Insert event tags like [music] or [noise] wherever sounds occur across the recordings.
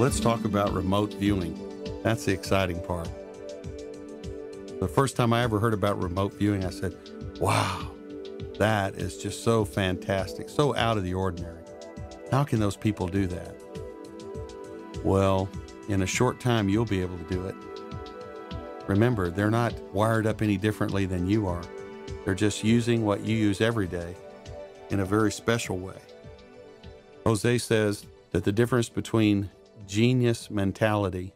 Let's talk about remote viewing. That's the exciting part. The first time I ever heard about remote viewing, I said, wow, that is just so fantastic, so out of the ordinary. How can those people do that? Well, in a short time, you'll be able to do it. Remember, they're not wired up any differently than you are. They're just using what you use every day in a very special way. Jose says that the difference between genius mentality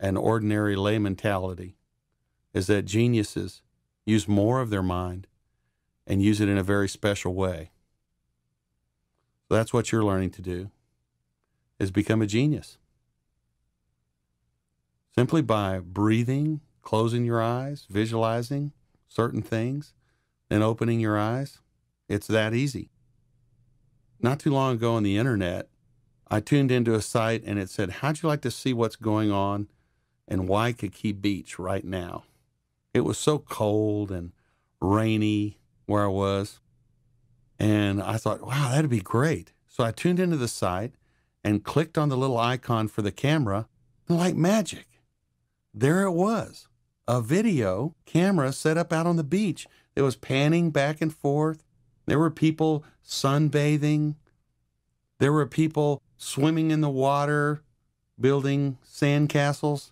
and ordinary lay mentality is that geniuses use more of their mind and use it in a very special way. So that's what you're learning to do is become a genius. Simply by breathing, closing your eyes, visualizing certain things, and opening your eyes, it's that easy. Not too long ago on the internet, I tuned into a site and it said, How'd you like to see what's going on in Waikiki Beach right now? It was so cold and rainy where I was. And I thought, wow, that'd be great. So I tuned into the site and clicked on the little icon for the camera. And like magic, there it was a video camera set up out on the beach. It was panning back and forth. There were people sunbathing. There were people swimming in the water, building sandcastles,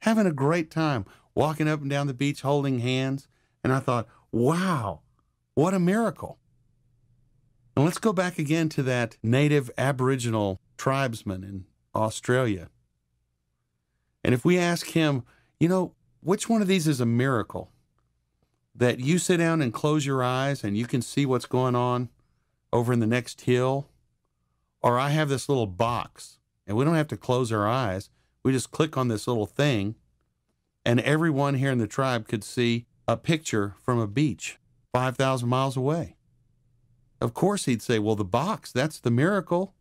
having a great time, walking up and down the beach holding hands. And I thought, wow, what a miracle. And let's go back again to that native Aboriginal tribesman in Australia. And if we ask him, you know, which one of these is a miracle? That you sit down and close your eyes and you can see what's going on over in the next hill? Or I have this little box and we don't have to close our eyes. We just click on this little thing and everyone here in the tribe could see a picture from a beach 5,000 miles away. Of course, he'd say, Well, the box, that's the miracle.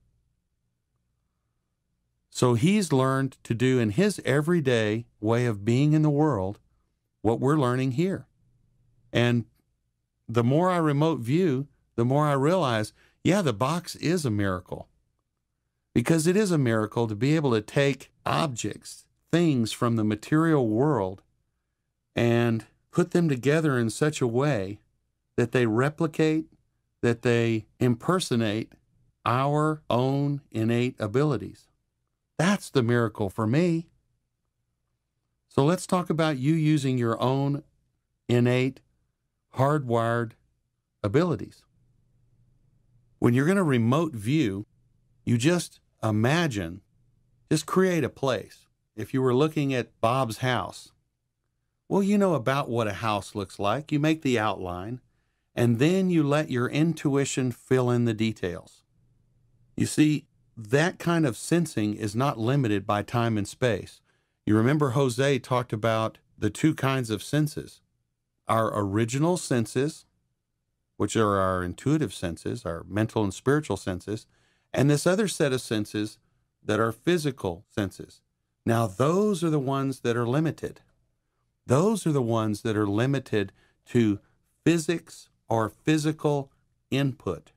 So he's learned to do in his everyday way of being in the world what we're learning here. And the more I remote view, the more I realize, yeah, the box is a miracle. Because it is a miracle to be able to take objects, things from the material world, and put them together in such a way that they replicate, that they impersonate our own innate abilities. That's the miracle for me. So let's talk about you using your own innate, hardwired abilities. When you're going to remote view, you just imagine, just create a place. If you were looking at Bob's house, well, you know about what a house looks like. You make the outline, and then you let your intuition fill in the details. You see, that kind of sensing is not limited by time and space. You remember Jose talked about the two kinds of senses our original senses, which are our intuitive senses, our mental and spiritual senses, and this other set of senses that are physical senses. Now, those are the ones that are limited. Those are the ones that are limited to physics or physical input.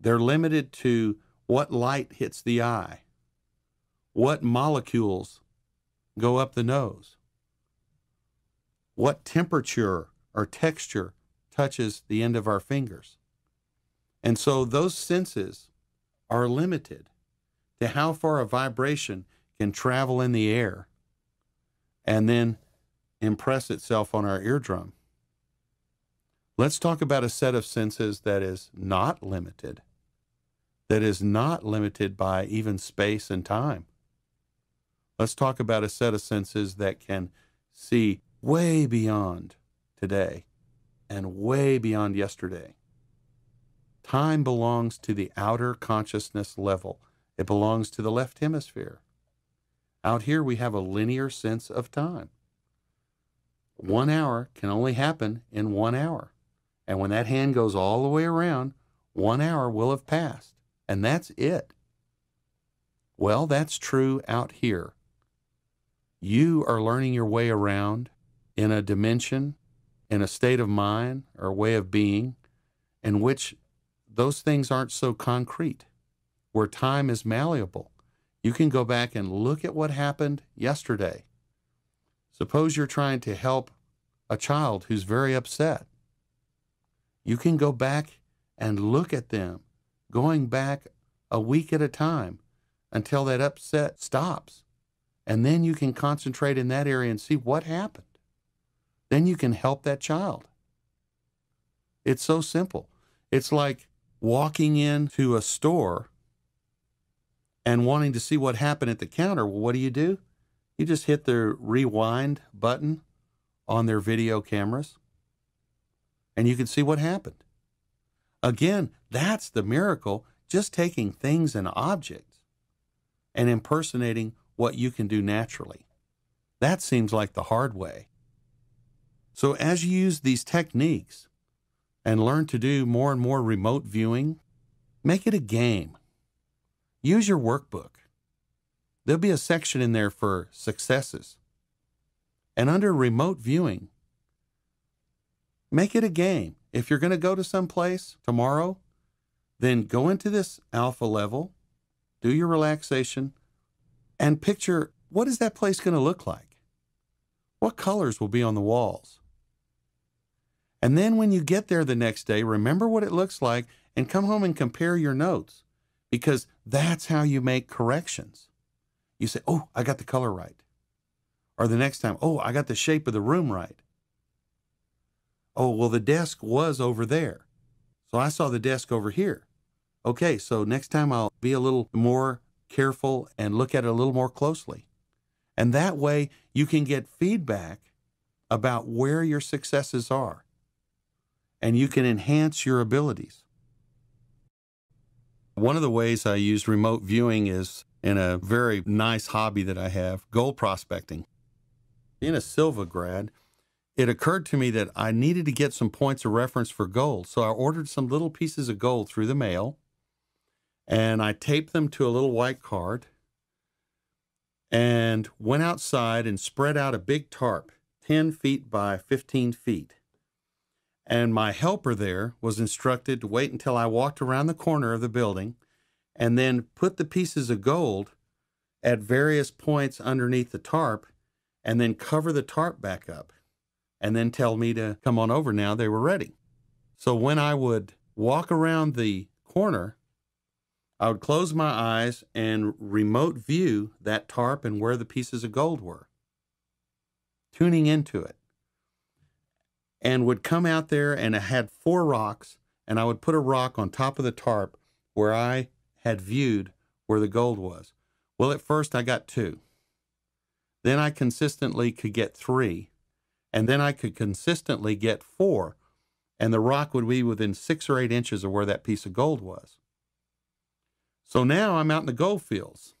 They're limited to what light hits the eye, what molecules go up the nose, what temperature or texture touches the end of our fingers. And so those senses are limited to how far a vibration can travel in the air and then impress itself on our eardrum. Let's talk about a set of senses that is not limited that is not limited by even space and time. Let's talk about a set of senses that can see way beyond today and way beyond yesterday. Time belongs to the outer consciousness level. It belongs to the left hemisphere. Out here, we have a linear sense of time. One hour can only happen in one hour. And when that hand goes all the way around, one hour will have passed and that's it. Well, that's true out here. You are learning your way around in a dimension, in a state of mind or way of being in which those things aren't so concrete, where time is malleable, You can go back and look at what happened yesterday. Suppose you're trying to help a child who's very upset. You can go back and look at them, going back a week at a time until that upset stops. And then you can concentrate in that area and see what happened. Then you can help that child. It's so simple. It's like walking into a store and wanting to see what happened at the counter. Well, what do you do? You just hit the rewind button on their video cameras and you can see what happened. Again, that's the miracle, just taking things and objects and impersonating what you can do naturally. That seems like the hard way. So, as you use these techniques and learn to do more and more remote viewing, make it a game. Use your workbook. There'll be a section in there for successes. And under remote viewing, make it a game. If you're going to go to some place tomorrow, then go into this alpha level, do your relaxation, and picture what is that place going to look like? What colors will be on the walls? And then when you get there the next day, remember what it looks like and come home and compare your notes because that's how you make corrections. You say, Oh, I got the color right. Or the next time, Oh, I got the shape of the room right. Oh, well, the desk was over there. So I saw the desk over here. Okay, so next time I'll be a little more careful and look at it a little more closely. And that way you can get feedback about where your successes are and you can enhance your abilities. One of the ways I use remote viewing is in a very nice hobby that I have gold prospecting. Being a Silva grad, it occurred to me that I needed to get some points of reference for gold. So I ordered some little pieces of gold through the mail and I taped them to a little white card and went outside and spread out a big tarp, 10 feet by 15 feet. And my helper there was instructed to wait until I walked around the corner of the building and then put the pieces of gold at various points underneath the tarp and then cover the tarp back up and then tell me to come on over now they were ready. So when I would walk around the corner I would close my eyes and remote view that tarp and where the pieces of gold were, tuning into it. And would come out there and I had four rocks, and I would put a rock on top of the tarp where I had viewed where the gold was. Well, at first I got two. Then I consistently could get three. And then I could consistently get four. And the rock would be within six or eight inches of where that piece of gold was. So now I'm out in the gold fields.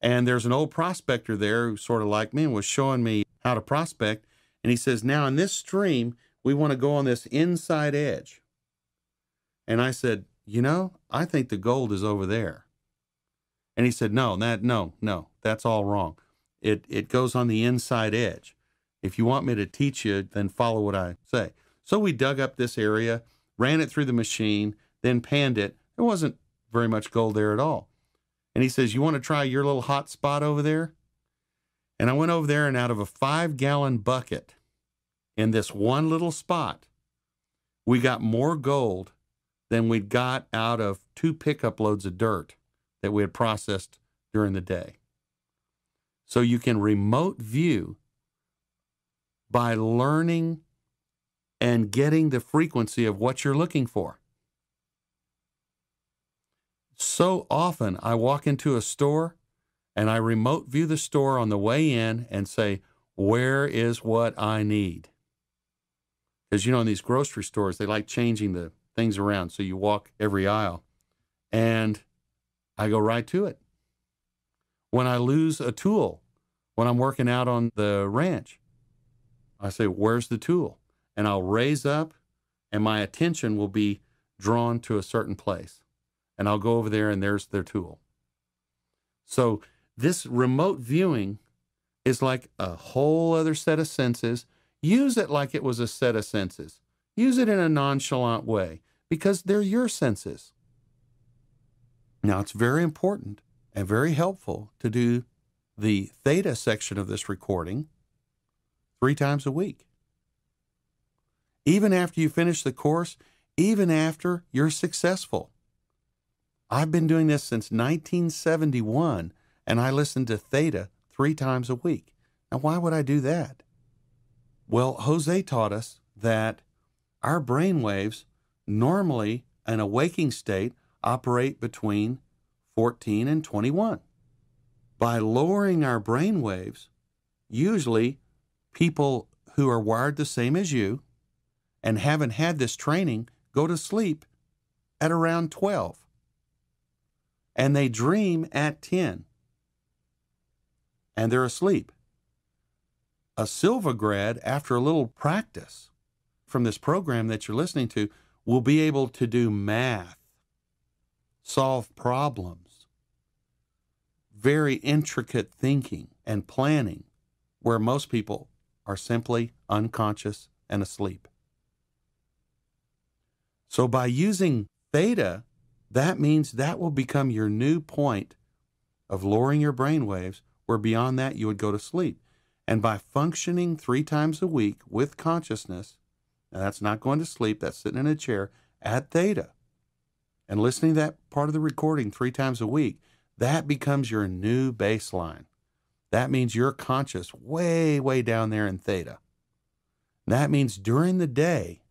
And there's an old prospector there who sort of like me and was showing me how to prospect. And he says, Now in this stream, we want to go on this inside edge. And I said, You know, I think the gold is over there. And he said, No, that no, no, that's all wrong. It it goes on the inside edge. If you want me to teach you, then follow what I say. So we dug up this area, ran it through the machine, then panned it. There wasn't very much gold there at all. And he says, You want to try your little hot spot over there? And I went over there, and out of a five gallon bucket in this one little spot, we got more gold than we'd got out of two pickup loads of dirt that we had processed during the day. So you can remote view by learning and getting the frequency of what you're looking for. So often I walk into a store and I remote view the store on the way in and say, Where is what I need? Because, you know, in these grocery stores, they like changing the things around. So you walk every aisle and I go right to it. When I lose a tool, when I'm working out on the ranch, I say, Where's the tool? And I'll raise up and my attention will be drawn to a certain place and I'll go over there and there's their tool. So this remote viewing is like a whole other set of senses. Use it like it was a set of senses. Use it in a nonchalant way because they're your senses. Now, it's very important and very helpful to do the theta section of this recording three times a week. Even after you finish the course, even after you're successful. I've been doing this since 1971, and I listen to theta three times a week. Now, why would I do that? Well, Jose taught us that our brain waves normally in a waking state operate between 14 and 21. By lowering our brain waves, usually people who are wired the same as you and haven't had this training go to sleep at around 12 and they dream at 10 and they're asleep. A Silva grad, after a little practice from this program that you're listening to, will be able to do math, solve problems, very intricate thinking and planning, where most people are simply unconscious and asleep. So, by using theta, that means that will become your new point of lowering your brain waves, where beyond that you would go to sleep. And by functioning three times a week with consciousness, now that's not going to sleep, that's sitting in a chair at theta, and listening to that part of the recording three times a week, that becomes your new baseline. That means you're conscious way, way down there in theta. That means during the day,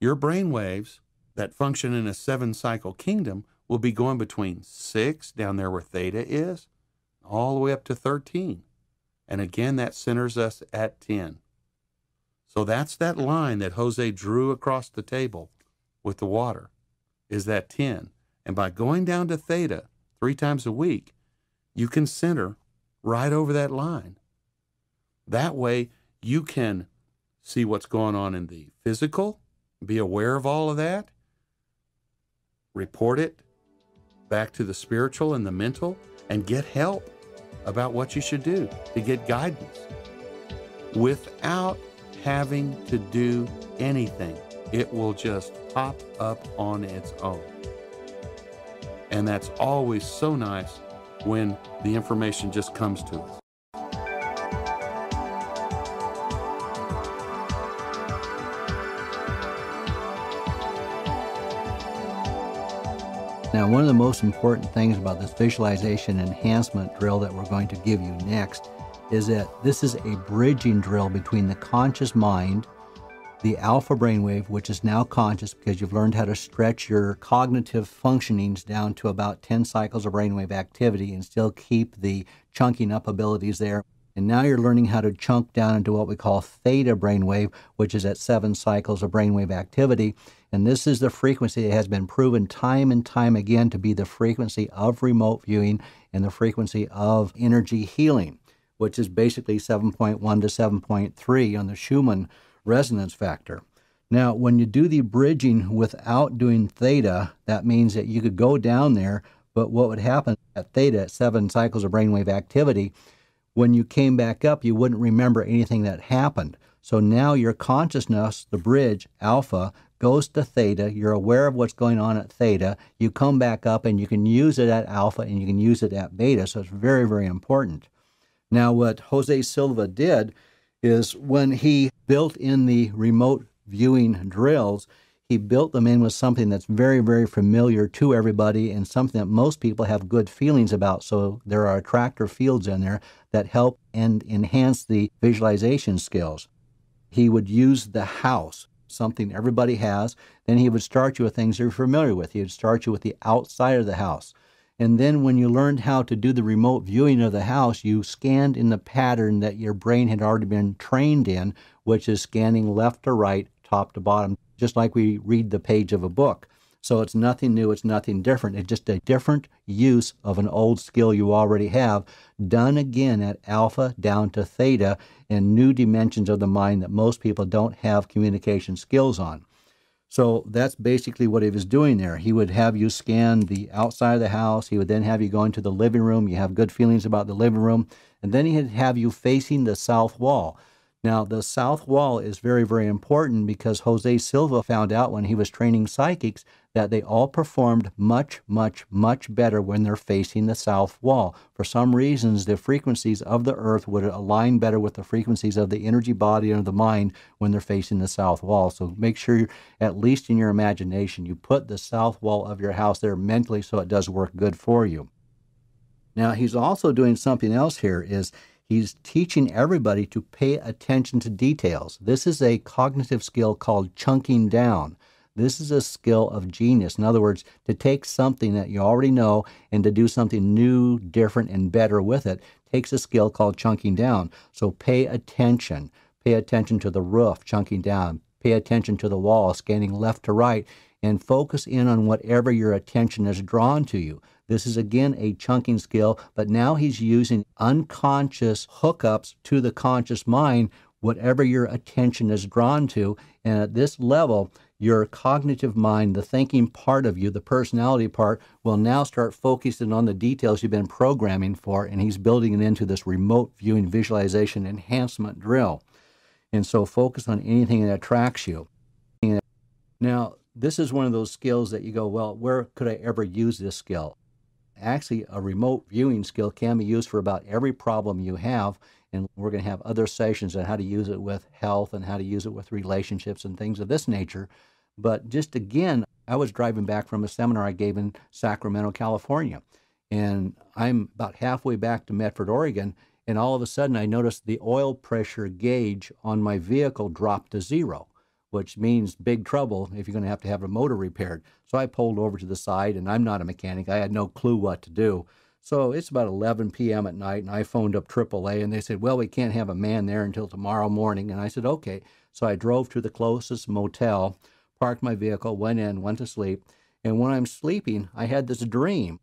your brain waves that function in a seven cycle kingdom will be going between six, down there where theta is, all the way up to 13. And again, that centers us at 10. So that's that line that Jose drew across the table with the water, is that 10. And by going down to theta three times a week, you can center right over that line. That way, you can see what's going on in the physical, be aware of all of that, report it back to the spiritual and the mental, and get help about what you should do to get guidance without having to do anything. It will just pop up on its own. And that's always so nice when the information just comes to us. Now, one of the most important things about this visualization enhancement drill that we're going to give you next is that this is a bridging drill between the conscious mind, the alpha brainwave, which is now conscious because you've learned how to stretch your cognitive functionings down to about 10 cycles of brainwave activity and still keep the chunking up abilities there. And now you're learning how to chunk down into what we call theta brainwave, which is at seven cycles of brainwave activity. And this is the frequency that has been proven time and time again to be the frequency of remote viewing and the frequency of energy healing, which is basically 7.1 to 7.3 on the Schumann resonance factor. Now, when you do the bridging without doing theta, that means that you could go down there, but what would happen at theta, at seven cycles of brainwave activity, when you came back up, you wouldn't remember anything that happened. So now your consciousness, the bridge, alpha, goes to theta. You're aware of what's going on at theta. You come back up and you can use it at alpha and you can use it at beta. So it's very, very important. Now, what Jose Silva did is when he built in the remote viewing drills, he built them in with something that's very, very familiar to everybody and something that most people have good feelings about. So there are attractor fields in there that help and enhance the visualization skills. He would use the house, something everybody has. Then he would start you with things you're familiar with. He would start you with the outside of the house. And then when you learned how to do the remote viewing of the house, you scanned in the pattern that your brain had already been trained in, which is scanning left to right, top to bottom, just like we read the page of a book. So it's nothing new, it's nothing different. It's just a different use of an old skill you already have, done again at alpha down to theta in new dimensions of the mind that most people don't have communication skills on. So that's basically what he was doing there. He would have you scan the outside of the house. He would then have you go into the living room. You have good feelings about the living room. And then he'd have you facing the south wall. Now, the south wall is very, very important because Jose Silva found out when he was training psychics that they all performed much, much, much better when they're facing the south wall. For some reasons, the frequencies of the earth would align better with the frequencies of the energy body and of the mind when they're facing the south wall. So make sure, you at least in your imagination, you put the south wall of your house there mentally so it does work good for you. Now, he's also doing something else here is he's teaching everybody to pay attention to details. This is a cognitive skill called chunking down. This is a skill of genius. In other words, to take something that you already know and to do something new, different, and better with it takes a skill called chunking down. So pay attention. Pay attention to the roof, chunking down. Pay attention to the wall, scanning left to right, and focus in on whatever your attention is drawn to you. This is again a chunking skill, but now he's using unconscious hookups to the conscious mind, whatever your attention is drawn to. And at this level, your cognitive mind, the thinking part of you, the personality part, will now start focusing on the details you've been programming for, and he's building it into this remote viewing visualization enhancement drill. And so focus on anything that attracts you. Now, this is one of those skills that you go, well, where could I ever use this skill? Actually, a remote viewing skill can be used for about every problem you have. And we're going to have other sessions on how to use it with health and how to use it with relationships and things of this nature. But just again, I was driving back from a seminar I gave in Sacramento, California. And I'm about halfway back to Medford, Oregon. And all of a sudden, I noticed the oil pressure gauge on my vehicle dropped to zero, which means big trouble if you're going to have to have a motor repaired. So I pulled over to the side, and I'm not a mechanic. I had no clue what to do. So it's about 11 p.m. at night, and I phoned up AAA, and they said, Well, we can't have a man there until tomorrow morning. And I said, Okay. So I drove to the closest motel parked my vehicle, went in, went to sleep. And when I'm sleeping, I had this dream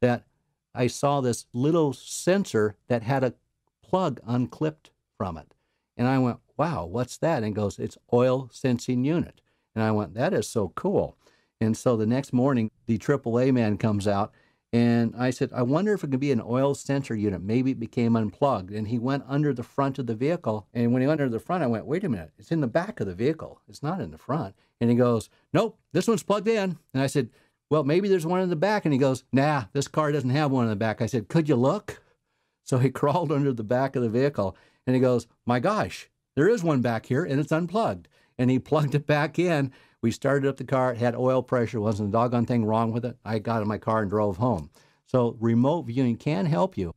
that I saw this little sensor that had a plug unclipped from it. And I went, wow, what's that? And goes, it's oil sensing unit. And I went, that is so cool. And so the next morning, the AAA man comes out and I said, I wonder if it could be an oil sensor unit. Maybe it became unplugged. And he went under the front of the vehicle. And when he went under the front, I went, wait a minute, it's in the back of the vehicle. It's not in the front. And he goes, nope, this one's plugged in. And I said, well, maybe there's one in the back. And he goes, nah, this car doesn't have one in the back. I said, could you look? [laughs] So he [laughs] crawled under the back of the vehicle and he goes, my gosh, there is one back here and it's unplugged. And he [laughs] plugged it back in. We started up the car. It had oil pressure. Wasn't a doggone thing wrong with it. I got in my car and drove home. So remote viewing can help you.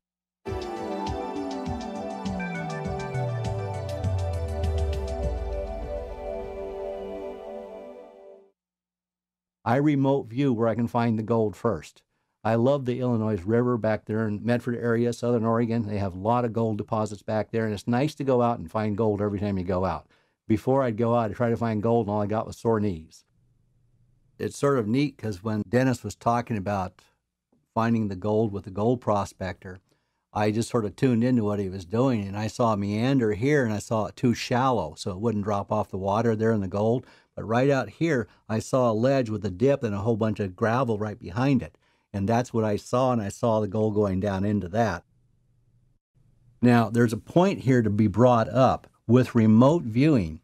I remote view where I can find the gold first. I love the Illinois River back there in Medford area, Southern Oregon. They have a lot of gold deposits back there, and it's nice to go out and find gold every time you go out. Before I'd go out, I'd try to find gold, and all I got was sore knees. It's sort of neat because when Dennis was talking about finding the gold with the gold prospector, I just sort of tuned into what he was doing, and I saw a meander here, and I saw it too shallow, so it wouldn't drop off the water there in the gold. But right out here, I saw a ledge with a dip and a whole bunch of gravel right behind it. And that's what I saw, and I saw the gold going down into that. Now, there's a point here to be brought up. With remote viewing,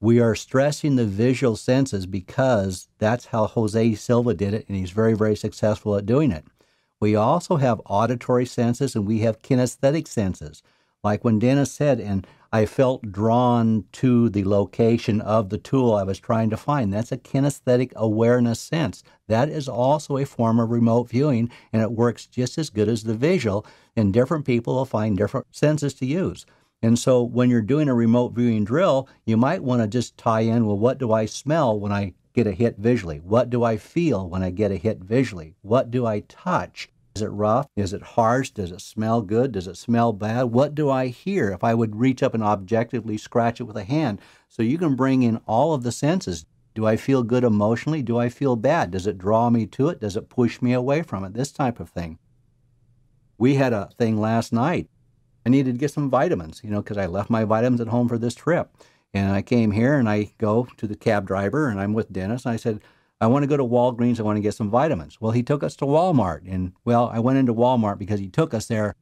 we are stressing the visual senses because that's how Jose Silva did it, and he's very, very successful at doing it. We also have auditory senses and we have kinesthetic senses. Like when Dennis said, and I felt drawn to the location of the tool I was trying to find. That's a kinesthetic awareness sense. That is also a form of remote viewing, and it works just as good as the visual, and different people will find different senses to use. And so when you're doing a remote viewing drill, you might want to just tie in, well, what do I smell when I get a hit visually? What do I feel when I get a hit visually? What do I touch? Is it rough? Is it harsh? Does it smell good? Does it smell bad? What do I hear if I would reach up and objectively scratch it with a hand? So you can bring in all of the senses. Do I feel good emotionally? Do I feel bad? Does it draw me to it? Does it push me away from it? This type of thing. We had a thing last night. I needed to get some vitamins, you know, because I left my vitamins at home for this trip. And I came here and I go to the cab driver and I'm with Dennis. And I said, I want to go to Walgreens. I want to get some vitamins. Well, he took us to Walmart. And, well, I went into Walmart because he took us there.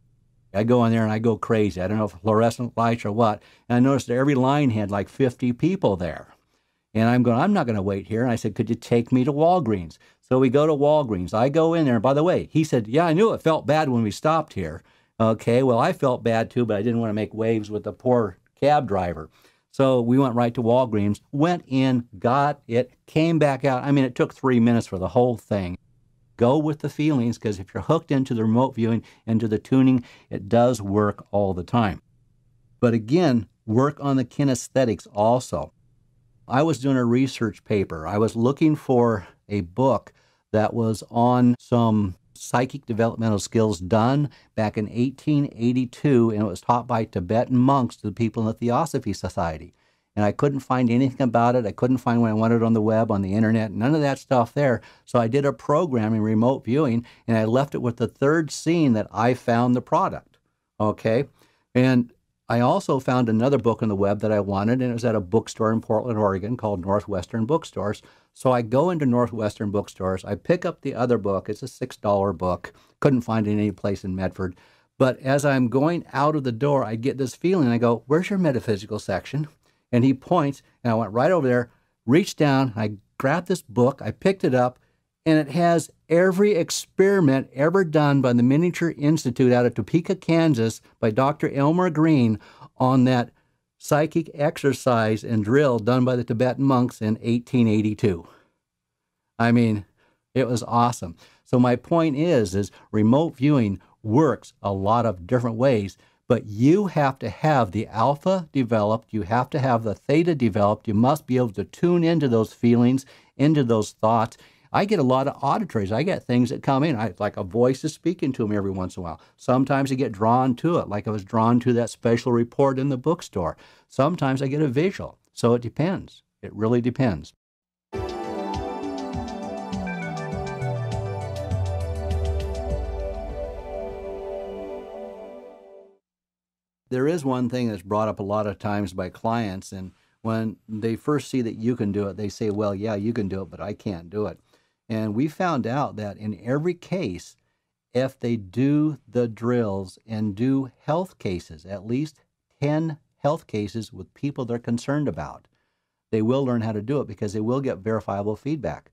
I go in there and I go crazy. I don't know if fluorescent lights or what. And I noticed that every line had like 50 people there. And I'm going, I'm not going to wait here. And I said, Could you take me to Walgreens? So we go to Walgreens. I go in there. And By the way, he said, Yeah, I knew it felt bad when we stopped here. Okay, well, I felt bad too, but I didn't want to make waves with the poor cab driver. So we went right to Walgreens, went in, got it, came back out. I mean, it took three minutes for the whole thing. Go with the feelings because if you're hooked into the remote viewing, into the tuning, it does work all the time. But again, work on the kinesthetics also. I was doing a research paper. I was looking for a book that was on some psychic developmental skills done back in 1882, and it was taught by Tibetan monks to the people in the Theosophy Society. And I couldn't find anything about it. I couldn't find what I wanted on the web, on the internet, none of that stuff there. So I did a program in remote viewing, and I left it with the third scene that I found the product. Okay. And I also found another book on the web that I wanted, and it was at a bookstore in Portland, Oregon called Northwestern Bookstores. So I go into Northwestern Bookstores. I pick up the other book. It's a $6 book. Couldn't find it any place in Medford. But as I'm going out of the door, I get this feeling. I go, Where's your metaphysical section? And he points, and I went right over there, reached down, I grabbed this book, I picked it up, and it has every experiment ever done by the Menninger Institute out of Topeka, Kansas, by Dr. Elmer Green on that psychic exercise and drill done by the Tibetan monks in 1882. I mean, it was awesome. So my point is is remote viewing works a lot of different ways, but you have to have the alpha developed, you have to have the theta developed, you must be able to tune into those feelings, into those thoughts I get a lot of auditories. I get things that come in. I like a voice is speaking to me every once in a while. Sometimes I get drawn to it, like I was drawn to that special report in the bookstore. Sometimes I get a visual. So it depends. It really depends. There is one thing that's brought up a lot of times by clients, and when they first see that you can do it, they say, Well, yeah, you can do it, but I can't do it. And we found out that in every case, if they do the drills and do health cases, at least 10 health cases with people they're concerned about, they will learn how to do it because they will get verifiable feedback.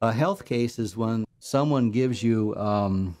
A health case is when someone gives you um,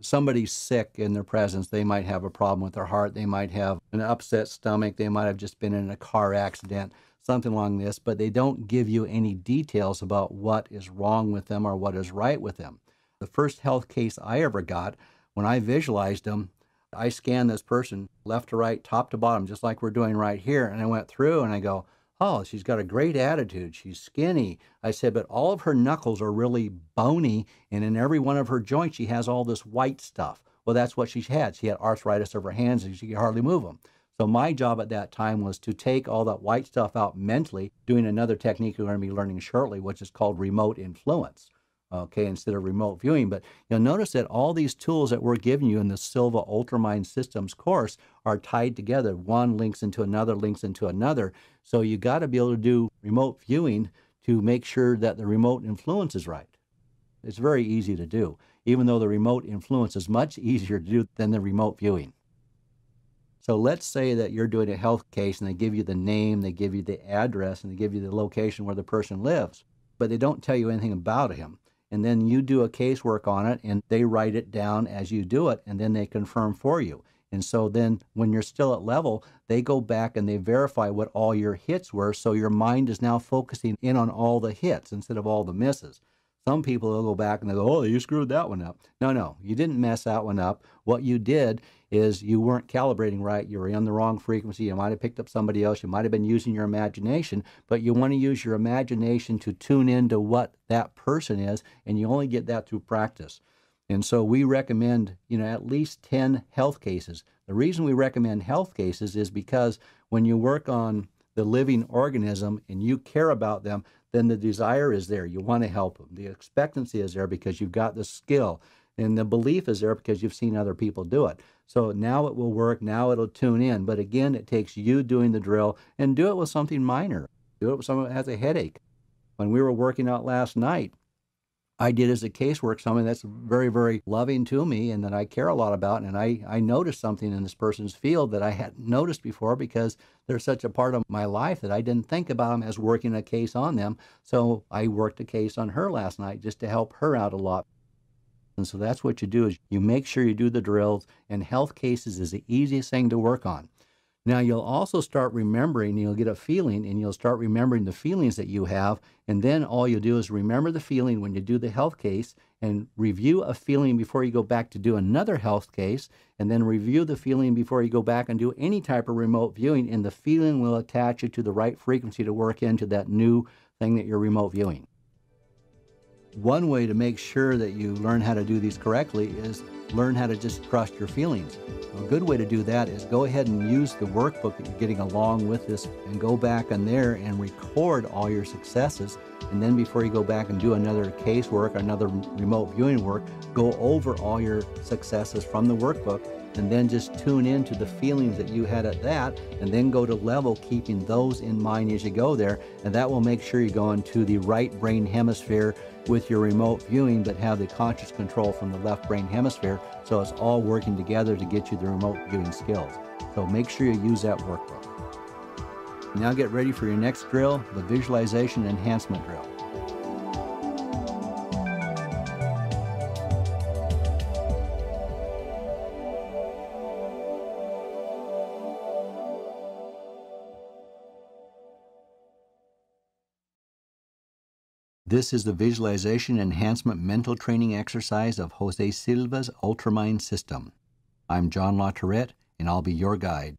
somebody's sick in their presence. They might have a problem with their heart, they might have an upset stomach, they might have just been in a car accident something along this, but they don't give you any details about what is wrong with them or what is right with them. The first health case I ever got, when I visualized them, I scanned this person left to right, top to bottom, just like we're doing right here. And I went through and I go, Oh, she's got a great attitude. She's skinny. I said, but all of her knuckles are really bony. And in every one of her joints, she has all this white stuff. Well, that's what she had. She had arthritis of her hands and she could hardly move them. So my job at that time was to take all that white stuff out mentally, doing another technique we're going to be learning shortly, which is called remote influence. Okay, instead of remote viewing. But you'll notice that all these tools that we're giving you in the Silva Ultramind Systems course are tied together. One links into another, links into another. So you got to be able to do remote viewing to make sure that the remote influence is right. It's very easy to do, even though the remote influence is much easier to do than the remote viewing. So let's say that you're doing a health case and they give you the name, they give you the address, and they give you the location where the person lives, but they don't tell you anything about him. And then you do a casework on it and they write it down as you do it, and then they confirm for you. And so then when you're still at level, they go back and they verify what all your hits were. So your mind is now focusing in on all the hits instead of all the misses. Some people will go back and they go, oh, you screwed that one up. No, no, you didn't mess that one up. What you did is you weren't calibrating right. You were on the wrong frequency. You might have picked up somebody else. You might have been using your imagination, but you want to use your imagination to tune into what that person is, and you only get that through practice. And so we recommend, you know, at least 10 health cases. The reason we recommend health cases is because when you work on the living organism and you care about them, then the desire is there. You want to help them. The expectancy is there because you've got the skill. And the belief is there because you've seen other people do it. So now it will work. Now it'll tune in. But again, it takes you doing the drill and do it with something minor. Do it with someone that has a headache. When we were working out last night, I did as a casework something that's very, very loving to me and that I care a lot about. And I, I noticed something in this person's field that I hadn't noticed before because they're such a part of my life that I didn't think about them as working a case on them. So I worked a case on her last night just to help her out a lot. And so that's what you do is you make sure you do the drills and health cases is the easiest thing to work on. Now you'll also start remembering, you'll get a feeling, and you'll start remembering the feelings that you have. And then all you'll do is remember the feeling when you do the health case and review a feeling before you go back to do another health case, and then review the feeling before you go back and do any type of remote viewing. And the feeling will attach you to the right frequency to work into that new thing that you're remote viewing. One way to make sure that you learn how to do these correctly is learn how to just trust your feelings. A good way to do that is go ahead and use the workbook that you're getting along with this and go back in there and record all your successes. And then before you go back and do another casework, another remote viewing work, go over all your successes from the workbook and then just tune in to the feelings that you had at that and then go to level keeping those in mind as you go there and that will make sure you go into the right brain hemisphere with your remote viewing but have the conscious control from the left brain hemisphere so it's all working together to get you the remote viewing skills. So make sure you use that workbook. Now get ready for your next drill the visualization enhancement drill This is the visualization enhancement mental training exercise of Jose Silva's Ultramind system. I'm John LaTourette, and I'll be your guide.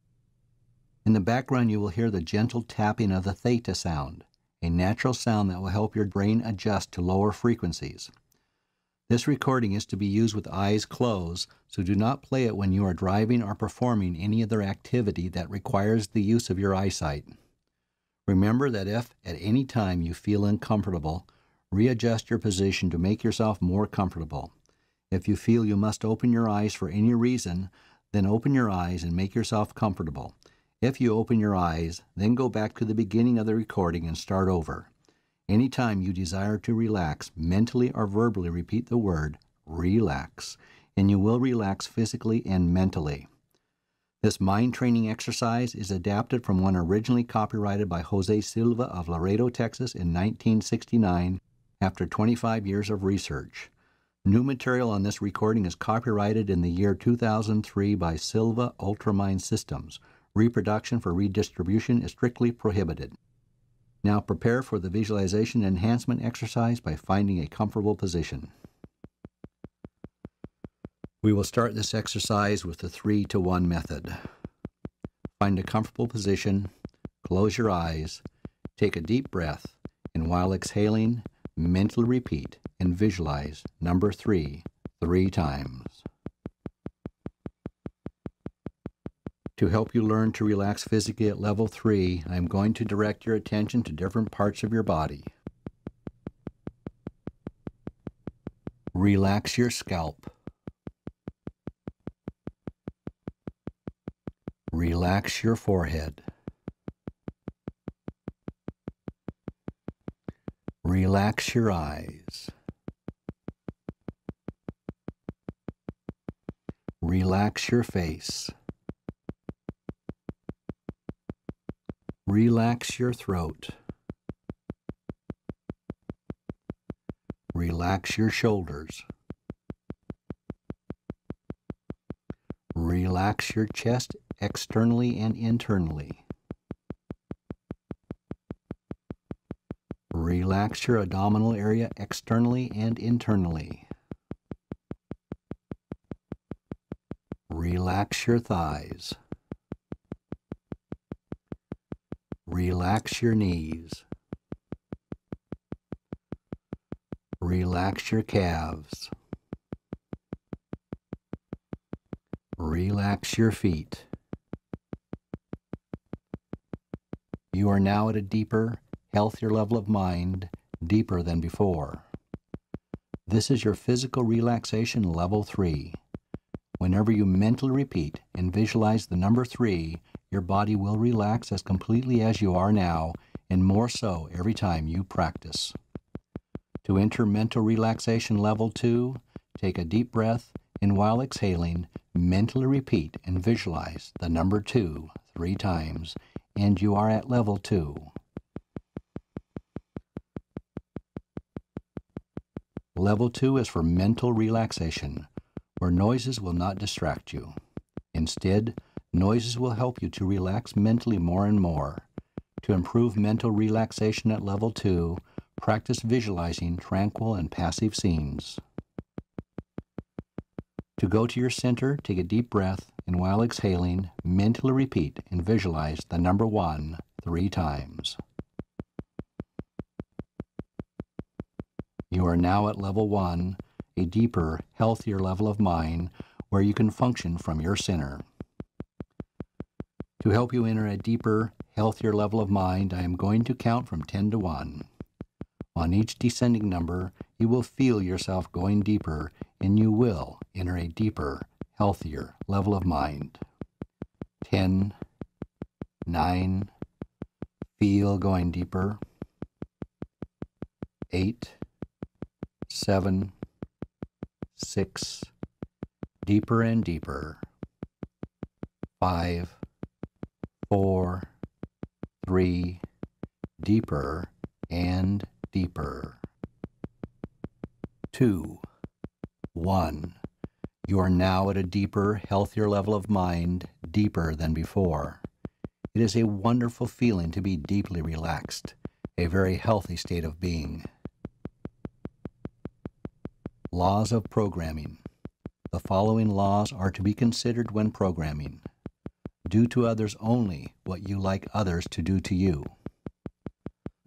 In the background, you will hear the gentle tapping of the theta sound, a natural sound that will help your brain adjust to lower frequencies. This recording is to be used with eyes closed, so do not play it when you are driving or performing any other activity that requires the use of your eyesight. Remember that if at any time you feel uncomfortable, Readjust your position to make yourself more comfortable. If you feel you must open your eyes for any reason, then open your eyes and make yourself comfortable. If you open your eyes, then go back to the beginning of the recording and start over. Anytime you desire to relax, mentally or verbally repeat the word relax, and you will relax physically and mentally. This mind training exercise is adapted from one originally copyrighted by Jose Silva of Laredo, Texas in 1969 after 25 years of research. New material on this recording is copyrighted in the year 2003 by Silva Ultramind Systems. Reproduction for redistribution is strictly prohibited. Now prepare for the visualization enhancement exercise by finding a comfortable position. We will start this exercise with the 3 to 1 method. Find a comfortable position, close your eyes, take a deep breath, and while exhaling, Mentally repeat and visualize number three three times. To help you learn to relax physically at level three, I am going to direct your attention to different parts of your body. Relax your scalp. Relax your forehead. Relax your eyes. Relax your face. Relax your throat. Relax your shoulders. Relax your chest externally and internally. Relax your abdominal area externally and internally. Relax your thighs. Relax your knees. Relax your calves. Relax your feet. You are now at a deeper healthier level of mind, deeper than before. This is your physical relaxation level three. Whenever you mentally repeat and visualize the number three, your body will relax as completely as you are now, and more so every time you practice. To enter mental relaxation level two, take a deep breath and while exhaling, mentally repeat and visualize the number two three times, and you are at level two. Level two is for mental relaxation, where noises will not distract you. Instead, noises will help you to relax mentally more and more. To improve mental relaxation at level two, practice visualizing tranquil and passive scenes. To go to your center, take a deep breath, and while exhaling, mentally repeat and visualize the number one three times. You are now at level one, a deeper, healthier level of mind where you can function from your center. To help you enter a deeper, healthier level of mind, I am going to count from 10 to 1. On each descending number, you will feel yourself going deeper and you will enter a deeper, healthier level of mind. 10, 9, feel going deeper. 8, 7, 6, deeper and deeper. five, four, three, deeper and deeper. 2, 1. You are now at a deeper, healthier level of mind, deeper than before. It is a wonderful feeling to be deeply relaxed, a very healthy state of being. Laws of Programming The following laws are to be considered when programming. Do to others only what you like others to do to you.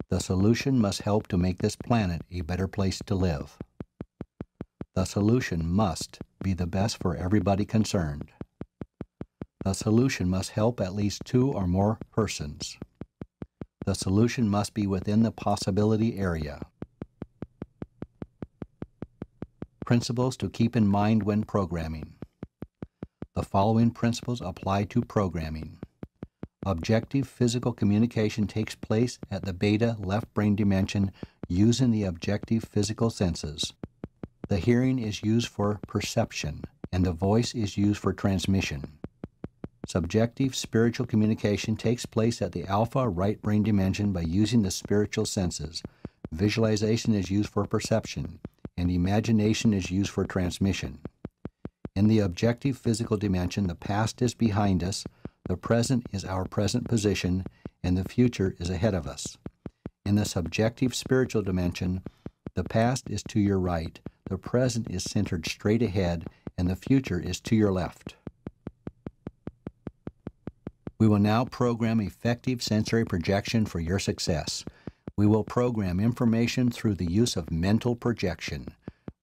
The solution must help to make this planet a better place to live. The solution must be the best for everybody concerned. The solution must help at least two or more persons. The solution must be within the possibility area. Principles to keep in mind when programming. The following principles apply to programming. Objective physical communication takes place at the beta left brain dimension using the objective physical senses. The hearing is used for perception, and the voice is used for transmission. Subjective spiritual communication takes place at the alpha right brain dimension by using the spiritual senses. Visualization is used for perception, and imagination is used for transmission. In the objective physical dimension, the past is behind us, the present is our present position, and the future is ahead of us. In the subjective spiritual dimension, the past is to your right, the present is centered straight ahead, and the future is to your left. We will now program effective sensory projection for your success. We will program information through the use of mental projection.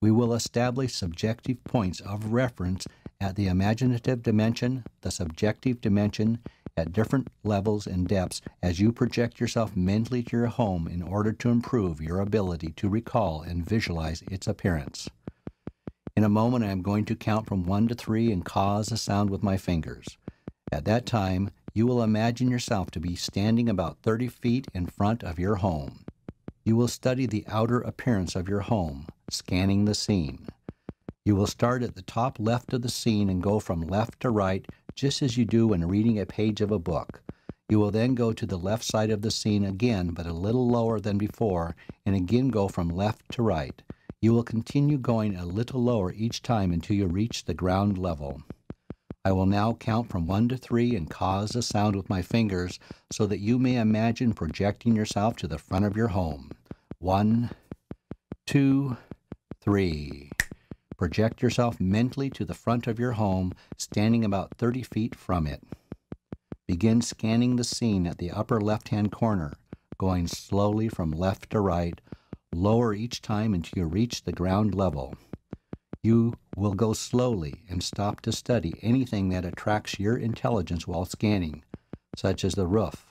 We will establish subjective points of reference at the imaginative dimension, the subjective dimension, at different levels and depths as you project yourself mentally to your home in order to improve your ability to recall and visualize its appearance. In a moment, I am going to count from one to three and cause a sound with my fingers. At that time, you will imagine yourself to be standing about 30 feet in front of your home. You will study the outer appearance of your home, scanning the scene. You will start at the top left of the scene and go from left to right just as you do when reading a page of a book. You will then go to the left side of the scene again, but a little lower than before, and again go from left to right. You will continue going a little lower each time until you reach the ground level. I will now count from one to three and cause a sound with my fingers so that you may imagine projecting yourself to the front of your home. One, two, three. Project yourself mentally to the front of your home, standing about 30 feet from it. Begin scanning the scene at the upper left hand corner, going slowly from left to right, lower each time until you reach the ground level. You will go slowly and stop to study anything that attracts your intelligence while scanning, such as the roof,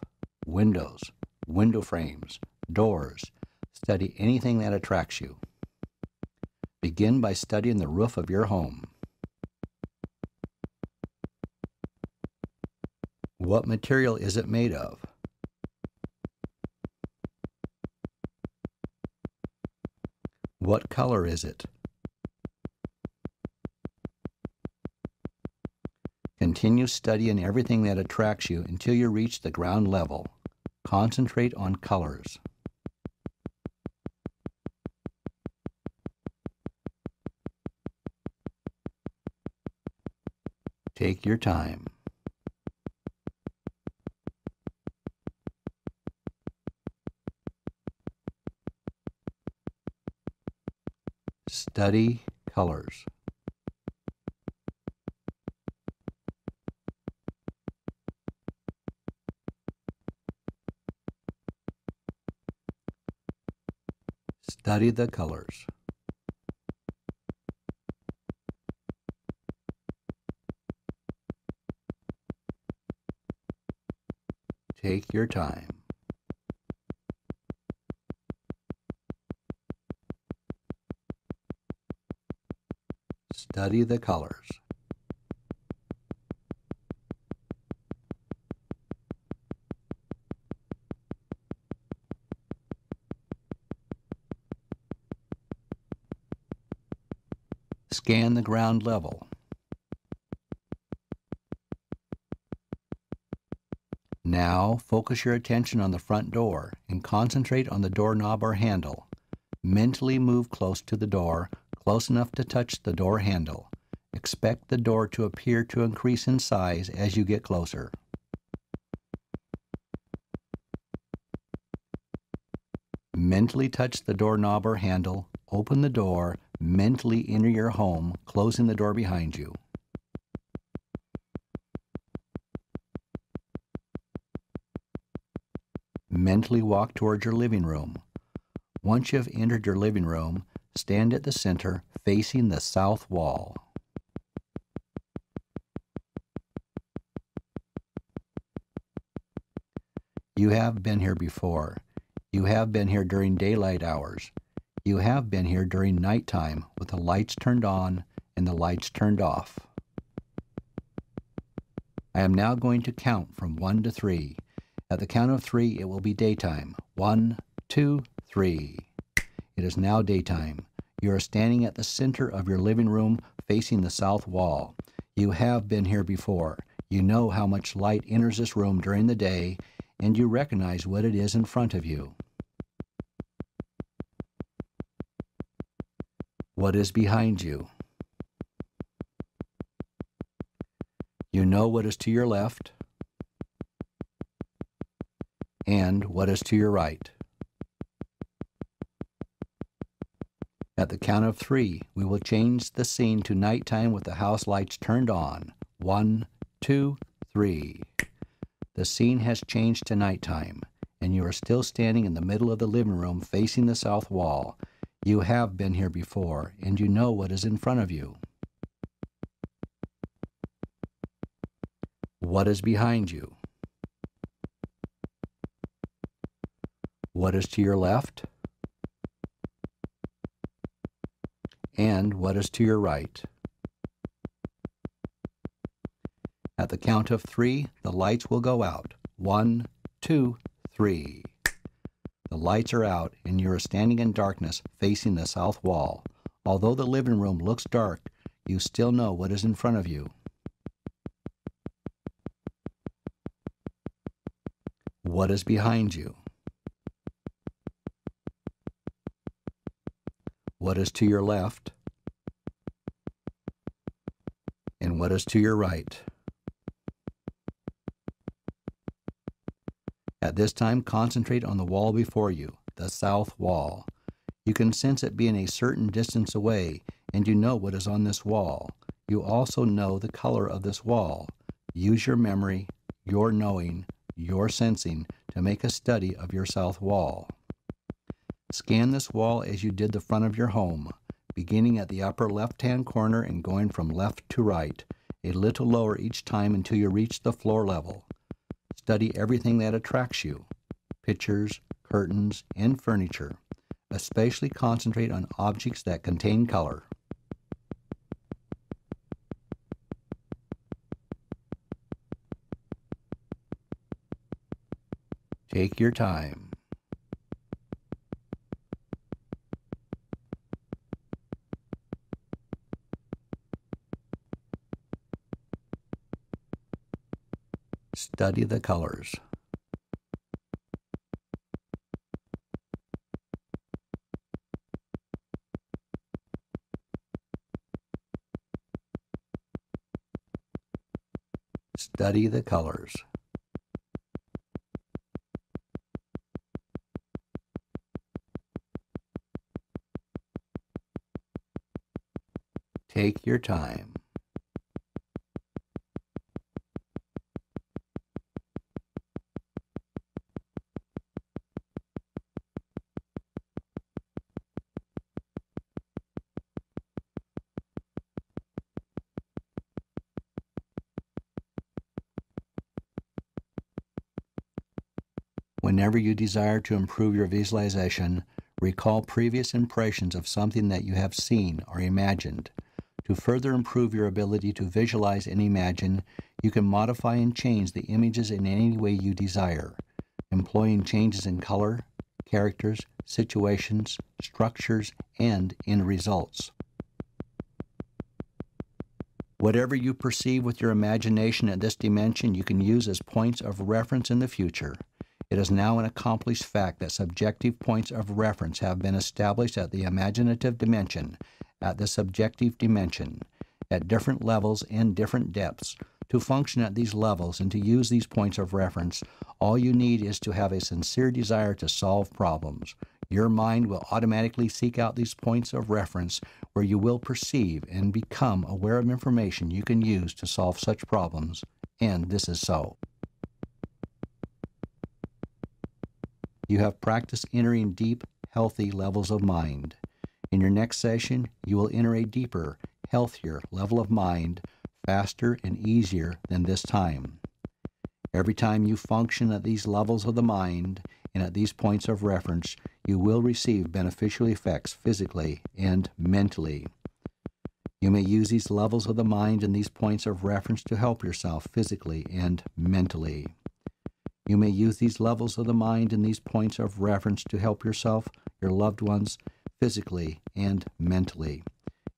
windows, window frames, doors. Study anything that attracts you. Begin by studying the roof of your home. What material is it made of? What color is it? Continue studying everything that attracts you until you reach the ground level. Concentrate on colors. Take your time. Study colors. Study the colors. Take your time. Study the colors. Scan the ground level. Now focus your attention on the front door and concentrate on the doorknob or handle. Mentally move close to the door, close enough to touch the door handle. Expect the door to appear to increase in size as you get closer. Mentally touch the doorknob or handle, open the door, mentally enter your home, closing the door behind you. Mentally walk towards your living room. Once you have entered your living room, stand at the center facing the south wall. You have been here before. You have been here during daylight hours. You have been here during nighttime with the lights turned on and the lights turned off. I am now going to count from one to three. At the count of three, it will be daytime. One, two, three. It is now daytime. You are standing at the center of your living room facing the south wall. You have been here before. You know how much light enters this room during the day, and you recognize what it is in front of you. What is behind you? You know what is to your left and what is to your right. At the count of three, we will change the scene to nighttime with the house lights turned on. One, two, three. The scene has changed to nighttime, and you are still standing in the middle of the living room facing the south wall. You have been here before, and you know what is in front of you. What is behind you? What is to your left? And what is to your right? At the count of three, the lights will go out. One, two, three. The lights are out, and you are standing in darkness facing the south wall. Although the living room looks dark, you still know what is in front of you. What is behind you? What is to your left? And what is to your right? At this time, concentrate on the wall before you, the south wall. You can sense it being a certain distance away, and you know what is on this wall. You also know the color of this wall. Use your memory, your knowing, your sensing to make a study of your south wall. Scan this wall as you did the front of your home, beginning at the upper left hand corner and going from left to right, a little lower each time until you reach the floor level. Study everything that attracts you pictures, curtains, and furniture especially concentrate on objects that contain color. Take your time. Study the colors. Study the colors. Take your time. Whenever you desire to improve your visualization, recall previous impressions of something that you have seen or imagined. To further improve your ability to visualize and imagine, you can modify and change the images in any way you desire, employing changes in color, characters, situations, structures, and in results. Whatever you perceive with your imagination at this dimension, you can use as points of reference in the future. It is now an accomplished fact that subjective points of reference have been established at the imaginative dimension, at the subjective dimension, at different levels and different depths. To function at these levels and to use these points of reference, all you need is to have a sincere desire to solve problems. Your mind will automatically seek out these points of reference where you will perceive and become aware of information you can use to solve such problems, and this is so. You have practiced entering deep, healthy levels of mind. In your next session, you will enter a deeper, healthier level of mind faster and easier than this time. Every time you function at these levels of the mind and at these points of reference, you will receive beneficial effects physically and mentally. You may use these levels of the mind and these points of reference to help yourself physically and mentally. You may use these levels of the mind and these points of reference to help yourself, your loved ones, physically and mentally.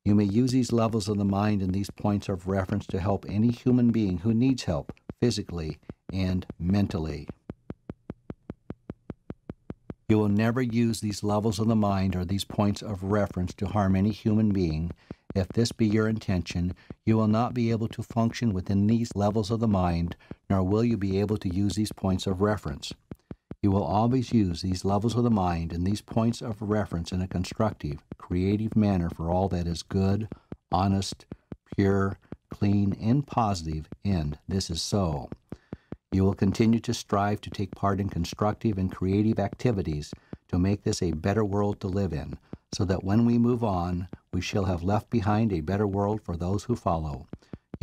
You may use these levels of the mind and these points of reference to help any human being who needs help physically and mentally. You will never use these levels of the mind or these points of reference to harm any human being. If this be your intention, you will not be able to function within these levels of the mind nor will you be able to use these points of reference. You will always use these levels of the mind and these points of reference in a constructive, creative manner for all that is good, honest, pure, clean, and positive, and this is so. You will continue to strive to take part in constructive and creative activities to make this a better world to live in, so that when we move on, we shall have left behind a better world for those who follow.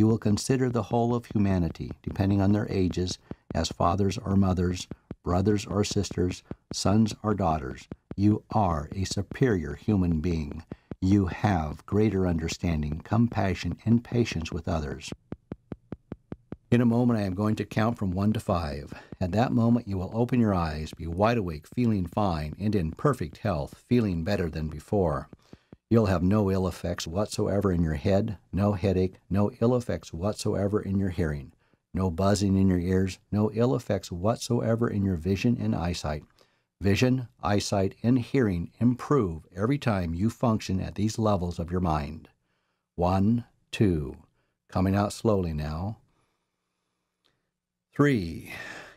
You will consider the whole of humanity, depending on their ages, as fathers or mothers, brothers or sisters, sons or daughters. You are a superior human being. You have greater understanding, compassion, and patience with others. In a moment, I am going to count from one to five. At that moment, you will open your eyes, be wide awake, feeling fine, and in perfect health, feeling better than before. You'll have no ill effects whatsoever in your head, no headache, no ill effects whatsoever in your hearing, no buzzing in your ears, no ill effects whatsoever in your vision and eyesight. Vision, eyesight, and hearing improve every time you function at these levels of your mind. One, two. Coming out slowly now. Three.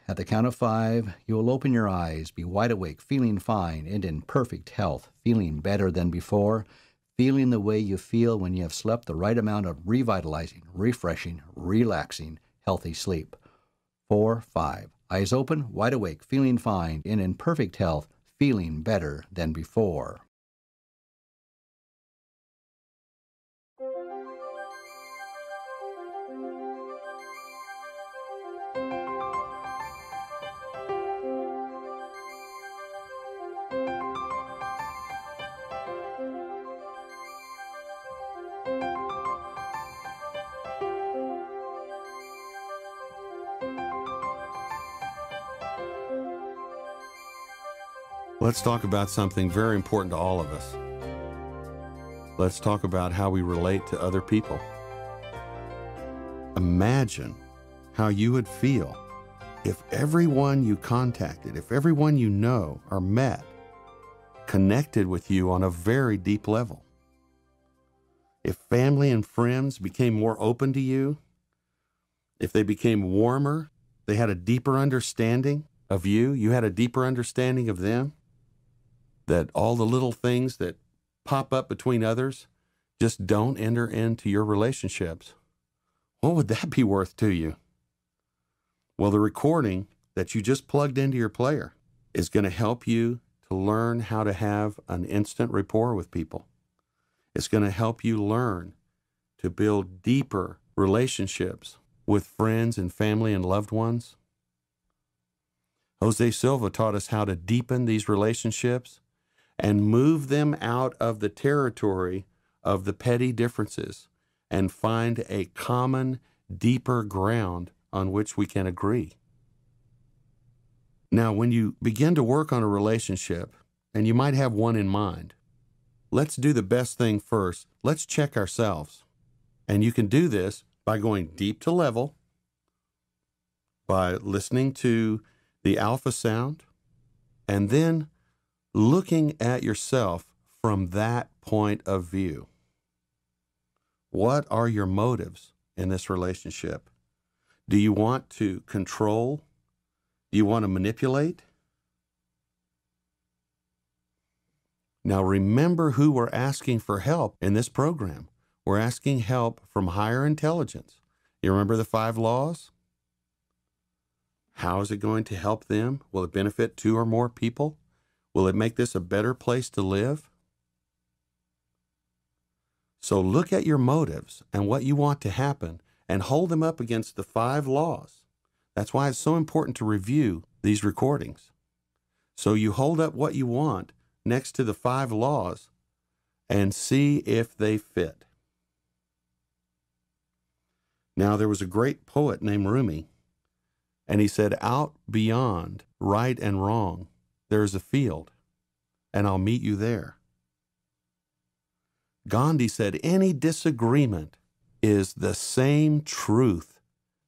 At the count of five, you will open your eyes, be wide awake, feeling fine and in perfect health, feeling better than before, feeling the way you feel when you have slept the right amount of revitalizing, refreshing, relaxing, healthy sleep. Four, five. Eyes open, wide awake, feeling fine, and in perfect health, feeling better than before. Let's talk about something very important to all of us. Let's talk about how we relate to other people. Imagine how you would feel if everyone you contacted, if everyone you know are met, connected with you on a very deep level, if family and friends became more open to you, if they became warmer, they had a deeper understanding of you, you had a deeper understanding of them, that all the little things that pop up between others just don't enter into your relationships, what would that be worth to you? Well, the recording that you just plugged into your player is going to help you to learn how to have an instant rapport with people. It's going to help you learn to build deeper relationships with friends and family and loved ones. Jose Silva taught us how to deepen these relationships and move them out of the territory of the petty differences and find a common, deeper ground on which we can agree. Now, when you begin to work on a relationship, and you might have one in mind, let's do the best thing first. Let's check ourselves. And you can do this by going deep to level, by listening to the alpha sound, and then looking at yourself from that point of view. What are your motives in this relationship? Do you want to control? Do you want to manipulate? Now, remember who we're asking for help in this program. We're asking help from higher intelligence. You remember the five laws? How is it going to help them? Will it benefit two or more people? Will it make this a better place to live? So look at your motives and what you want to happen and hold them up against the five laws. That's why it's so important to review these recordings. So you hold up what you want next to the five laws and see if they fit. Now, there was a great poet named Rumi, and he said, Out beyond right and wrong, there is a field, and I'll meet you there. Gandhi said, Any disagreement is the same truth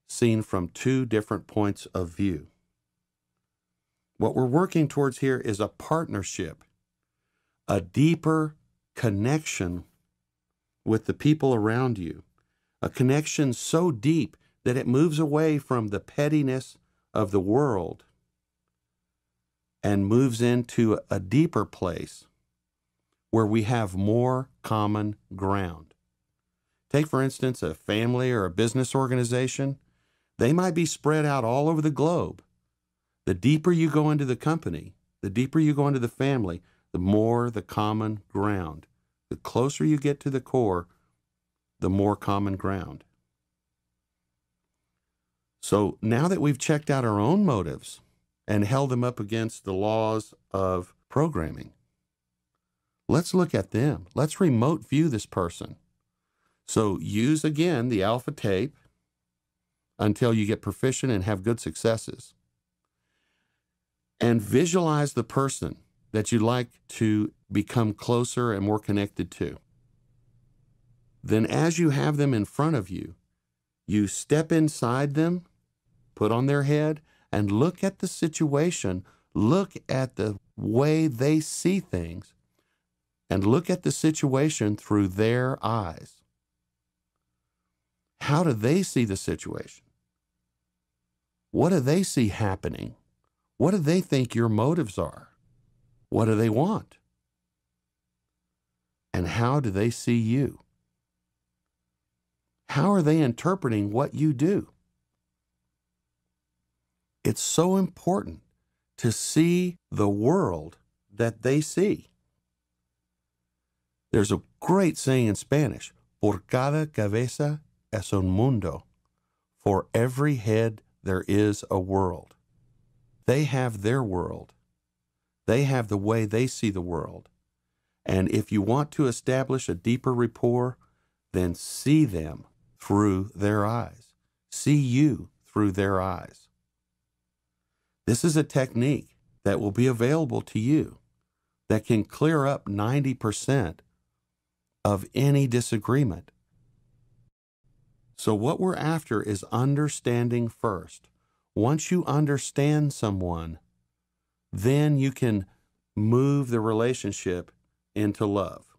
seen from two different points of view. What we're working towards here is a partnership, a deeper connection with the people around you, a connection so deep that it moves away from the pettiness of the world and moves into a deeper place where we have more common ground. Take, for instance, a family or a business organization. They might be spread out all over the globe. The deeper you go into the company, the deeper you go into the family, the more the common ground. The closer you get to the core, the more common ground. So now that we've checked out our own motives and held them up against the laws of programming, let's look at them. Let's remote view this person. So use again the alpha tape until you get proficient and have good successes. And visualize the person that you'd like to become closer and more connected to. Then, as you have them in front of you, you step inside them, put on their head, and look at the situation, look at the way they see things, and look at the situation through their eyes. How do they see the situation? What do they see happening? What do they think your motives are? What do they want? And how do they see you? How are they interpreting what you do? It's so important to see the world that they see. There's a great saying in Spanish, por cada cabeza es un mundo. For every head there is a world. They have their world. They have the way they see the world. And if you want to establish a deeper rapport, then see them through their eyes. See you through their eyes. This is a technique that will be available to you that can clear up 90% of any disagreement so, what we're after is understanding first. once you understand someone, then you can move the relationship into love.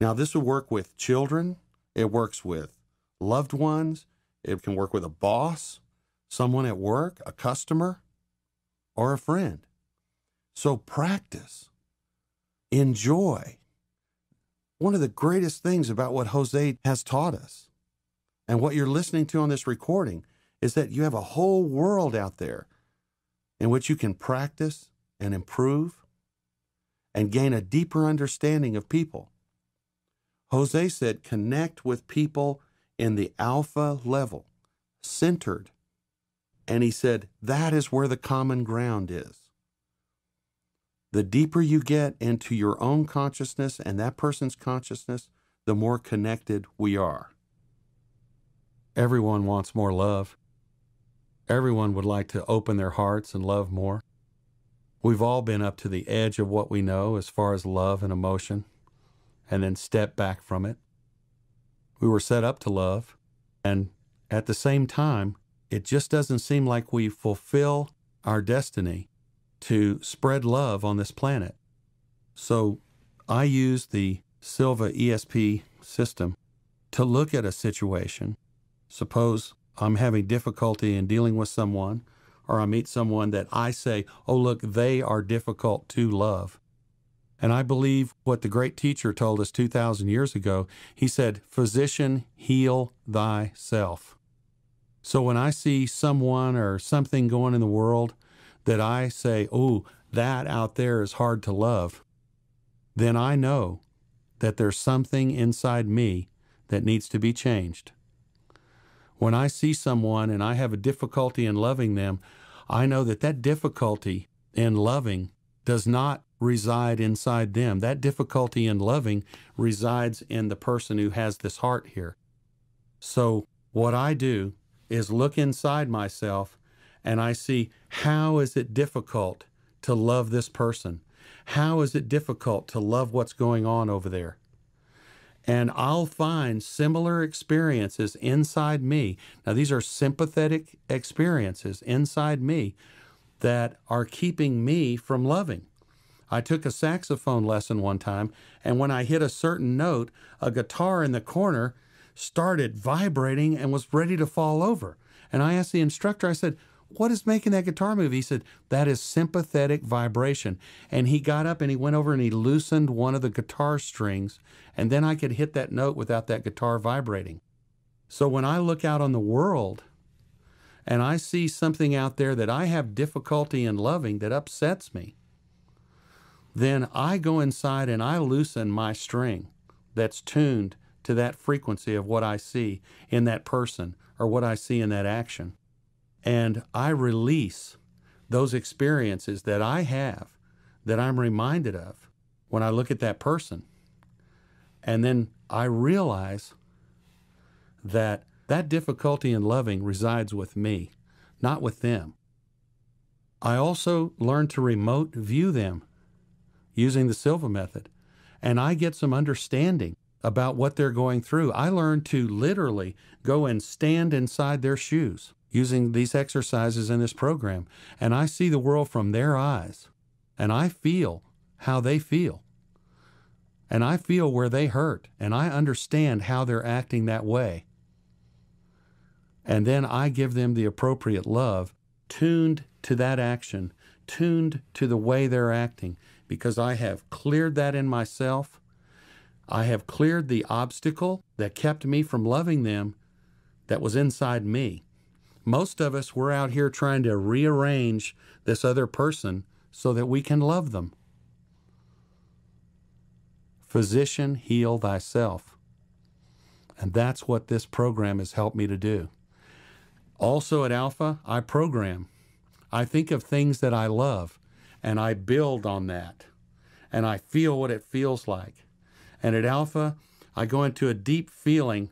Now, this will work with children, it works with loved ones, it can work with a boss, someone at work, a customer, or a friend. So practice, enjoy. One of the greatest things about what Jose has taught us and what you're listening to on this recording is that you have a whole world out there in which you can practice and improve and gain a deeper understanding of people. Jose said, connect with people in the alpha level, centered. And he said, that is where the common ground is. The deeper you get into your own consciousness and that person's consciousness, the more connected we are. Everyone wants more love. Everyone would like to open their hearts and love more. We've all been up to the edge of what we know as far as love and emotion, and then step back from it. We were set up to love, and at the same time, it just doesn't seem like we fulfill our destiny to spread love on this planet. So I use the Silva ESP system to look at a situation. Suppose I'm having difficulty in dealing with someone, or I meet someone that I say, oh, look, they are difficult to love. And I believe what the great teacher told us 2,000 years ago. He said, Physician, heal thyself. So when I see someone or something going in the world that I say, oh, that out there is hard to love, then I know that there's something inside me that needs to be changed. When I see someone and I have a difficulty in loving them, I know that that difficulty in loving does not reside inside them. That difficulty in loving resides in the person who has this heart here. So, what I do is look inside myself and I see how is it difficult to love this person? How is it difficult to love what's going on over there? And I'll find similar experiences inside me. Now, these are sympathetic experiences inside me that are keeping me from loving. I took a saxophone lesson one time, and when I hit a certain note, a guitar in the corner started vibrating and was ready to fall over. And I asked the instructor, I said, what is making that guitar move? He said, That is sympathetic vibration. And he got up and he went over and he loosened one of the guitar strings, and then I could hit that note without that guitar vibrating. So when I look out on the world and I see something out there that I have difficulty in loving that upsets me, then I go inside and I loosen my string that's tuned to that frequency of what I see in that person or what I see in that action. And I release those experiences that I have that I'm reminded of when I look at that person. And then I realize that that difficulty in loving resides with me, not with them. I also learn to remote view them using the Silva method, and I get some understanding about what they're going through. I learn to literally go and stand inside their shoes using these exercises in this program. And I see the world from their eyes. And I feel how they feel. And I feel where they hurt. And I understand how they're acting that way. And then I give them the appropriate love, tuned to that action, tuned to the way they're acting, because I have cleared that in myself. I have cleared the obstacle that kept me from loving them that was inside me. Most of us, we're out here trying to rearrange this other person so that we can love them. Physician, heal thyself. And that's what this program has helped me to do. Also at Alpha, I program. I think of things that I love and I build on that. And I feel what it feels like. And at Alpha, I go into a deep feeling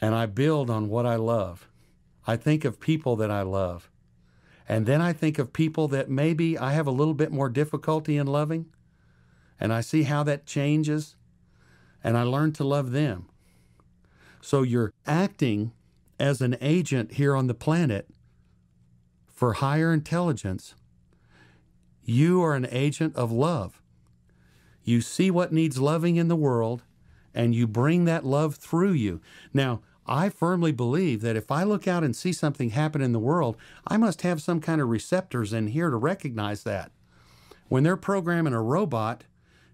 and I build on what I love. I think of people that I love. And then I think of people that maybe I have a little bit more difficulty in loving. And I see how that changes. And I learn to love them. So you're acting as an agent here on the planet for higher intelligence, you are an agent of love. You see what needs loving in the world and you bring that love through you. Now, I firmly believe that if I look out and see something happen in the world, I must have some kind of receptors in here to recognize that. When they're programming a robot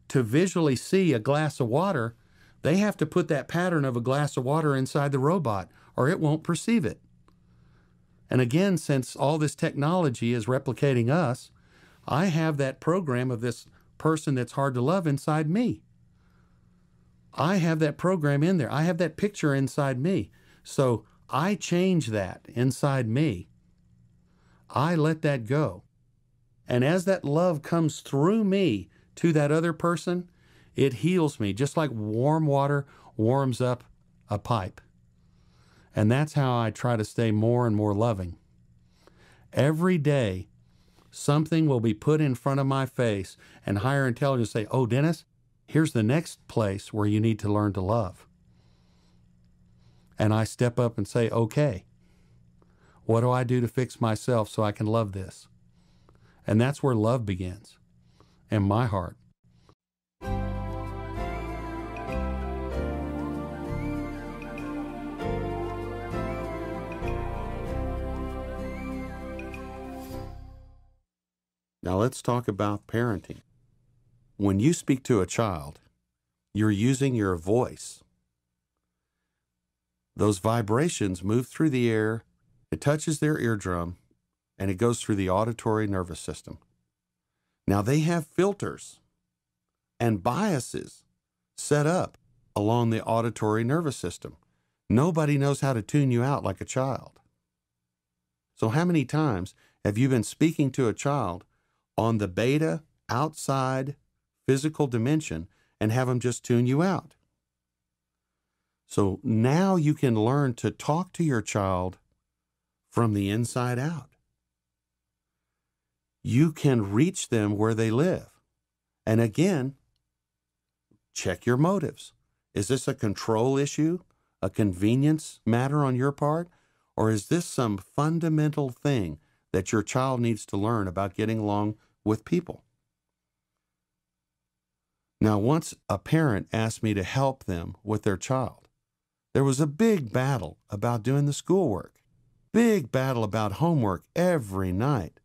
to visually see a glass of water, they have to put that pattern of a glass of water inside the robot or it won't perceive it. And again, since all this technology is replicating us, I have that program of this person that's hard to love inside me. I have that program in there. I have that picture inside me. So I change that inside me. I let that go. And as that love comes through me to that other person, it heals me just like warm water warms up a pipe. And that's how I try to stay more and more loving. Every day, something will be put in front of my face, and higher intelligence say, Oh, Dennis, here's the next place where you need to learn to love. And I step up and say, okay, what do I do to fix myself so I can love this? And that's where love begins in my heart. Now let's talk about parenting. When you speak to a child, you're using your voice. Those vibrations move through the air, it touches their eardrum, and it goes through the auditory nervous system. Now they have filters and biases set up along the auditory nervous system. Nobody knows how to tune you out like a child. So, how many times have you been speaking to a child on the beta outside physical dimension and have them just tune you out. So now you can learn to talk to your child from the inside out. You can reach them where they live. And again, check your motives. Is this a control issue, a convenience matter on your part, or is this some fundamental thing that your child needs to learn about getting along with people? Now, once a parent asked me to help them with their child. There was a big battle about doing the schoolwork, big battle about homework every night.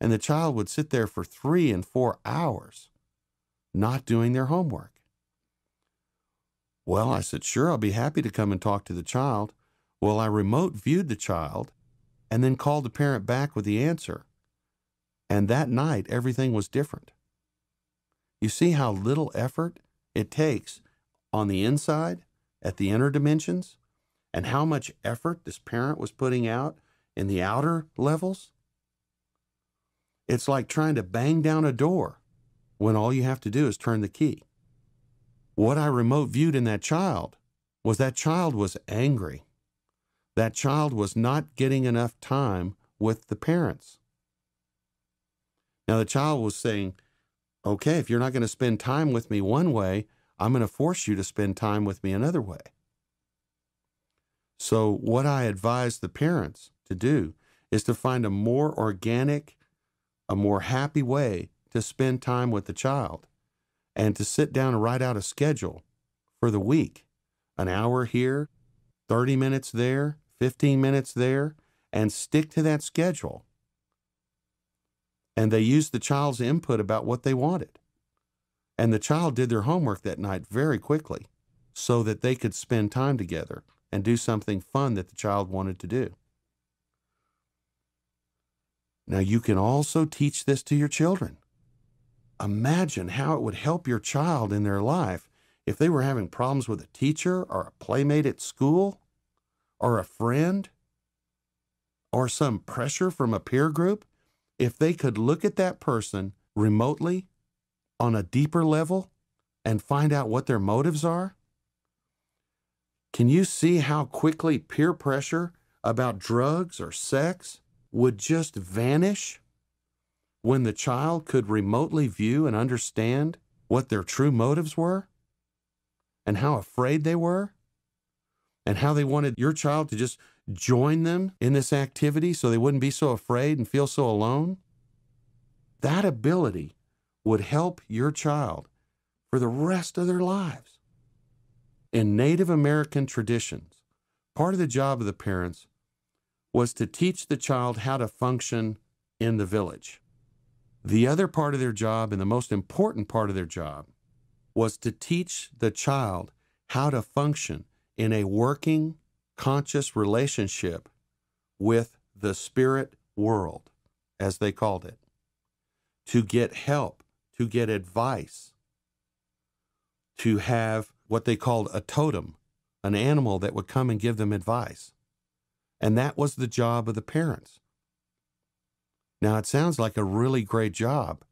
And the child would sit there for three and four hours not doing their homework. Well, I said, sure, I'll be happy to come and talk to the child. Well, I remote viewed the child and then called the parent back with the answer. And that night, everything was different. You see how little effort it takes on the inside at the inner dimensions and how much effort this parent was putting out in the outer levels? It's like trying to bang down a door when all you have to do is turn the key. What I remote viewed in that child was that child was angry. That child was not getting enough time with the parents. Now, the child was saying, okay, if you're not going to spend time with me one way, I'm going to force you to spend time with me another way. So, what I advise the parents to do is to find a more organic, a more happy way to spend time with the child and to sit down and write out a schedule for the week an hour here, 30 minutes there, 15 minutes there, and stick to that schedule and they used the child's input about what they wanted. And the child did their homework that night very quickly so that they could spend time together and do something fun that the child wanted to do. Now, you can also teach this to your children. Imagine how it would help your child in their life if they were having problems with a teacher or a playmate at school or a friend or some pressure from a peer group if they could look at that person remotely on a deeper level and find out what their motives are? Can you see how quickly peer pressure about drugs or sex would just vanish when the child could remotely view and understand what their true motives were and how afraid they were and how they wanted your child to just join them in this activity so they wouldn't be so afraid and feel so alone, that ability would help your child for the rest of their lives. In Native American traditions, part of the job of the parents was to teach the child how to function in the village. The other part of their job, and the most important part of their job, was to teach the child how to function in a working, conscious relationship with the spirit world, as they called it, to get help, to get advice, to have what they called a totem, an animal that would come and give them advice. And that was the job of the parents. Now, it sounds like a really great job.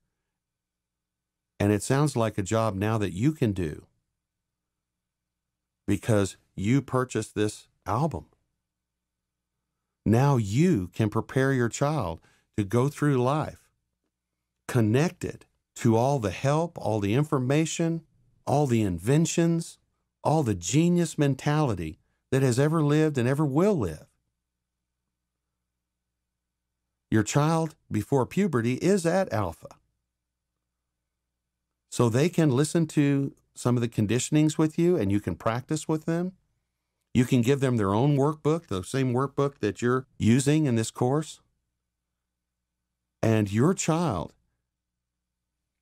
And it sounds like a job now that you can do because you purchased this album. Now you can prepare your child to go through life connected to all the help, all the information, all the inventions, all the genius mentality that has ever lived and ever will live. Your child before puberty is at alpha. So they can listen to some of the conditionings with you and you can practice with them. You can give them their own workbook, the same workbook that you're using in this course. And your child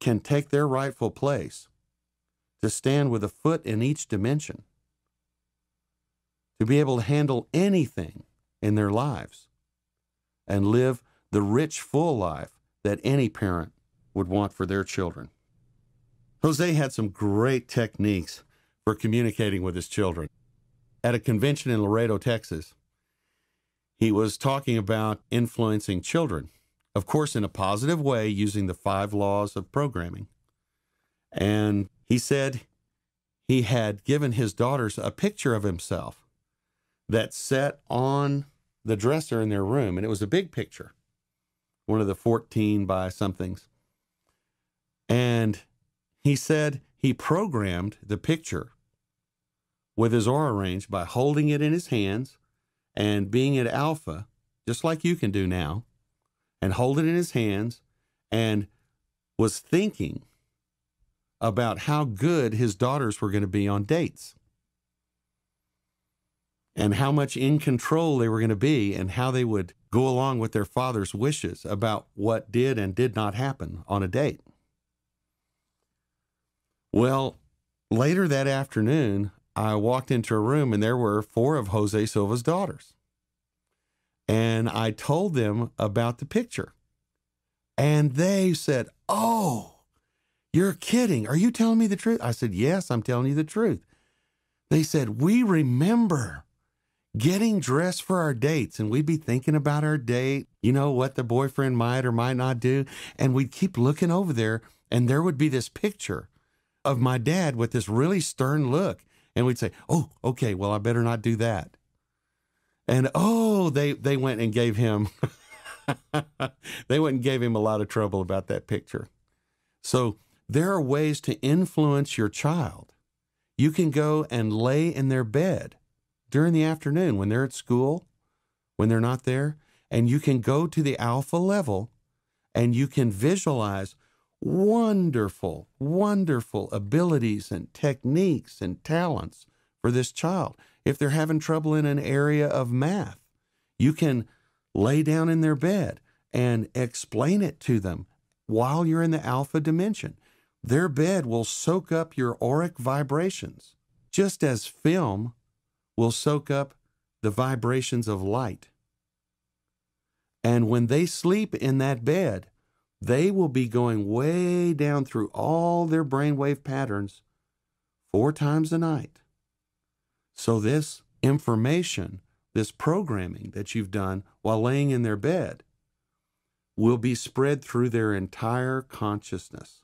can take their rightful place to stand with a foot in each dimension, to be able to handle anything in their lives and live the rich, full life that any parent would want for their children. Jose had some great techniques for communicating with his children. At a convention in Laredo, Texas, he was talking about influencing children, of course, in a positive way, using the five laws of programming. And he said he had given his daughters a picture of himself that sat on the dresser in their room, and it was a big picture one of the 14 by somethings. And he said he programmed the picture with his aura range by holding it in his hands and being at alpha, just like you can do now, and hold it in his hands and was thinking about how good his daughters were going to be on dates and how much in control they were going to be and how they would go along with their father's wishes about what did and did not happen on a date. Well, later that afternoon, I walked into a room and there were four of Jose Silva's daughters. And I told them about the picture. And they said, Oh, you're kidding. Are you telling me the truth? I said, Yes, I'm telling you the truth. They said, We remember getting dressed for our dates and we'd be thinking about our date, you know, what the boyfriend might or might not do. And we'd keep looking over there and there would be this picture of my dad with this really stern look. And we'd say, Oh, okay, well, I better not do that. And oh, they, they went and gave him, [laughs] they went and gave him a lot of trouble about that picture. So there are ways to influence your child. You can go and lay in their bed during the afternoon when they're at school, when they're not there, and you can go to the alpha level and you can visualize wonderful, wonderful abilities and techniques and talents for this child. If they're having trouble in an area of math, you can lay down in their bed and explain it to them while you're in the alpha dimension. Their bed will soak up your auric vibrations, just as film will soak up the vibrations of light. And when they sleep in that bed, they will be going way down through all their brainwave patterns four times a night. So, this information, this programming that you've done while laying in their bed, will be spread through their entire consciousness.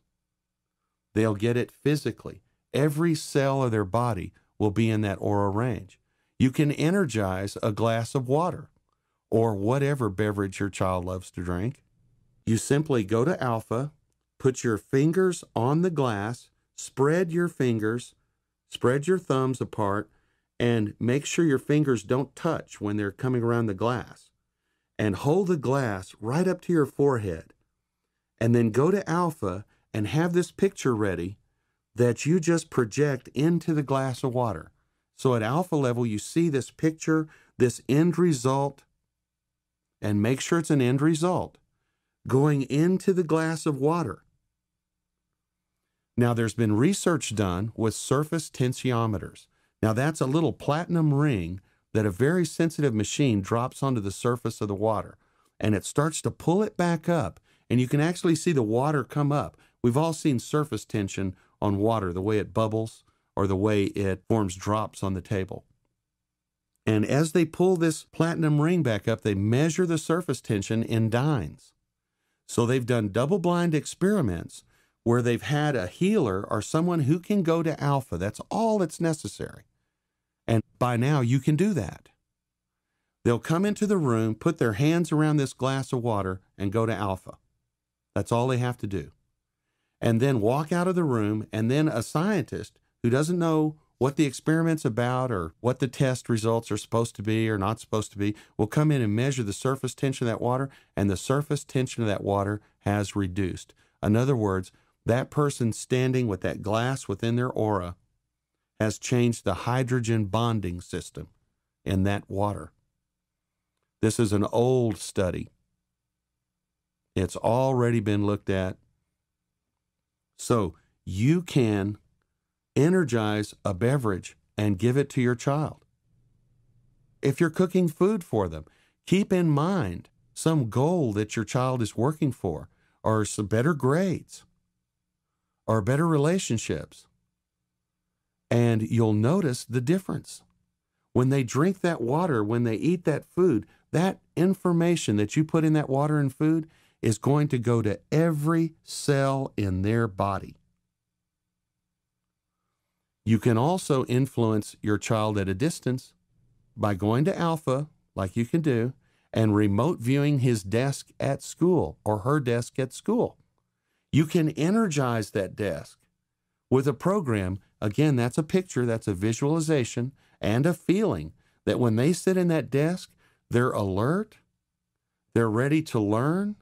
They'll get it physically. Every cell of their body will be in that aura range. You can energize a glass of water or whatever beverage your child loves to drink. You simply go to Alpha, put your fingers on the glass, spread your fingers, spread your thumbs apart, and make sure your fingers don't touch when they're coming around the glass. And hold the glass right up to your forehead. And then go to alpha and have this picture ready that you just project into the glass of water. So at alpha level, you see this picture, this end result, and make sure it's an end result going into the glass of water. Now, there's been research done with surface tensiometers. Now, that's a little platinum ring that a very sensitive machine drops onto the surface of the water, and it starts to pull it back up, and you can actually see the water come up. We've all seen surface tension on water, the way it bubbles or the way it forms drops on the table. And as they pull this platinum ring back up, they measure the surface tension in dynes. So they've done double blind experiments where they've had a healer or someone who can go to alpha. That's all that's necessary. And by now, you can do that. They'll come into the room, put their hands around this glass of water, and go to alpha. That's all they have to do. And then walk out of the room, and then a scientist who doesn't know what the experiment's about or what the test results are supposed to be or not supposed to be We'll come in and measure the surface tension of that water, and the surface tension of that water has reduced. In other words, that person standing with that glass within their aura has changed the hydrogen bonding system in that water. This is an old study. It's already been looked at. So you can energize a beverage and give it to your child. If you're cooking food for them, keep in mind some goal that your child is working for, or some better grades, or better relationships. And you'll notice the difference. When they drink that water, when they eat that food, that information that you put in that water and food is going to go to every cell in their body. You can also influence your child at a distance by going to Alpha, like you can do, and remote viewing his desk at school or her desk at school. You can energize that desk with a program. Again, that's a picture, that's a visualization, and a feeling that when they sit in that desk, they're alert, they're ready to learn,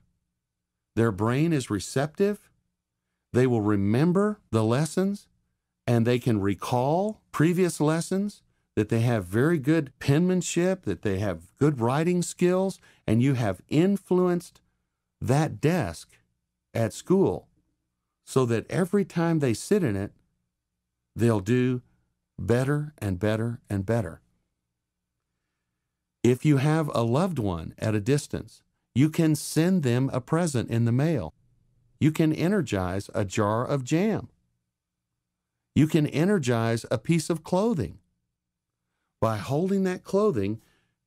their brain is receptive, they will remember the lessons, and they can recall previous lessons, that they have very good penmanship, that they have good writing skills, and you have influenced that desk at school so that every time they sit in it, they'll do better and better and better. If you have a loved one at a distance, you can send them a present in the mail. You can energize a jar of jam. You can energize a piece of clothing by holding that clothing,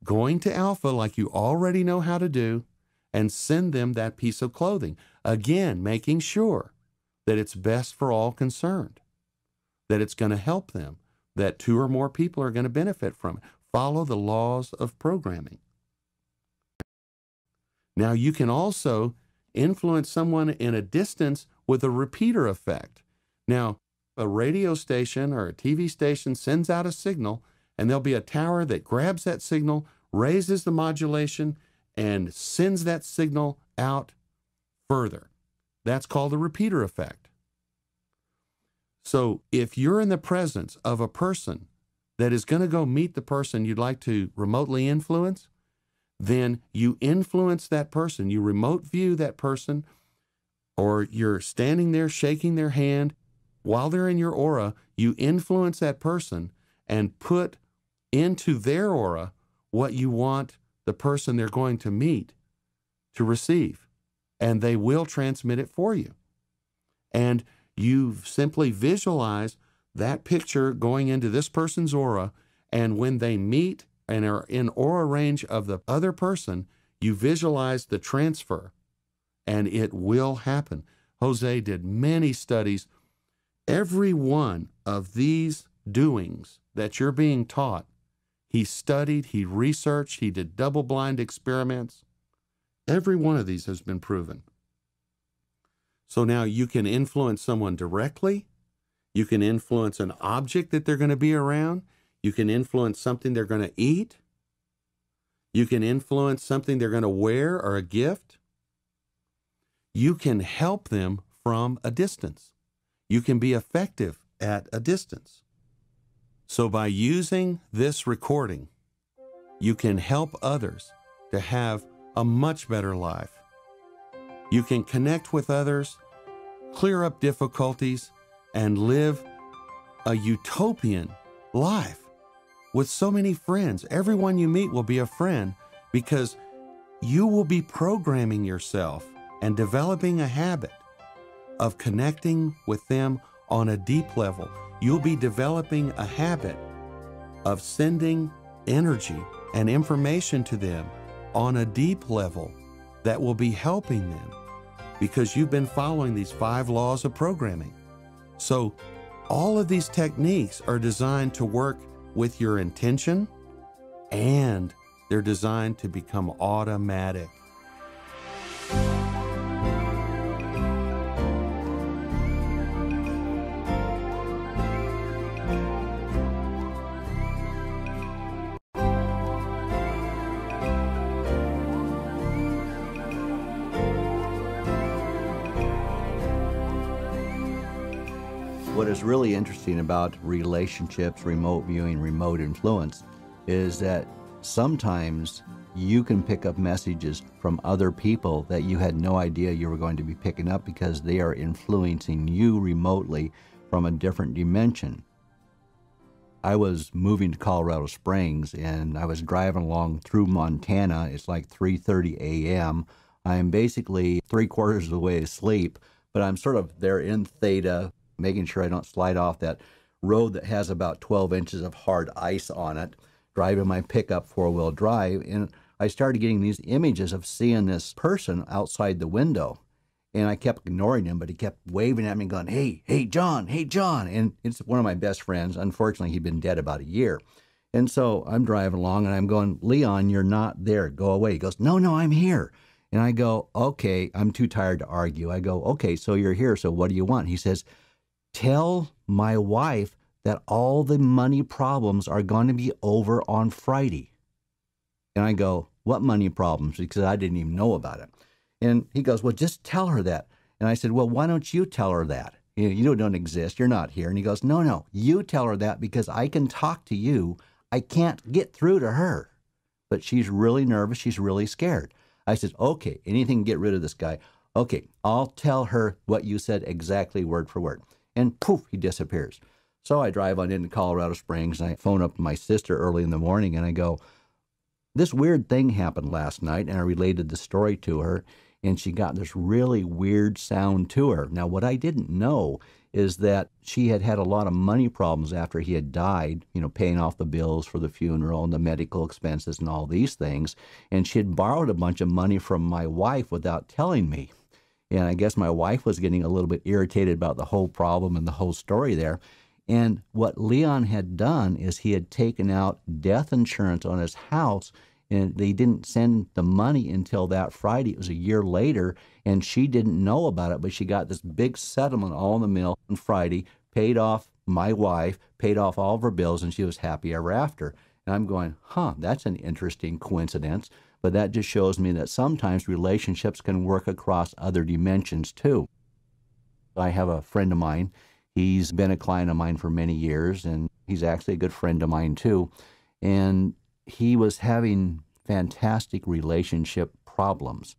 going to Alpha like you already know how to do, and send them that piece of clothing. Again, making sure that it's best for all concerned, that it's going to help them, that two or more people are going to benefit from it. Follow the laws of programming. Now, you can also influence someone in a distance with a repeater effect. Now, a radio station or a TV station sends out a signal, and there'll be a tower that grabs that signal, raises the modulation, and sends that signal out further. That's called a repeater effect. So if you're in the presence of a person that is going to go meet the person you'd like to remotely influence, then you influence that person. You remote view that person, or you're standing there shaking their hand while they're in your aura, you influence that person and put into their aura what you want the person they're going to meet to receive. And they will transmit it for you. And you simply visualize that picture going into this person's aura. And when they meet and are in aura range of the other person, you visualize the transfer and it will happen. Jose did many studies Every one of these doings that you're being taught, he studied, he researched, he did double blind experiments. Every one of these has been proven. So now you can influence someone directly. You can influence an object that they're going to be around. You can influence something they're going to eat. You can influence something they're going to wear or a gift. You can help them from a distance. You can be effective at a distance. So, by using this recording, you can help others to have a much better life. You can connect with others, clear up difficulties, and live a utopian life with so many friends. Everyone you meet will be a friend because you will be programming yourself and developing a habit of connecting with them on a deep level. You'll be developing a habit of sending energy and information to them on a deep level that will be helping them because you've been following these five laws of programming. So, all of these techniques are designed to work with your intention and they're designed to become automatic. Really interesting about relationships, remote viewing, remote influence is that sometimes you can pick up messages from other people that you had no idea you were going to be picking up because they are influencing you remotely from a different dimension. I was moving to Colorado Springs and I was driving along through Montana. It's like 3:30 a.m. I am basically three quarters of the way asleep, but I'm sort of there in theta, making sure I don't slide off that road that has about 12 inches of hard ice on it, driving my pickup four wheel drive. And I started getting these images of seeing this person outside the window. And I kept ignoring him, but he kept waving at me, going, Hey, hey, John, hey, John. And it's one of my best friends. Unfortunately, he'd been dead about a year. And so I'm driving along and I'm going, Leon, you're not there. Go away. He goes, No, no, I'm here. And I go, Okay, I'm too tired to argue. I go, Okay, so you're here. So what do you want? He says, Tell my wife that all the money problems are going to be over on Friday. And I go, What money problems? Because I didn't even know about it. And he goes, Well, just tell her that. And I said, Well, why don't you tell her that? You, know, you don't exist. You're not here. And he goes, No, no, you tell her that because I can talk to you. I can't get through to her. But she's really nervous. She's really scared. I said, Okay, anything to get rid of this guy. Okay, I'll tell her what you said exactly word for word. And poof, he disappears. So I drive on into Colorado Springs and I phone up my sister early in the morning and I go, This weird thing happened last night. And I related the story to her and she got this really weird sound to her. Now, what I didn't know is that she had had a lot of money problems after he had died, you know, paying off the bills for the funeral and the medical expenses and all these things. And she had borrowed a bunch of money from my wife without telling me. And I guess my wife was getting a little bit irritated about the whole problem and the whole story there. And what Leon had done is he had taken out death insurance on his house and they didn't send the money until that Friday. It was a year later, and she didn't know about it, but she got this big settlement all in the mail on Friday, paid off my wife, paid off all of her bills, and she was happy ever after. And I'm going, huh, that's an interesting coincidence. But that just shows me that sometimes relationships can work across other dimensions too. I have a friend of mine. He's been a client of mine for many years, and he's actually a good friend of mine too. And he was having fantastic relationship problems.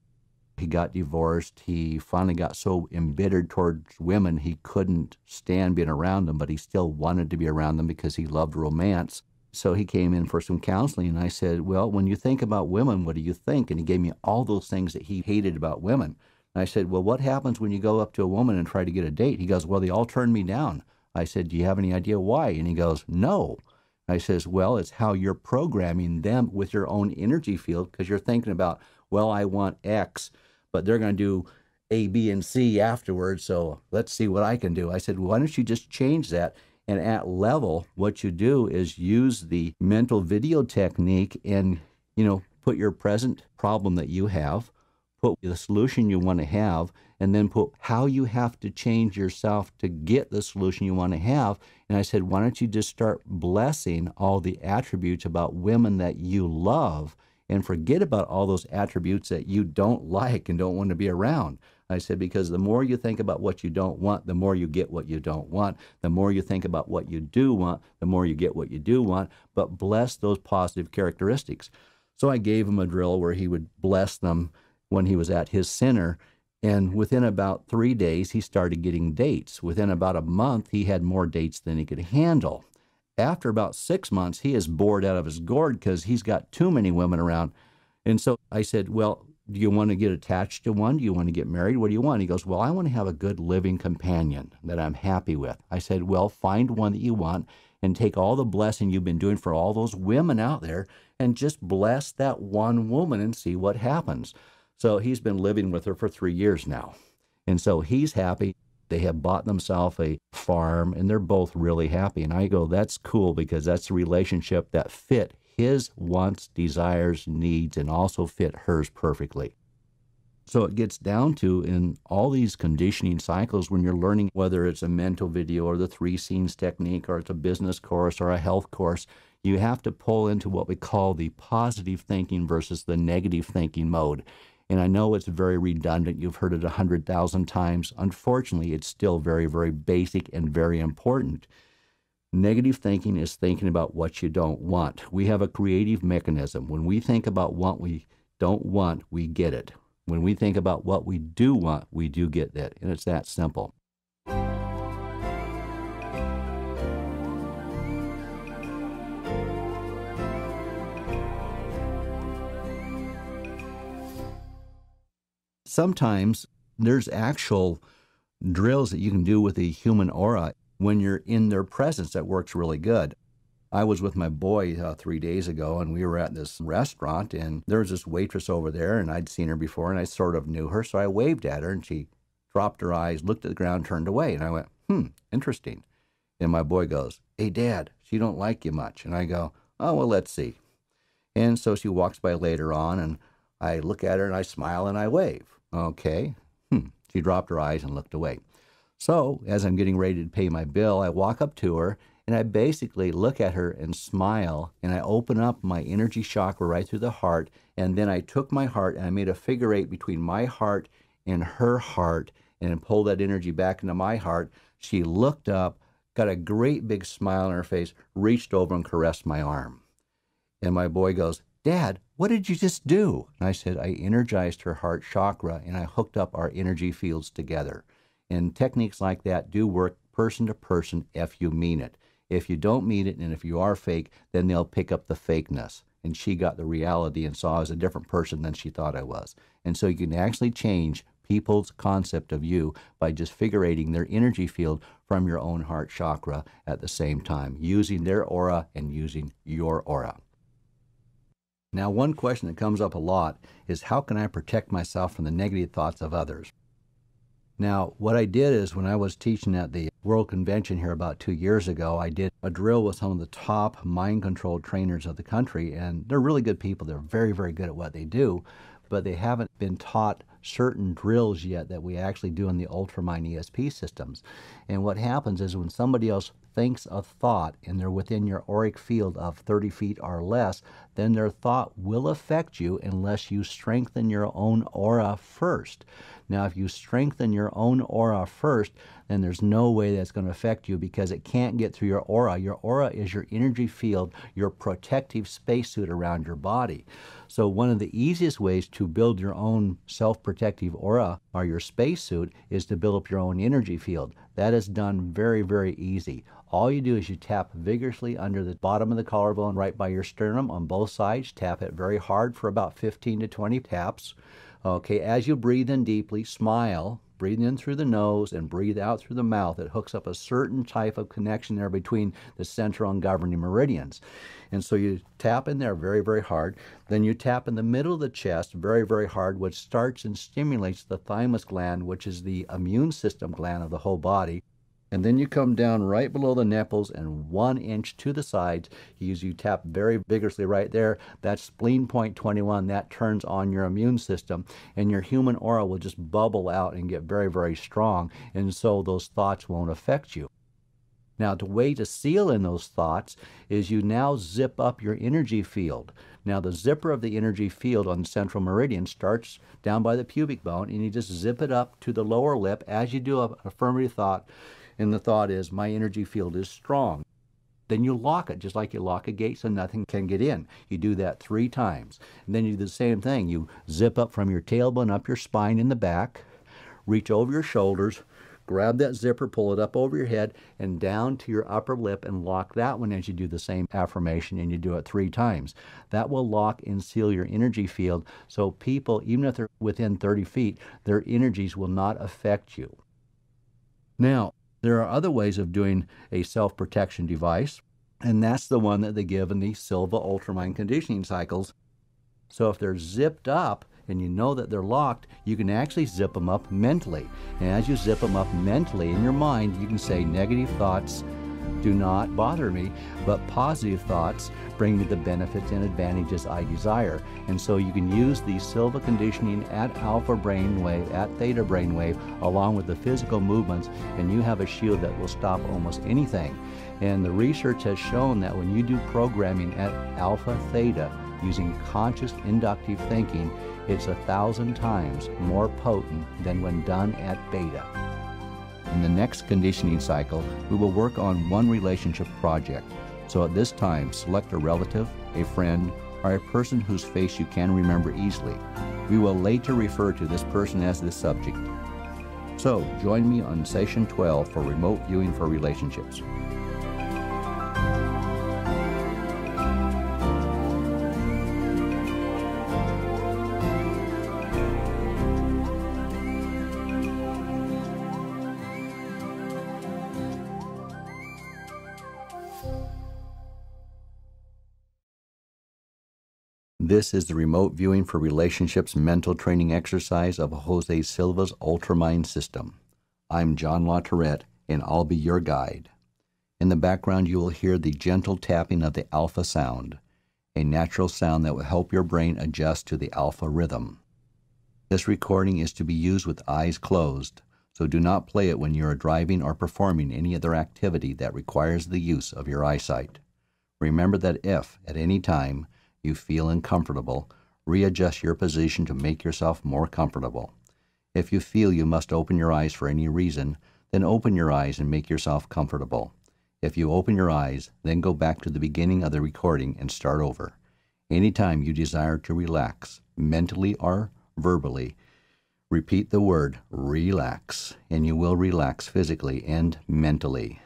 He got divorced. He finally got so embittered towards women he couldn't stand being around them, but he still wanted to be around them because he loved romance. So he came in for some counseling, and I said, Well, when you think about women, what do you think? And he gave me all those things that he hated about women. And I said, Well, what happens when you go up to a woman and try to get a date? He goes, Well, they all turn me down. I said, Do you have any idea why? And he goes, No. I says, well, it's how you're programming them with your own energy field because you're thinking about, well, I want X, but they're going to do A, B, and C afterwards. So let's see what I can do. I said, why don't you just change that? And at level, what you do is use the mental video technique and, you know, put your present problem that you have, put the solution you want to have, and then put how you have to change yourself to get the solution you want to have. And I said, why don't you just start blessing all the attributes about women that you love and forget about all those attributes that you don't [laughs] like and don't want to be around? I said, because the more you think about what you don't want, the more you get what you don't want. The more you think about what you do want, the more you get what you do want. But bless those positive characteristics. So I gave him a drill where he would bless them when he was at his center. And within about three days, he started getting dates. Within about a month, he had more dates than he could handle. After about six months, he is bored out of his gourd because he's got too many women around. And so I said, Well, do you want to get attached to one? Do you want to get married? What do you want? He goes, Well, I want to have a good living companion that I'm happy with. I said, Well, find one that you want and take all the blessing you've been doing for all those women out there and just bless that one woman and see what happens. So he's been living with her for three years now. And so he's happy. They have bought themselves a farm and they're both really happy. And I go, That's cool because that's a relationship that fit his wants, desires, needs, and also fit hers perfectly. So it gets down to in all these conditioning cycles when you're learning whether it's a mental video or the three scenes technique or it's a business course or a health course, you have to pull into what we call the positive thinking versus the negative thinking mode. And I know it's very redundant. You've heard it a hundred thousand times. Unfortunately, it's still very, very basic and very important. Negative thinking is thinking about what you don't want. We have a creative mechanism. When we think about what we don't want, we get it. When we think about what we do want, we do get that. And it's that simple. Sometimes there's actual drills that you can do with the human aura when you're in their presence, that works really good. I was with my boy uh, three days ago, and we were at this restaurant, and there was this waitress over there, and I'd seen her before, and I sort of knew her, so I waved at her, and she dropped her eyes, looked at the ground, turned away, and I went, "Hmm, interesting." And my boy goes, "Hey, Dad, she don't like you much," and I go, "Oh well, let's see." And so she walks by later on, and I look at her, and I smile, and I wave. Okay, hmm. She dropped her eyes and looked away. So, as I'm getting ready to pay my bill, I walk up to her and I basically look at her and smile and I open up my energy chakra right through the heart. And then I took my heart and I made a figure eight between my heart and her heart and pulled that energy back into my heart. She looked up, got a great big smile on her face, reached over and caressed my arm. And my boy goes, Dad, what did you just do? And I said, I energized her heart chakra and I hooked up our energy fields together. And techniques like that do work person to person if you mean it. If you don't mean it and if you are fake, then they'll pick up the fakeness. And she got the reality and saw I was a different person than she thought I was. And so you can actually change people's concept of you by just figurating their energy field from your own heart chakra at the same time, using their aura and using your aura. Now, one question that comes up a lot is how can I protect myself from the negative thoughts of others? Now, what I did is when I was teaching at the World Convention here about two years ago, I did a drill with some of the top mind control trainers of the country, and they're really good people. They're very, very good at what they do, but they haven't been taught certain drills yet that we actually do in the Ultramind ESP systems. And what happens is when somebody else thinks a thought and they're within your auric field of 30 feet or less, then their thought will affect you unless you strengthen your own aura first. Now, if you strengthen your own aura first, then there's no way that's going to affect you because it can't get through your aura. Your aura is your energy field, your protective spacesuit around your body. So, one of the easiest ways to build your own self protective aura or your spacesuit is to build up your own energy field. That is done very, very easy. All you do is you tap vigorously under the bottom of the collarbone right by your sternum on both sides. Tap it very hard for about 15 to 20 taps. Okay, as you breathe in deeply, smile, breathe in through the nose and breathe out through the mouth. It hooks up a certain type of connection there between the central and governing meridians. And so you tap in there very, very hard. Then you tap in the middle of the chest very, very hard, which starts and stimulates the thymus gland, which is the immune system gland of the whole body. And then you come down right below the nipples and one inch to the sides. You you tap very vigorously right there. That's spleen point 21. That turns on your immune system, and your human aura will just bubble out and get very, very strong. And so those thoughts won't affect you. Now, the way to seal in those thoughts is you now zip up your energy field. Now, the zipper of the energy field on the central meridian starts down by the pubic bone, and you just zip it up to the lower lip as you do a affirmative thought and the thought is, my energy field is strong. Then you lock it just like you lock a gate so nothing can get in. You do that three times. And then you do the same thing. You zip up from your tailbone up your spine in the back, reach over your shoulders, grab that zipper, pull it up over your head and down to your upper lip and lock that one as you do the same affirmation and you do it three times. That will lock and seal your energy field so people, even if they're within 30 feet, their energies will not affect you. Now, there are other ways of doing a self protection device, and that's the one that they give in the Silva Ultramind conditioning cycles. So if they're zipped up and you know that they're locked, you can actually zip them up mentally. And as you zip them up mentally in your mind, you can say negative thoughts do not bother me, but positive thoughts bring me the benefits and advantages I desire. And so you can use the Silva conditioning at alpha brainwave, at theta brainwave, along with the physical movements, and you have a shield that will stop almost anything. And the research has shown that when you do programming at alpha theta using conscious inductive thinking, it's a thousand times more potent than when done at beta. In the next conditioning cycle, we will work on one relationship project. So at this time, select a relative, a friend, or a person whose face you can remember easily. We will later refer to this person as the subject. So join me on session 12 for remote viewing for relationships. This is the remote viewing for relationships mental training exercise of Jose Silva's Ultramind system. I'm John LaTourette, and I'll be your guide. In the background, you will hear the gentle tapping of the alpha sound, a natural sound that will help your brain adjust to the alpha rhythm. This recording is to be used with eyes closed, so do not play it when you are driving or performing any other activity that requires the use of your eyesight. Remember that if, at any time, you feel uncomfortable, readjust your position to make yourself more comfortable. If you feel you must open your eyes for any reason, then open your eyes and make yourself comfortable. If you open your eyes, then go back to the beginning of the recording and start over. Anytime you desire to relax, mentally or verbally, repeat the word relax, and you will relax physically and mentally.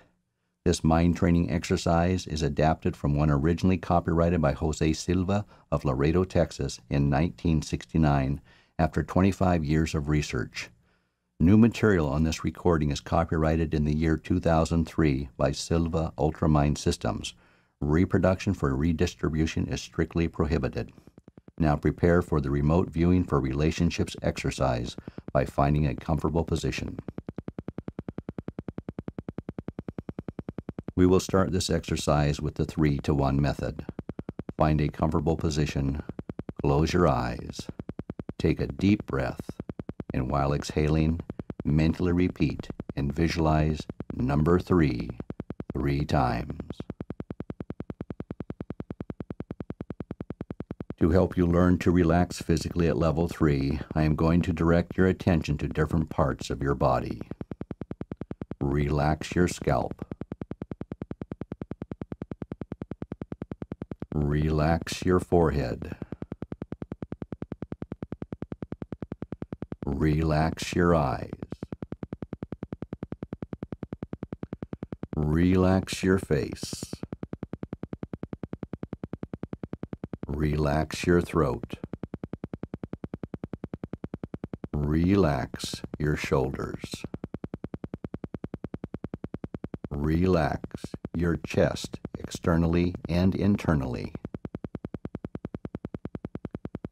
This mind training exercise is adapted from one originally copyrighted by Jose Silva of Laredo, Texas in 1969 after 25 years of research. New material on this recording is copyrighted in the year 2003 by Silva Ultramind Systems. Reproduction for redistribution is strictly prohibited. Now prepare for the remote viewing for relationships exercise by finding a comfortable position. We will start this exercise with the 3 to 1 method. Find a comfortable position, close your eyes, take a deep breath, and while exhaling, mentally repeat and visualize number 3 three times. To help you learn to relax physically at level 3, I am going to direct your attention to different parts of your body. Relax your scalp. Relax your forehead. Relax your eyes. Relax your face. Relax your throat. Relax your shoulders. Relax your chest externally and internally.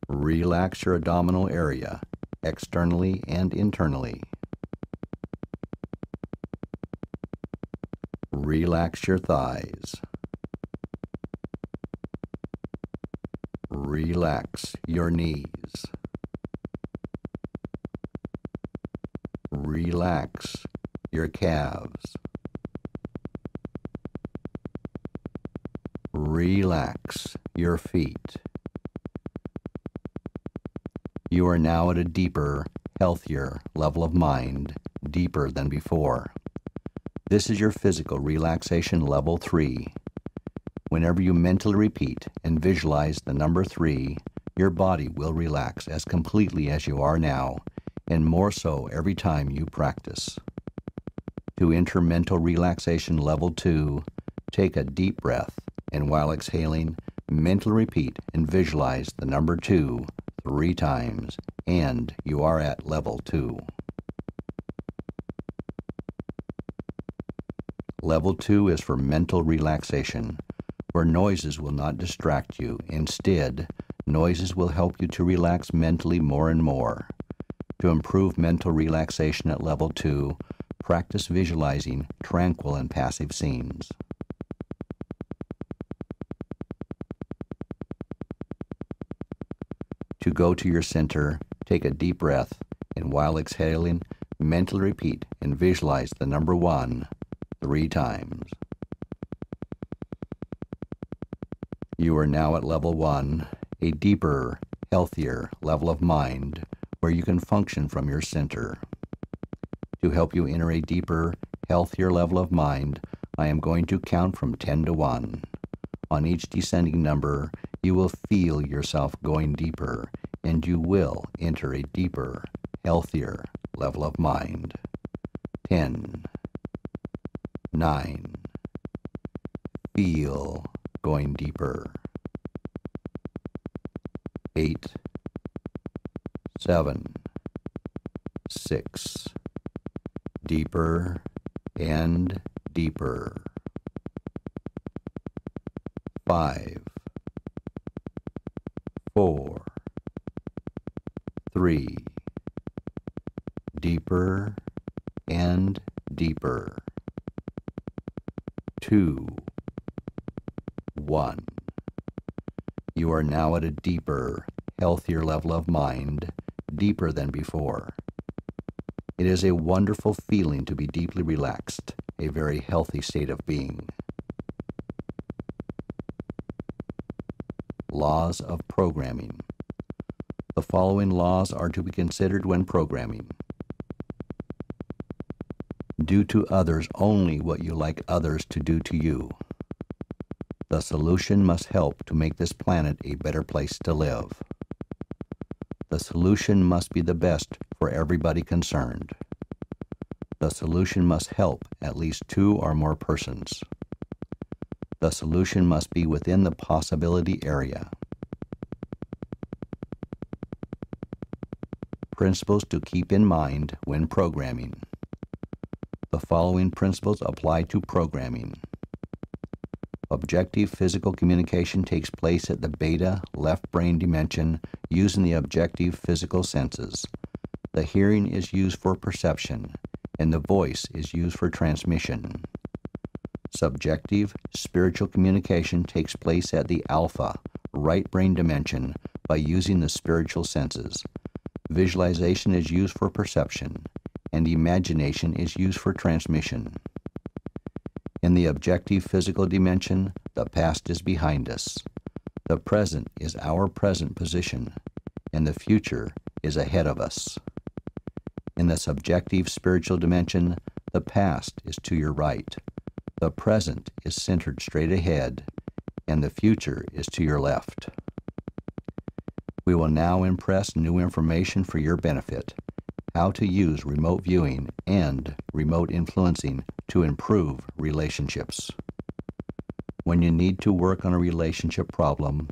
Relax your abdominal area, externally and internally. Relax your thighs. Relax your knees. Relax your calves. Relax your feet. You are now at a deeper, healthier level of mind, deeper than before. This is your physical relaxation level three. Whenever you mentally repeat and visualize the number three, your body will relax as completely as you are now, and more so every time you practice. To enter mental relaxation level two, take a deep breath and while exhaling, mentally repeat and visualize the number two three times, and you are at level two. Level two is for mental relaxation, where noises will not distract you. Instead, noises will help you to relax mentally more and more. To improve mental relaxation at level two, practice visualizing tranquil and passive scenes. Go to your center, take a deep breath, and while exhaling, mentally repeat and visualize the number one three times. You are now at level one, a deeper, healthier level of mind where you can function from your center. To help you enter a deeper, healthier level of mind, I am going to count from 10 to 1. On each descending number, you will feel yourself going deeper, and you will enter a deeper, healthier level of mind. 10, 9. Feel going deeper. 8, 7, 6. Deeper and deeper. 5, two, one. You are now at a deeper, healthier level of mind, deeper than before. It is a wonderful feeling to be deeply relaxed, a very healthy state of being. Laws of Programming The following laws are to be considered when programming do to others only what you like others to do to you. The solution must help to make this planet a better place to live. The solution must be the best for everybody concerned. The solution must help at least two or more persons. The solution must be within the possibility area. Principles to keep in mind when programming. The following principles apply to programming. Objective physical communication takes place at the beta left brain dimension using the objective physical senses. The hearing is used for perception, and the voice is used for transmission. Subjective spiritual communication takes place at the alpha right brain dimension by using the spiritual senses. Visualization is used for perception and imagination is used for transmission. In the objective physical dimension, the past is behind us. The present is our present position, and the future is ahead of us. In the subjective spiritual dimension, the past is to your right. The present is centered straight ahead, and the future is to your left. We will now impress new information for your benefit how to use remote viewing and remote influencing to improve relationships. When you need to work on a relationship problem,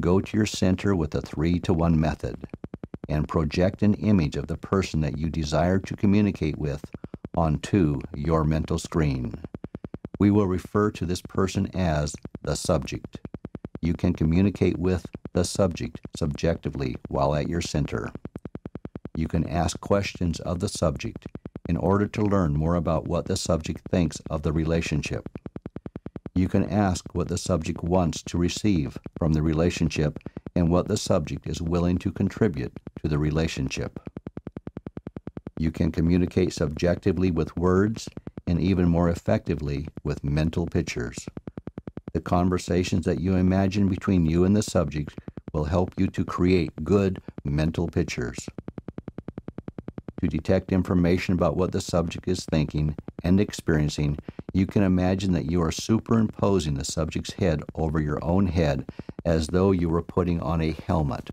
go to your center with a 3 to 1 method and project an image of the person that you desire to communicate with onto your mental screen. We will refer to this person as the subject. You can communicate with the subject subjectively while at your center. You can ask questions of the subject, in order to learn more about what the subject thinks of the relationship. You can ask what the subject wants to receive from the relationship and what the subject is willing to contribute to the relationship. You can communicate subjectively with words and even more effectively with mental pictures. The conversations that you imagine between you and the subject will help you to create good mental pictures. To detect information about what the subject is thinking and experiencing, you can imagine that you are superimposing the subject's head over your own head as though you were putting on a helmet.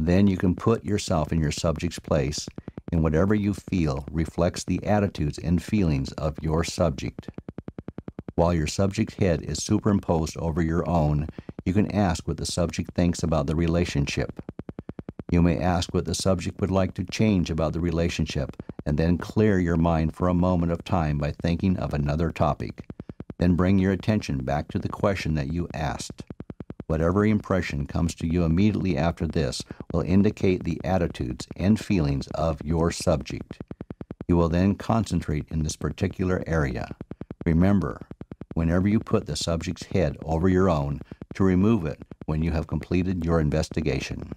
Then you can put yourself in your subject's place, and whatever you feel reflects the attitudes and feelings of your subject. While your subject's head is superimposed over your own, you can ask what the subject thinks about the relationship. You may ask what the subject would like to change about the relationship, and then clear your mind for a moment of time by thinking of another topic. Then bring your attention back to the question that you asked. Whatever impression comes to you immediately after this will indicate the attitudes and feelings of your subject. You will then concentrate in this particular area. Remember, whenever you put the subject's head over your own to remove it when you have completed your investigation.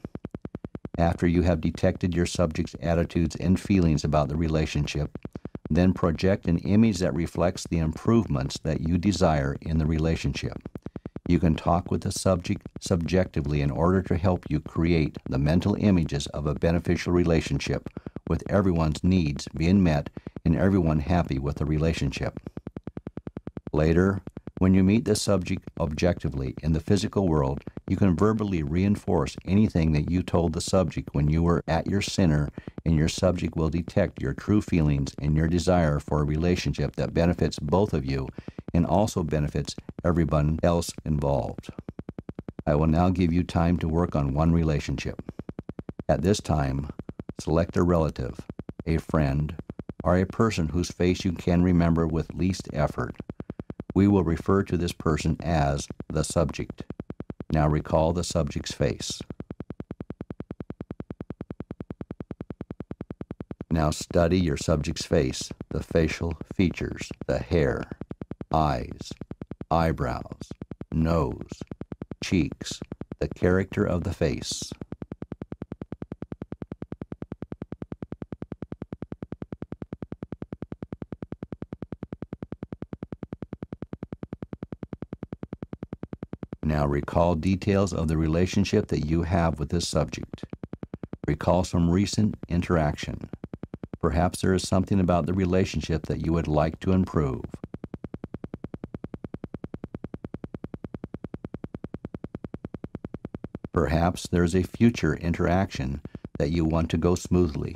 After you have detected your subject's attitudes and feelings about the relationship, then project an image that reflects the improvements that you desire in the relationship. You can talk with the subject subjectively in order to help you create the mental images of a beneficial relationship with everyone's needs being met and everyone happy with the relationship. Later, when you meet the subject objectively in the physical world, you can verbally reinforce anything that you told the subject when you were at your center, and your subject will detect your true feelings and your desire for a relationship that benefits both of you and also benefits everyone else involved. I will now give you time to work on one relationship. At this time, select a relative, a friend, or a person whose face you can remember with least effort we will refer to this person as the subject. Now recall the subject's face. Now study your subject's face, the facial features, the hair, eyes, eyebrows, nose, cheeks, the character of the face. Recall details of the relationship that you have with this subject. Recall some recent interaction. Perhaps there is something about the relationship that you would like to improve. Perhaps there is a future interaction that you want to go smoothly.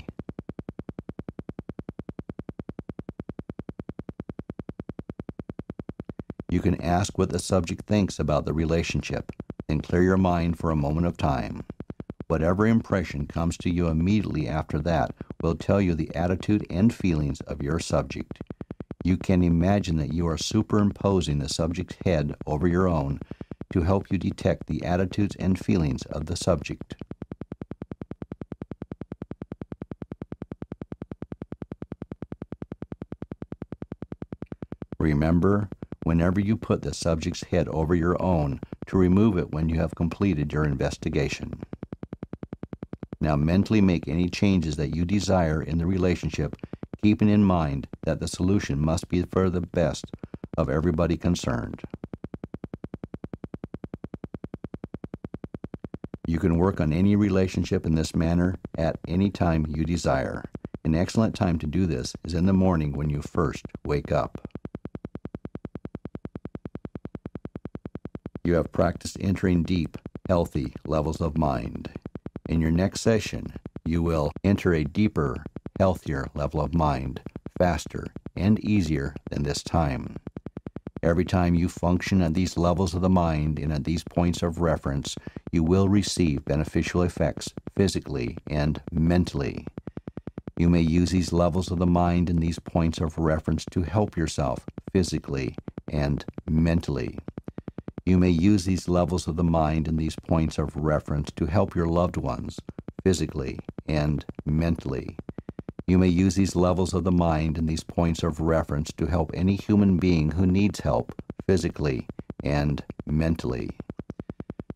Can ask what the subject thinks about the relationship, and clear your mind for a moment of time. Whatever impression comes to you immediately after that will tell you the attitude and feelings of your subject. You can imagine that you are superimposing the subject's head over your own to help you detect the attitudes and feelings of the subject. Remember, whenever you put the subject's head over your own to remove it when you have completed your investigation. Now, mentally make any changes that you desire in the relationship, keeping in mind that the solution must be for the best of everybody concerned. You can work on any relationship in this manner at any time you desire. An excellent time to do this is in the morning when you first wake up. You have practiced entering deep, healthy levels of mind. In your next session, you will enter a deeper, healthier level of mind, faster and easier than this time. Every time you function at these levels of the mind and at these points of reference, you will receive beneficial effects physically and mentally. You may use these levels of the mind and these points of reference to help yourself physically and mentally. You may use these levels of the mind and these points of reference to help your loved ones physically and mentally. You may use these levels of the mind and these points of reference to help any human being who needs help physically and mentally.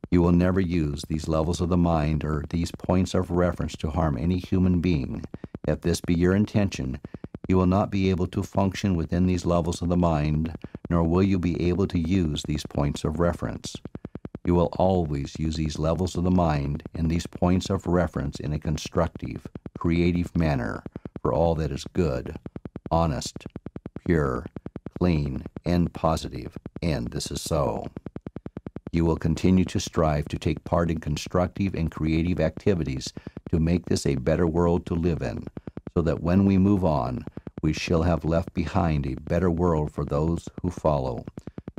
You will never use these levels of the mind or these points of reference to harm any human being. If this be your intention, you will not be able to function within these levels of the mind, nor will you be able to use these points of reference. You will always use these levels of the mind and these points of reference in a constructive, creative manner for all that is good, honest, pure, clean, and positive, and this is so. You will continue to strive to take part in constructive and creative activities to make this a better world to live in, so that when we move on, we shall have left behind a better world for those who follow.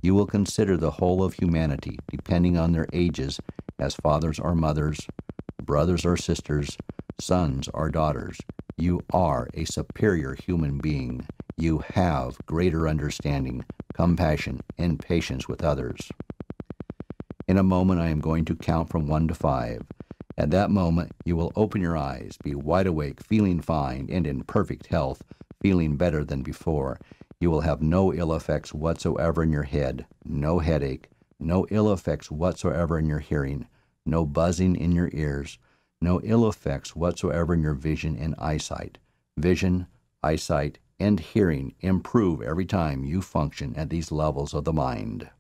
You will consider the whole of humanity, depending on their ages, as fathers or mothers, brothers or sisters, sons or daughters. You are a superior human being. You have greater understanding, compassion, and patience with others. In a moment, I am going to count from one to five. At that moment, you will open your eyes, be wide awake, feeling fine, and in perfect health, feeling better than before. You will have no ill effects whatsoever in your head, no headache, no ill effects whatsoever in your hearing, no buzzing in your ears, no ill effects whatsoever in your vision and eyesight. Vision, eyesight, and hearing improve every time you function at these levels of the mind.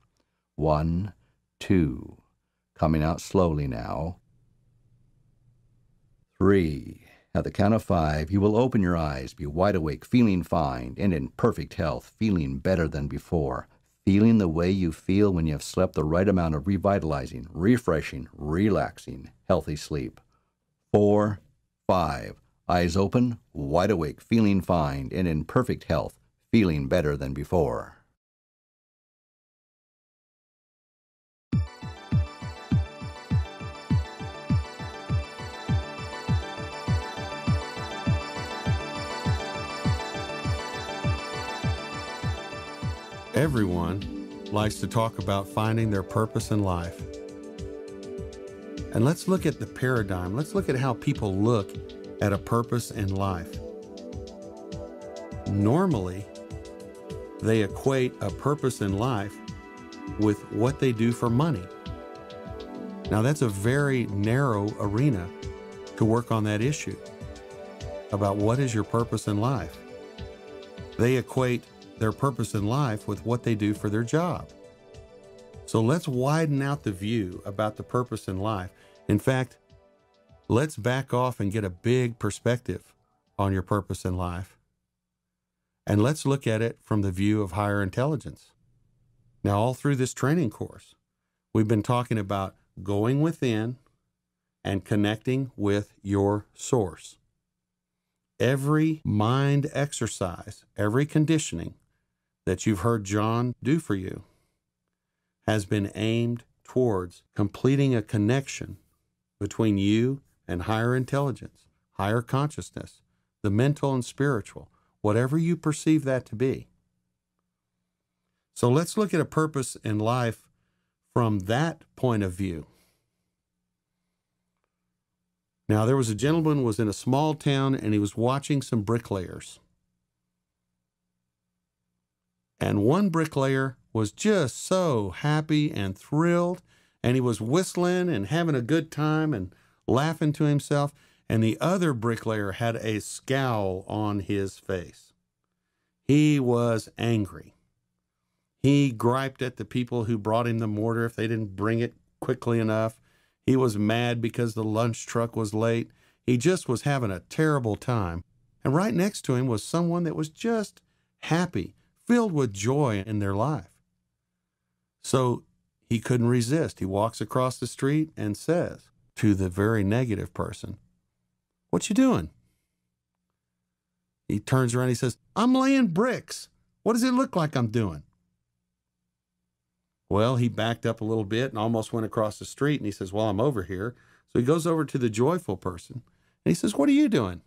One, two. Coming out slowly now. Three. At the count of five, you will open your eyes, be wide awake, feeling fine, and in perfect health, feeling better than before, feeling the way you feel when you have slept the right amount of revitalizing, refreshing, relaxing, healthy sleep. Four, five. Eyes open, wide awake, feeling fine, and in perfect health, feeling better than before. Everyone likes to talk about finding their purpose in life. And let's look at the paradigm. Let's look at how people look at a purpose in life. Normally, they equate a purpose in life with what they do for money. Now, that's a very narrow arena to work on that issue about what is your purpose in life. They equate their purpose in life with what they do for their job. So let's widen out the view about the purpose in life. In fact, let's back off and get a big perspective on your purpose in life. And let's look at it from the view of higher intelligence. Now, all through this training course, we've been talking about going within and connecting with your source. Every mind exercise, every conditioning that you've heard John do for you has been aimed towards completing a connection between you and higher intelligence, higher consciousness, the mental and spiritual, whatever you perceive that to be. So let's look at a purpose in life from that point of view. Now there was a gentleman was in a small town and he was watching some bricklayers. And one bricklayer was just so happy and thrilled, and he was whistling and having a good time and laughing to himself. And the other bricklayer had a scowl on his face. He was angry. He griped at the people who brought him the mortar if they didn't bring it quickly enough. He was mad because the lunch truck was late. He just was having a terrible time. And right next to him was someone that was just happy filled with joy in their life. So he couldn't resist. He walks across the street and says to the very negative person, What you doing? He turns around, he says, I'm laying bricks. What does it look like I'm doing? Well, he backed up a little bit and almost went across the street and he says, Well, I'm over here. So he goes over to the joyful person and he says, What are you doing?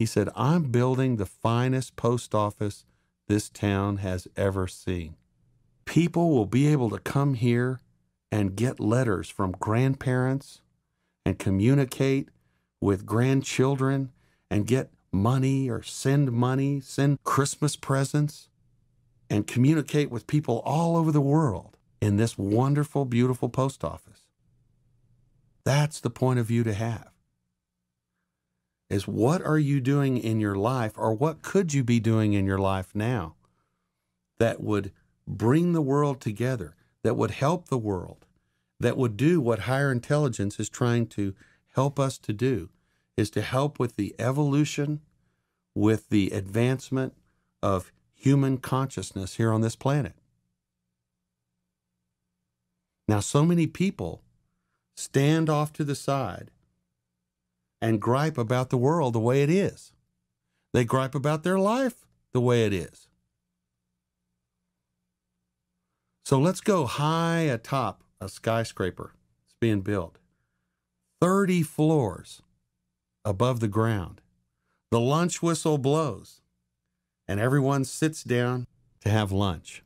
He said, I'm building the finest post office this town has ever seen. People will be able to come here and get letters from grandparents and communicate with grandchildren and get money or send money, send Christmas presents, and communicate with people all over the world in this wonderful, beautiful post office. That's the point of view to have. Is what are you doing in your life, or what could you be doing in your life now that would bring the world together, that would help the world, that would do what higher intelligence is trying to help us to do, is to help with the evolution, with the advancement of human consciousness here on this planet. Now, so many people stand off to the side and gripe about the world the way it is. They gripe about their life the way it is. So let's go high atop a skyscraper. It's being built. 30 floors above the ground. The lunch whistle blows and everyone sits down to have lunch.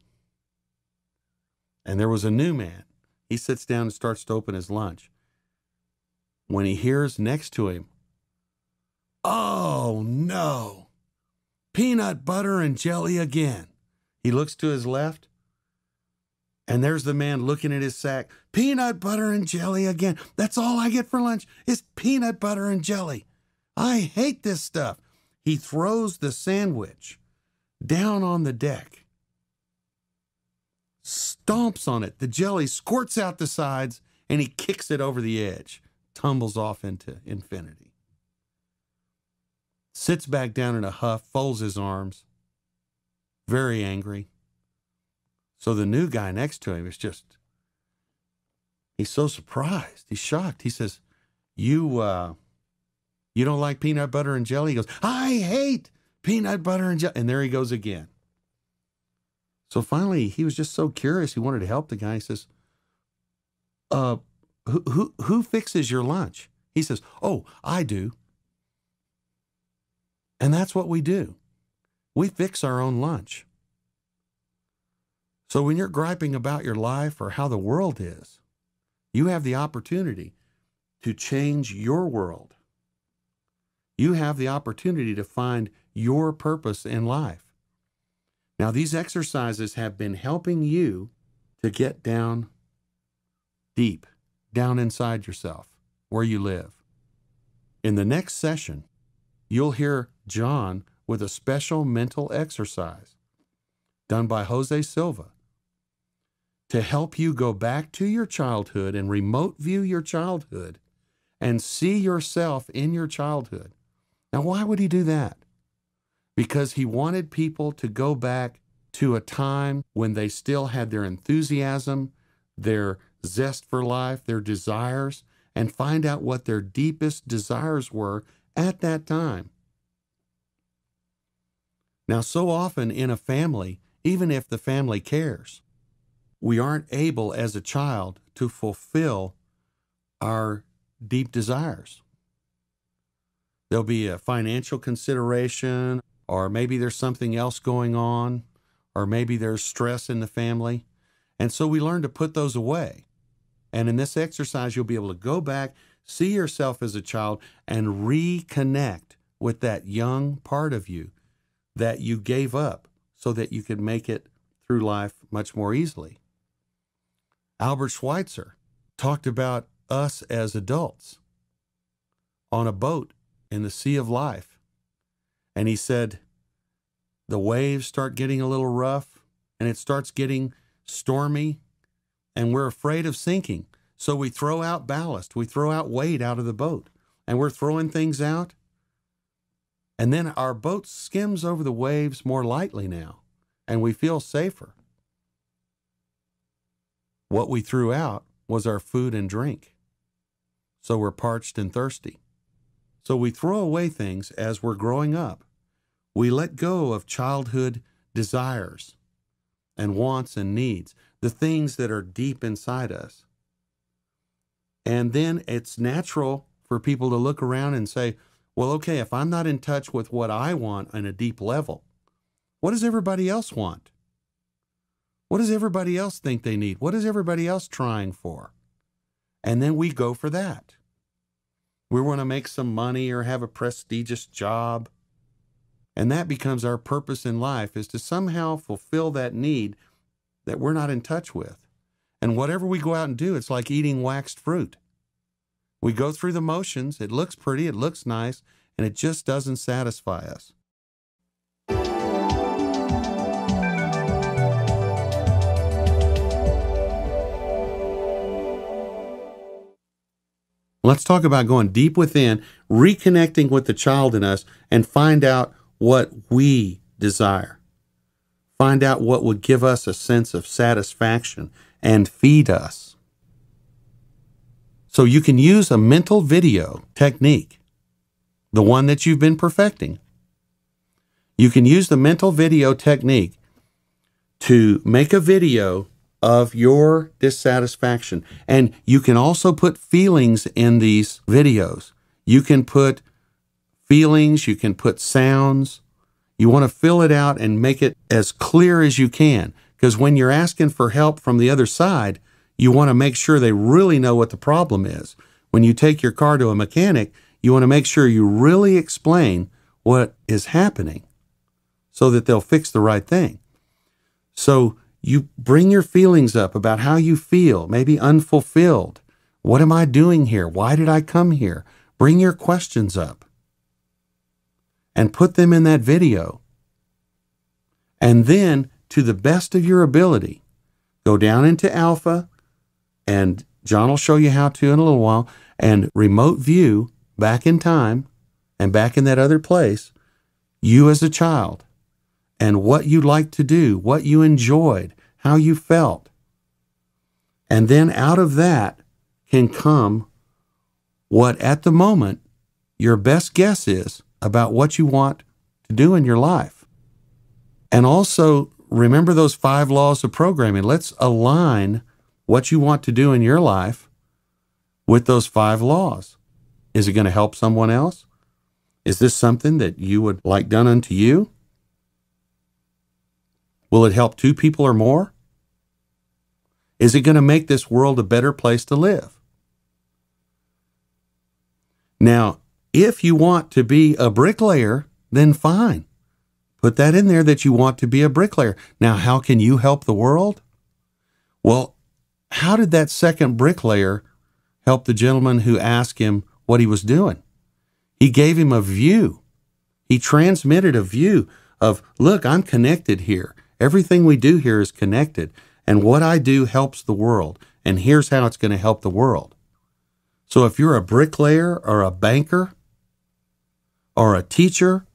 And there was a new man. He sits down and starts to open his lunch. When he hears next to him, Oh no, peanut butter and jelly again. He looks to his left, and there's the man looking at his sack. Peanut butter and jelly again. That's all I get for lunch is peanut butter and jelly. I hate this stuff. He throws the sandwich down on the deck, stomps on it. The jelly squirts out the sides, and he kicks it over the edge, tumbles off into infinity. Sits back down in a huff, folds his arms, very angry. So the new guy next to him is just, he's so surprised. He's shocked. He says, You, uh, you don't like peanut butter and jelly? He goes, I hate peanut butter and jelly. And there he goes again. So finally, he was just so curious. He wanted to help the guy. He says, uh, who, who, who fixes your lunch? He says, Oh, I do. And that's what we do. We fix our own lunch. So when you're griping about your life or how the world is, you have the opportunity to change your world. You have the opportunity to find your purpose in life. Now, these exercises have been helping you to get down deep, down inside yourself, where you live. In the next session, you'll hear John with a special mental exercise done by Jose Silva to help you go back to your childhood and remote view your childhood and see yourself in your childhood. Now, why would he do that? Because he wanted people to go back to a time when they still had their enthusiasm, their zest for life, their desires, and find out what their deepest desires were at that time. Now, so often in a family, even if the family cares, we aren't able as a child to fulfill our deep desires. There'll be a financial consideration, or maybe there's something else going on, or maybe there's stress in the family. And so we learn to put those away. And in this exercise, you'll be able to go back, see yourself as a child, and reconnect with that young part of you that you gave up so that you could make it through life much more easily. Albert Schweitzer talked about us as adults on a boat in the sea of life. And he said, the waves start getting a little rough and it starts getting stormy, and we're afraid of sinking. So we throw out ballast, we throw out weight out of the boat, and we're throwing things out and then our boat skims over the waves more lightly now, and we feel safer. What we threw out was our food and drink. So we're parched and thirsty. So we throw away things as we're growing up. We let go of childhood desires and wants and needs, the things that are deep inside us. And then it's natural for people to look around and say, well, okay, if I'm not in touch with what I want on a deep level, what does everybody else want? What does everybody else think they need? What is everybody else trying for? And then we go for that. We want to make some money or have a prestigious job. And that becomes our purpose in life is to somehow fulfill that need that we're not in touch with. And whatever we go out and do, it's like eating waxed fruit. We go through the motions, it looks pretty, it looks nice, and it just doesn't satisfy us. Let's talk about going deep within, reconnecting with the child in us, and find out what we desire. Find out what would give us a sense of satisfaction and feed us. So you can use a mental video technique, the one that you've been perfecting. You can use the mental video technique to make a video of your dissatisfaction. And you can also put feelings in these videos. You can put feelings, you can put sounds. You want to fill it out and make it as clear as you can. Because when you're asking for help from the other side, you want to make sure they really know what the problem is. When you take your car to a mechanic, you want to make sure you really explain what is happening so that they'll fix the right thing. So you bring your feelings up about how you feel, maybe unfulfilled. What am I doing here? Why did I come here? Bring your questions up and put them in that video. And then, to the best of your ability, go down into Alpha, and John will show you how to in a little while, and remote view back in time and back in that other place, you as a child, and what you liked to do, what you enjoyed, how you felt. And then out of that can come what at the moment your best guess is about what you want to do in your life. And also remember those five laws of programming. Let's align what you want to do in your life with those five laws. Is it going to help someone else? Is this something that you would like done unto you? Will it help two people or more? Is it going to make this world a better place to live? Now, if you want to be a bricklayer, then fine. Put that in there that you want to be a bricklayer. Now, how can you help the world? Well, how did that second bricklayer help the gentleman who asked him what he was doing? He gave him a view. He transmitted a view of, look, I'm connected here. Everything we do here is connected. And what I do helps the world. And here's how it's going to help the world. So if you're a bricklayer or a banker or a teacher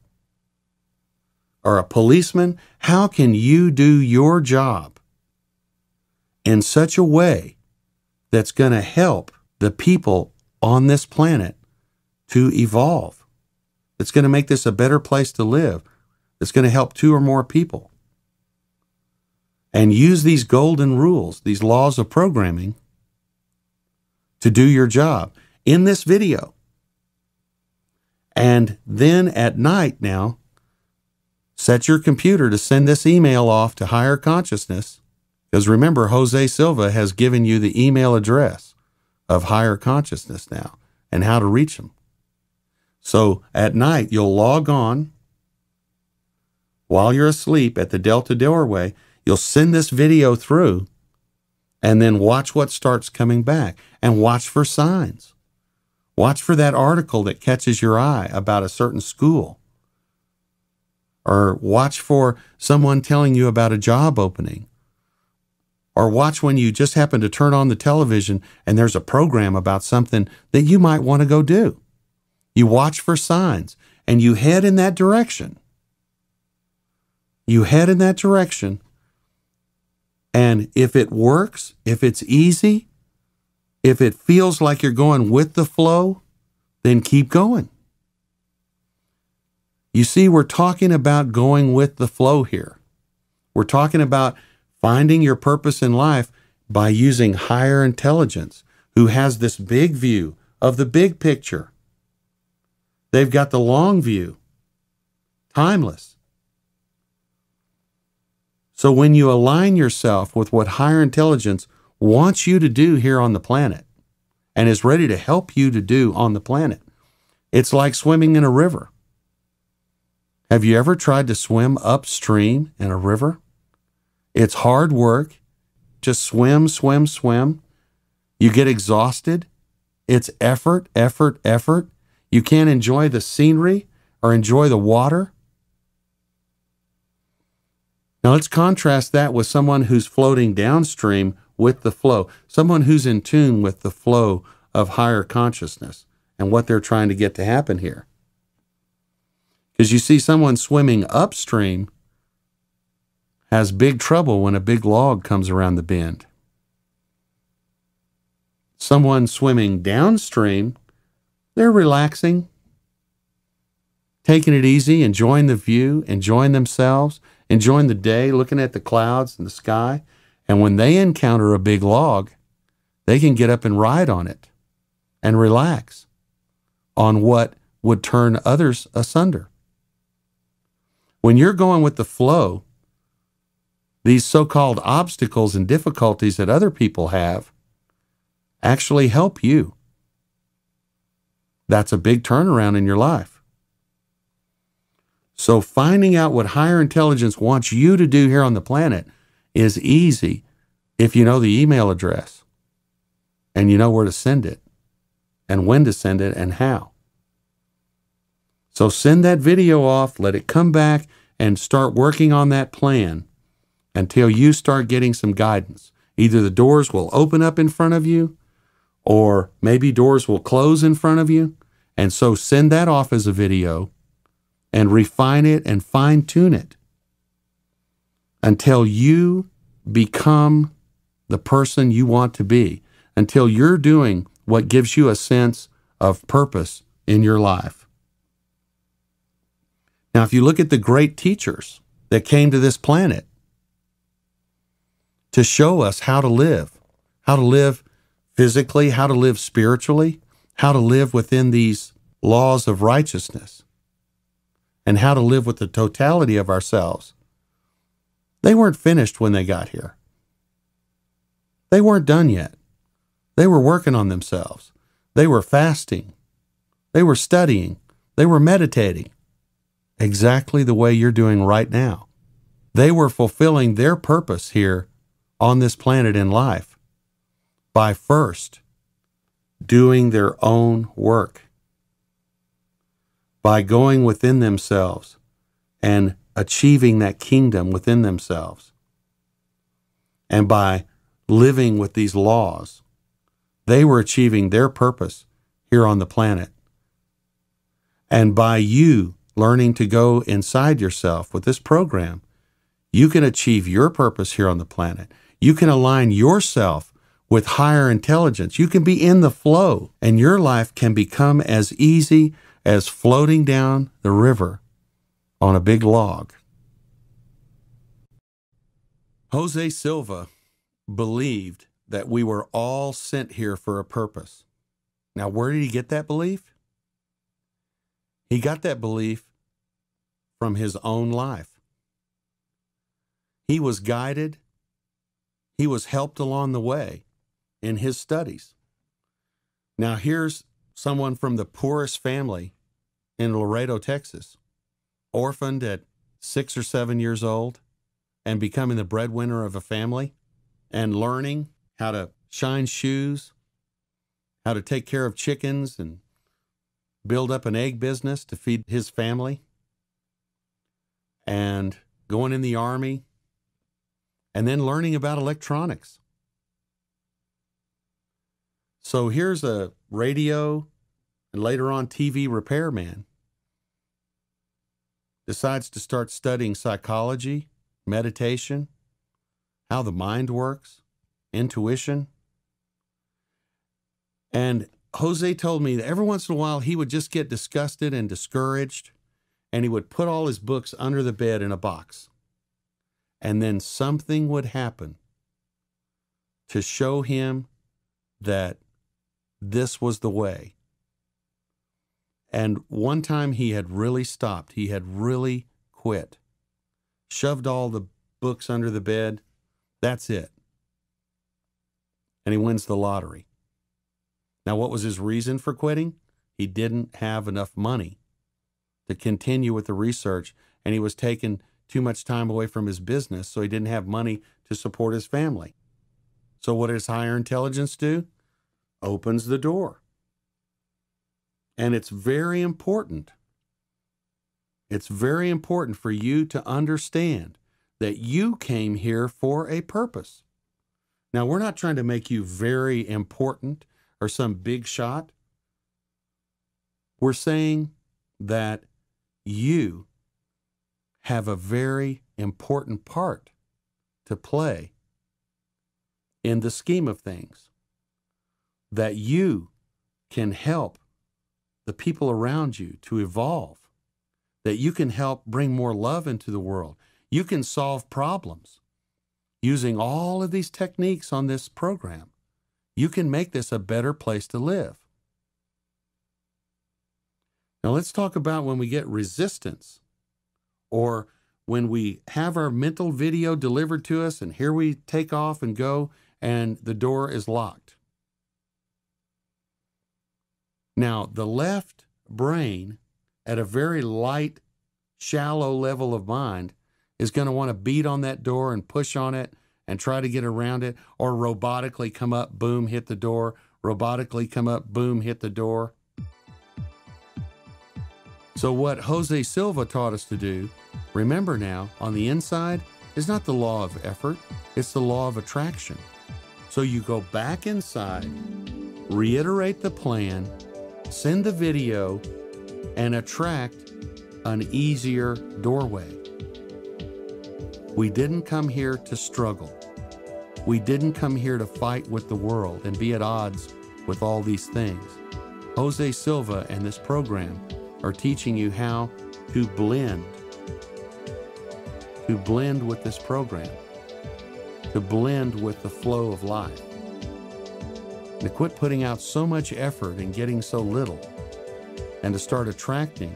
or a policeman, how can you do your job in such a way that's going to help the people on this planet to evolve? That's going to make this a better place to live. That's going to help two or more people and use these golden rules, these laws of programming, to do your job in this video. And then at night now, set your computer to send this email off to higher consciousness. Because remember, Jose Silva has given you the email address of higher consciousness now and how to reach them. So at night, you'll log on while you're asleep at the Delta doorway You'll send this video through and then watch what starts coming back and watch for signs. Watch for that article that catches your eye about a certain school. Or watch for someone telling you about a job opening. Or watch when you just happen to turn on the television and there's a program about something that you might want to go do. You watch for signs and you head in that direction. You head in that direction and if it works, if it's easy, if it feels like you're going with the flow, then keep going. You see, we're talking about going with the flow here. We're talking about finding your purpose in life by using higher intelligence, who has this big view of the big picture. They've got the long view, timeless. So when you align yourself with what higher intelligence wants you to do here on the planet and is ready to help you to do on the planet, it's like swimming in a river. Have you ever tried to swim upstream in a river? It's hard work. Just swim, swim, swim. You get exhausted. It's effort, effort, effort. You can't enjoy the scenery or enjoy the water. Now let's contrast that with someone who's floating downstream with the flow, someone who's in tune with the flow of higher consciousness and what they're trying to get to happen here. Because you see, someone swimming upstream has big trouble when a big log comes around the bend. Someone swimming downstream, they're relaxing, taking it easy, enjoying the view, enjoying themselves, enjoying the day, looking at the clouds and the sky. And when they encounter a big log, they can get up and ride on it and relax on what would turn others asunder. When you're going with the flow, these so called obstacles and difficulties that other people have actually help you. That's a big turnaround in your life. So, finding out what higher intelligence wants you to do here on the planet is easy if you know the email address and you know where to send it and when to send it and how. So, send that video off, let it come back, and start working on that plan until you start getting some guidance. Either the doors will open up in front of you, or maybe doors will close in front of you. And so send that off as a video and refine it and fine tune it until you become the person you want to be, until you're doing what gives you a sense of purpose in your life. Now, if you look at the great teachers that came to this planet, to show us how to live, how to live physically, how to live spiritually, how to live within these laws of righteousness, and how to live with the totality of ourselves. They weren't finished when they got here. They weren't done yet. They were working on themselves. They were fasting. They were studying. They were meditating. Exactly the way you're doing right now. They were fulfilling their purpose here on this planet in life by first doing their own work, by going within themselves and achieving that kingdom within themselves, and by living with these laws. They were achieving their purpose here on the planet. And by you learning to go inside yourself with this program, you can achieve your purpose here on the planet. You can align yourself with higher intelligence. You can be in the flow, and your life can become as easy as floating down the river on a big log. Jose Silva believed that we were all sent here for a purpose. Now, where did he get that belief? He got that belief from his own life. He was guided he was helped along the way in his studies. Now, here's someone from the poorest family in Laredo, Texas, orphaned at six or seven years old and becoming the breadwinner of a family and learning how to shine shoes, how to take care of chickens and build up an egg business to feed his family, and going in the army and then learning about electronics. So here's a radio and later on TV repairman. Decides to start studying psychology, meditation, how the mind works, intuition. And Jose told me that every once in a while he would just get disgusted and discouraged, and he would put all his books under the bed in a box and then something would happen to show him that this was the way. And one time he had really stopped. He had really quit, shoved all the books under the bed. That's it. And he wins the lottery. Now, what was his reason for quitting? He didn't have enough money to continue with the research, and he was taking too much time away from his business, so he didn't have money to support his family. So, what does higher intelligence do? Opens the door. And it's very important. It's very important for you to understand that you came here for a purpose. Now, we're not trying to make you very important or some big shot. We're saying that you have a very important part to play in the scheme of things. That you can help the people around you to evolve, that you can help bring more love into the world. You can solve problems using all of these techniques on this program. You can make this a better place to live. Now, let's talk about when we get resistance or when we have our mental video delivered to us and here we take off and go and the door is locked. Now, the left brain at a very light, shallow level of mind is going to want to beat on that door and push on it and try to get around it, or robotically come up, boom, hit the door, robotically come up, boom, hit the door. So, what Jose Silva taught us to do, remember now, on the inside, is not the law of effort, it's the law of attraction. So, you go back inside, reiterate the plan, send the video, and attract an easier doorway. We didn't come here to struggle. We didn't come here to fight with the world and be at odds with all these things. Jose Silva and this program are teaching you how to blend, to blend with this program, to blend with the flow of life, to quit putting out so much effort and getting so little, and to start attracting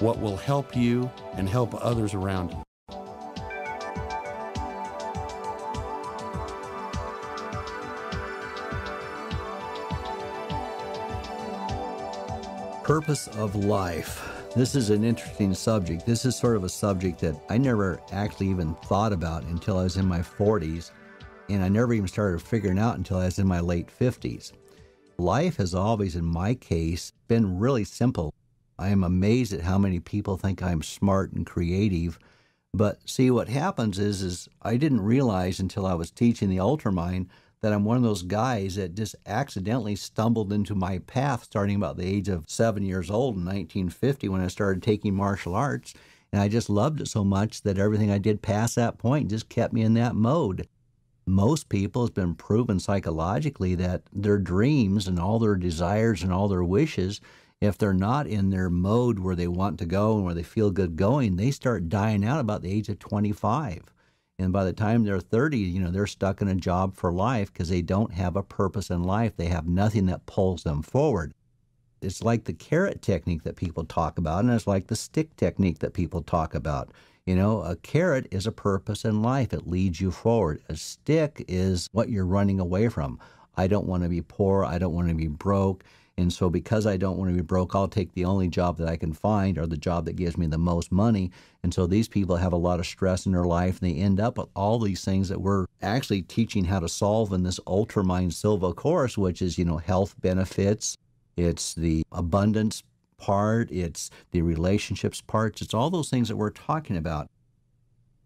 what will help you and help others around you. purpose of life. This is an interesting subject. This is sort of a subject that I never actually even thought about until I was in my 40s, and I never even started figuring out until I was in my late 50s. Life has always, in my case, been really simple. I am amazed at how many people think I'm smart and creative. But see, what happens is, is I didn't realize until I was teaching the Ultramind that I'm one of those guys that just accidentally stumbled into my path starting about the age of seven years old in 1950 when I started taking martial arts. And I just loved it so much that everything I did past that point just kept me in that mode. Most people, it's been proven psychologically that their dreams and all their desires and all their wishes, if they're not in their mode where they want to go and where they feel good going, they start dying out about the age of 25. And by the time they're 30, you know, they're stuck in a job for life because they don't have a purpose in life. They have nothing that pulls them forward. It's like the carrot technique that people talk about, and it's like the stick technique that people talk about. You know, a carrot is a purpose in life, it leads you forward. A stick is what you're running away from. I don't want to be poor. I don't want to be broke. And so, because I don't want to be broke, I'll take the only job that I can find or the job that gives me the most money. And so, these people have a lot of stress in their life and they end up with all these things that we're actually teaching how to solve in this Ultramind Silva course, which is, you know, health benefits, it's the abundance part, it's the relationships parts, it's all those things that we're talking about.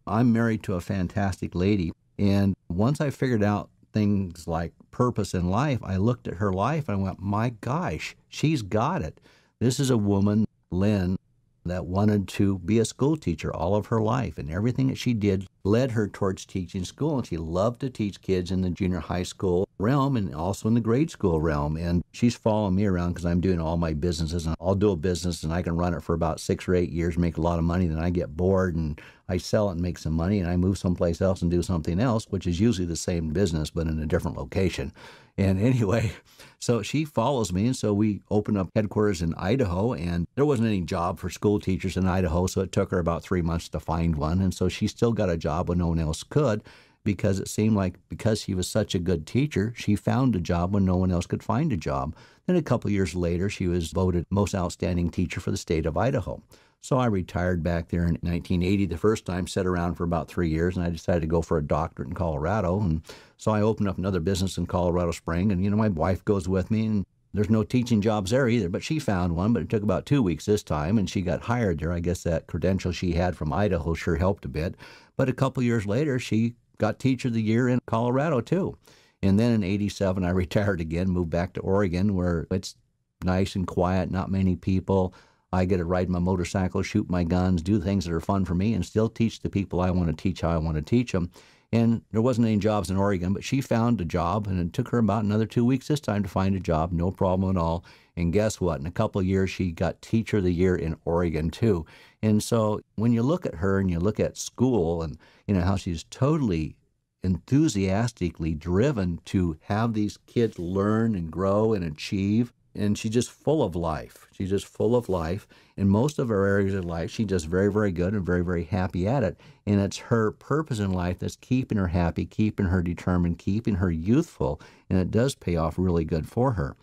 I'm married to a fantastic lady. And once I figured out things like purpose in life, I looked at her life and I went, my gosh, she's got it. This is a woman, Lynn, that wanted to be a school teacher all of her life, and everything that she did led her towards teaching school. And she loved to teach kids in the junior high school realm and also in the grade school realm. And she's following me around because I'm doing all my businesses, and I'll do a business and I can run it for about six or eight years, make a lot of money. Then I get bored and I sell it and make some money, and I move someplace else and do something else, which is usually the same business but in a different location. And anyway, so she follows me. And so we opened up headquarters in Idaho. And there wasn't any job for school teachers in Idaho. So it took her about three months to find one. And so she still got a job when no one else could. because it seemed like because she was such a good teacher, she found a job when no one else could find a job. Then a couple years later, she was voted most outstanding teacher for the state of Idaho. So I retired back there in 1980 the first time, sat around for about three years, and I decided to go for a doctorate in Colorado. And so I opened up another business in Colorado Spring, and you know my wife goes with me, and there's no teaching jobs there either, but she found one, but it took about two weeks this time, and she got hired there. I guess that credential she had from Idaho sure helped a bit. But a couple years later, she got Teacher of the Year in Colorado too. And then in 87, I [laughs] retired again, moved back to Oregon, where it's nice and quiet, not many people. I get to ride my motorcycle, shoot my guns, do things that are fun for me, and still teach the people I want to teach how I want to teach them. And there wasn't any jobs in Oregon, but she found a job, and it took her about another two weeks this time to find a job, no problem at all. And guess what? In a couple of years, she got Teacher of the Year in Oregon too. And so when you look at her and you look at school and you know how she's totally enthusiastically driven to have these kids learn and grow and achieve and she's just full of life. She's just full of life. In most of her areas of life, she's just very, very good and very, very happy at it. And it's her purpose in life that's keeping her happy, keeping her determined, keeping her youthful, and it does pay off really good for her.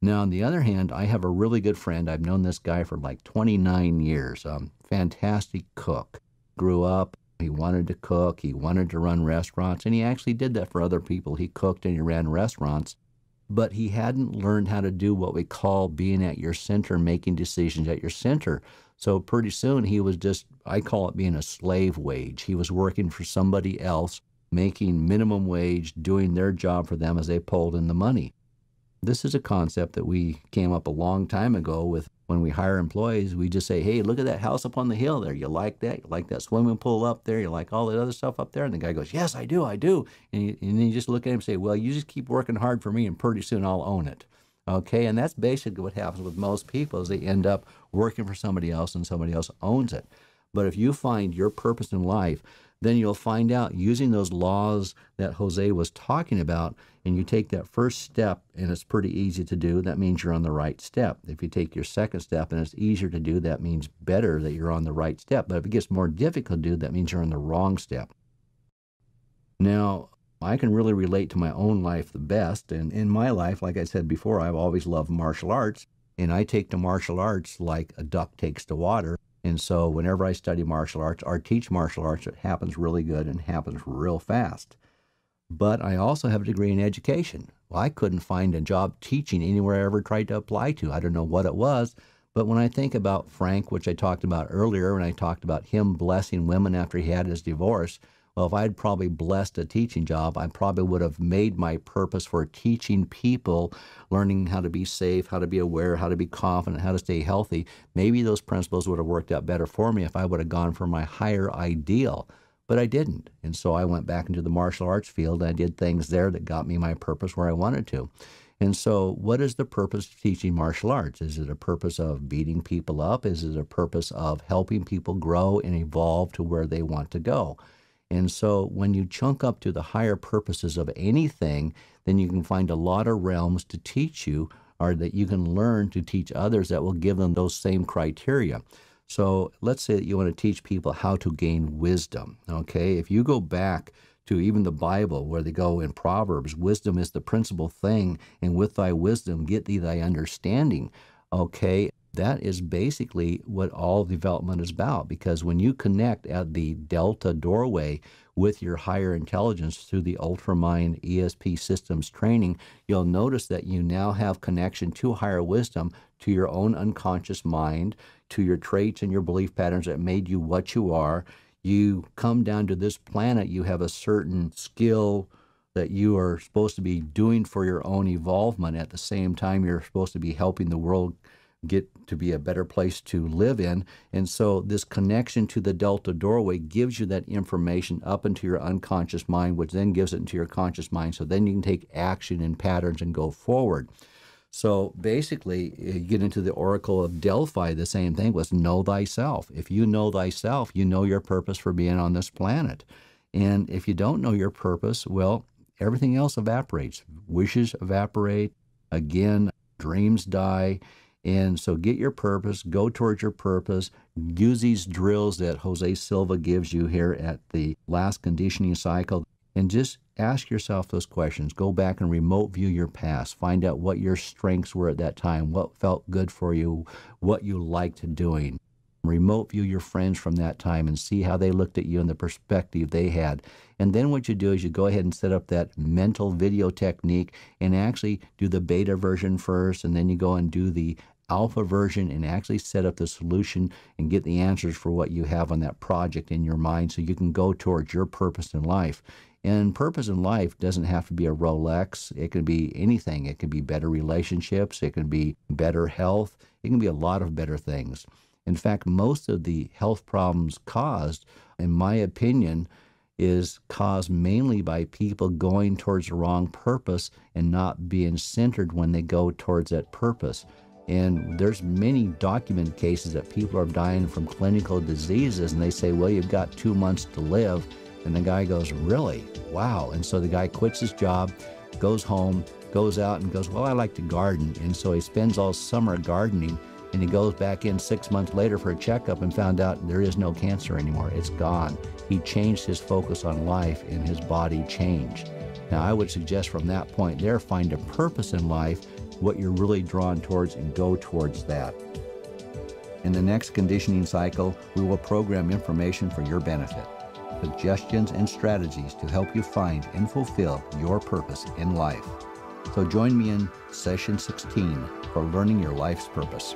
Now, on the other hand, I have a really good friend. I've known this guy for like 29 years. Um, fantastic cook. Grew up, he wanted to cook, he wanted to run restaurants, and he actually did that for other people. He cooked and he ran restaurants but he hadn't learned how to do what we call being at your center, making decisions at your center. So pretty soon he was just, I call it being a slave wage. He was working for somebody else, making minimum wage, doing their job for them as they pulled in the money. This is a concept that we came up a long time ago with when we hire employees. We just say, hey, look at that house up on the hill there. You like that? You like that swimming pool up there? You like all that other stuff up there? And the guy goes, yes, I do, I do. And, and then you just look at him and say, well, you just keep working hard for me and pretty soon I'll own it. Okay, and that's basically what happens with most people is they end up working for somebody else and somebody else owns it. But if you find your purpose in life, then you'll find out using those laws that Jose was talking about, and you take that first step, and it's pretty easy to do, that means you're on the right step. If you take your second step and it's easier to do, that means better that you're on the right step. But if it gets more difficult to do, that means you're on the wrong step. Now, I can really relate to my own life the best. And in my life, like I said before, I've always loved martial arts. And I take to martial arts like a duck takes to water. And so whenever I study martial arts or teach martial arts, it happens really good and happens real fast. But I also have a degree in education. Well, I couldn't find a job teaching anywhere I ever tried to apply to. I don't know what it was. But when I think about Frank, which I talked about earlier, when I talked about him blessing women after he had his divorce, well, if I'd probably blessed a teaching job, I probably would have made my purpose for teaching people, learning how to be safe, how to be aware, how to be confident, how to stay healthy. Maybe those principles would have worked out better for me if I would have gone for my higher ideal. But I didn't. And so I went back into the martial arts field and I did things there that got me my purpose where I wanted to. And so, what is the purpose of teaching martial arts? Is it a purpose of beating people up? Is it a purpose of helping people grow and evolve to where they want to go? And so when you chunk up to the higher purposes of anything, then you can find a lot of realms to teach you or that you can learn to teach others that will give them those same criteria. So let's say that you want to teach people how to gain wisdom. Okay, if you go back to even the Bible, where they go in Proverbs, wisdom is the principal thing, and with thy wisdom get thee thy understanding. Okay, that is basically what all development is about because when you connect at the delta doorway with your higher intelligence through the ultramind esp systems training you'll notice that you now have connection to higher wisdom to your own unconscious mind to your traits and your belief patterns that made you what you are. You come down to this planet you have a certain skill that you are supposed to be doing for your own evolvement. At the same time you're supposed to be helping the world get to be a better place to live in. And so, this connection to the Delta doorway gives you that information up into your unconscious mind, which then gives it into your conscious mind. So, then you can take action and patterns and go forward. So basically, eh, you get into the Oracle of Delphi, the same thing was know thyself. If you know thyself, you know your purpose for being on this planet. And if you don't know your purpose, well, everything else evaporates. Wishes evaporate. Again, dreams die. And so get your purpose, go towards your purpose, use these drills that Jose Silva gives you here at the last conditioning cycle. And just ask yourself those questions. Go back and remote view your past. Find out what your strengths were at that time, what felt good for you, what you liked doing. Remote view your friends from that time and see how they looked at you and the perspective they had. And then what you do is you go ahead and set up that mental video technique and actually do the beta version first, and then you go and do the alpha version and actually set up the solution and get the answers for what you have on that project in your mind so you can go towards your purpose in life. And purpose in life doesn't have to be a Rolex. It can be anything. It can be better relationships. It can be better health. It can be a lot of better things. In fact, most of the health problems caused, in my opinion, is caused mainly by people going towards the wrong purpose and not being centered when they go towards that purpose. And there's many documented cases that people are dying from clinical diseases and they say, well, you've got two months to live. And the guy goes, really? Wow. And so the guy quits his job, goes home, goes out and goes, well, I like to garden. And so he spends all summer gardening and he goes back in six months later for a checkup and found out there is no cancer anymore. It's gone. He changed his focus on life and his body changed. Now, I would suggest from that point there, find a purpose in life what you're really drawn towards and go towards that. In the next conditioning cycle, we will program information for your benefit, suggestions and strategies to help you find and fulfill your purpose in life. So join me in session 16 for learning your life's purpose.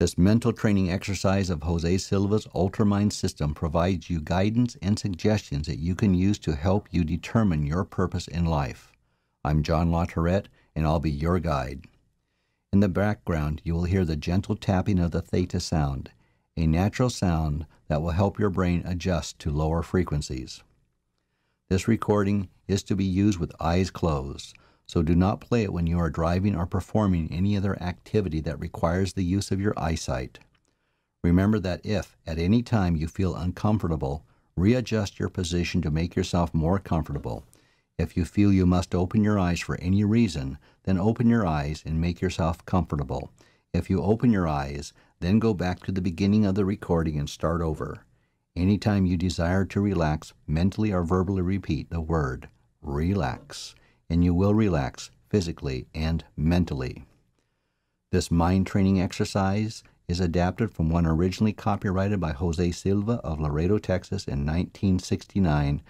This mental training exercise of Jose Silva's Ultramind system provides you guidance and suggestions that you can use to help you determine your purpose in life. I'm John LaTourette, and I'll be your guide. In the background, you will hear the gentle tapping of the theta sound, a natural sound that will help your brain adjust to lower frequencies. This recording is to be used with eyes closed so do not play it when you are driving or performing any other activity that requires the use of your eyesight. Remember that if, at any time, you feel uncomfortable, readjust your position to make yourself more comfortable. If you feel you must open your eyes for any reason, then open your eyes and make yourself comfortable. If you open your eyes, then go back to the beginning of the recording and start over. Anytime you desire to relax, mentally or verbally repeat the word relax and you will relax physically and mentally. This mind training exercise is adapted from one originally copyrighted by Jose Silva of Laredo, Texas in 1969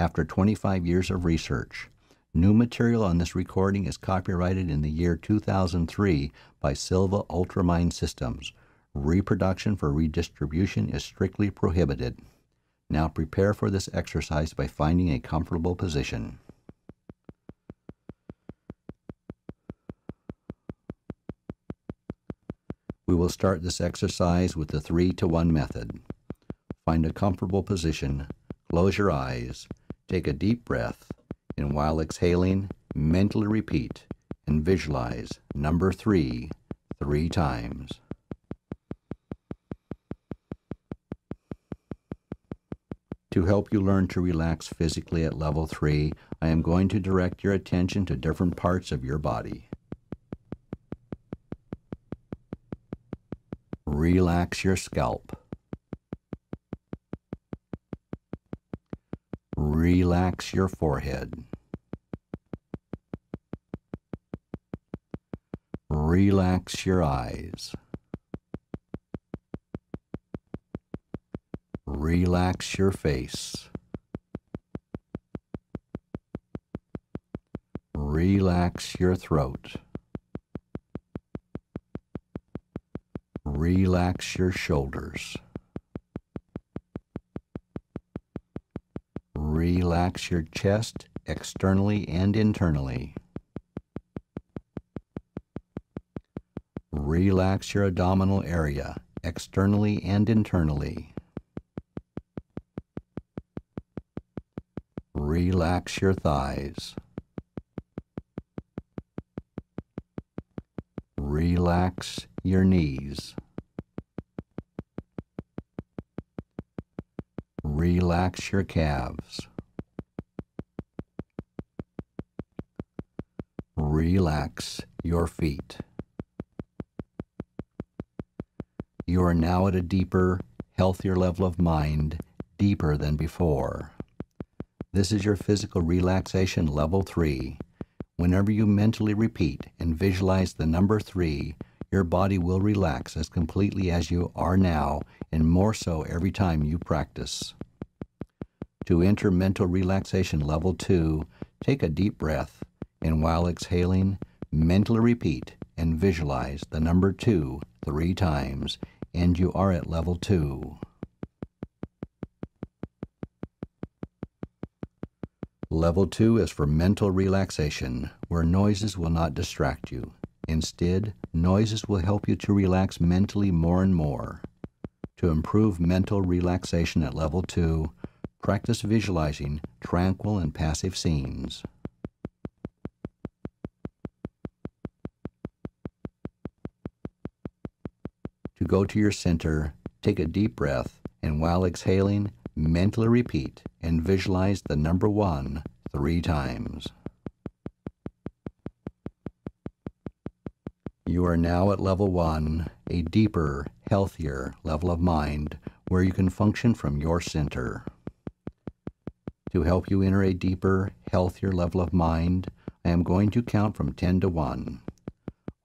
after 25 years of research. New material on this recording is copyrighted in the year 2003 by Silva Ultramind Systems. Reproduction for redistribution is strictly prohibited. Now prepare for this exercise by finding a comfortable position. We will start this exercise with the 3 to 1 method. Find a comfortable position, close your eyes, take a deep breath, and while exhaling, mentally repeat and visualize number 3 three times. To help you learn to relax physically at level 3, I am going to direct your attention to different parts of your body. Relax your scalp. Relax your forehead. Relax your eyes. Relax your face. Relax your throat. relax your shoulders. Relax your chest externally and internally. Relax your abdominal area, externally and internally. Relax your thighs. Relax your knees. Relax your calves. Relax your feet. You are now at a deeper, healthier level of mind, deeper than before. This is your physical relaxation level three. Whenever you mentally repeat and visualize the number three, your body will relax as completely as you are now, and more so every time you practice. To enter mental relaxation level two, take a deep breath, and while exhaling, mentally repeat and visualize the number two three times, and you are at level two. Level 2 is for mental relaxation, where noises will not distract you. Instead, noises will help you to relax mentally more and more. To improve mental relaxation at level 2, practice visualizing tranquil and passive scenes. To go to your center, take a deep breath and while exhaling, mentally repeat and visualize the number one three times. You are now at level one, a deeper, healthier level of mind where you can function from your center. To help you enter a deeper, healthier level of mind, I am going to count from 10 to 1.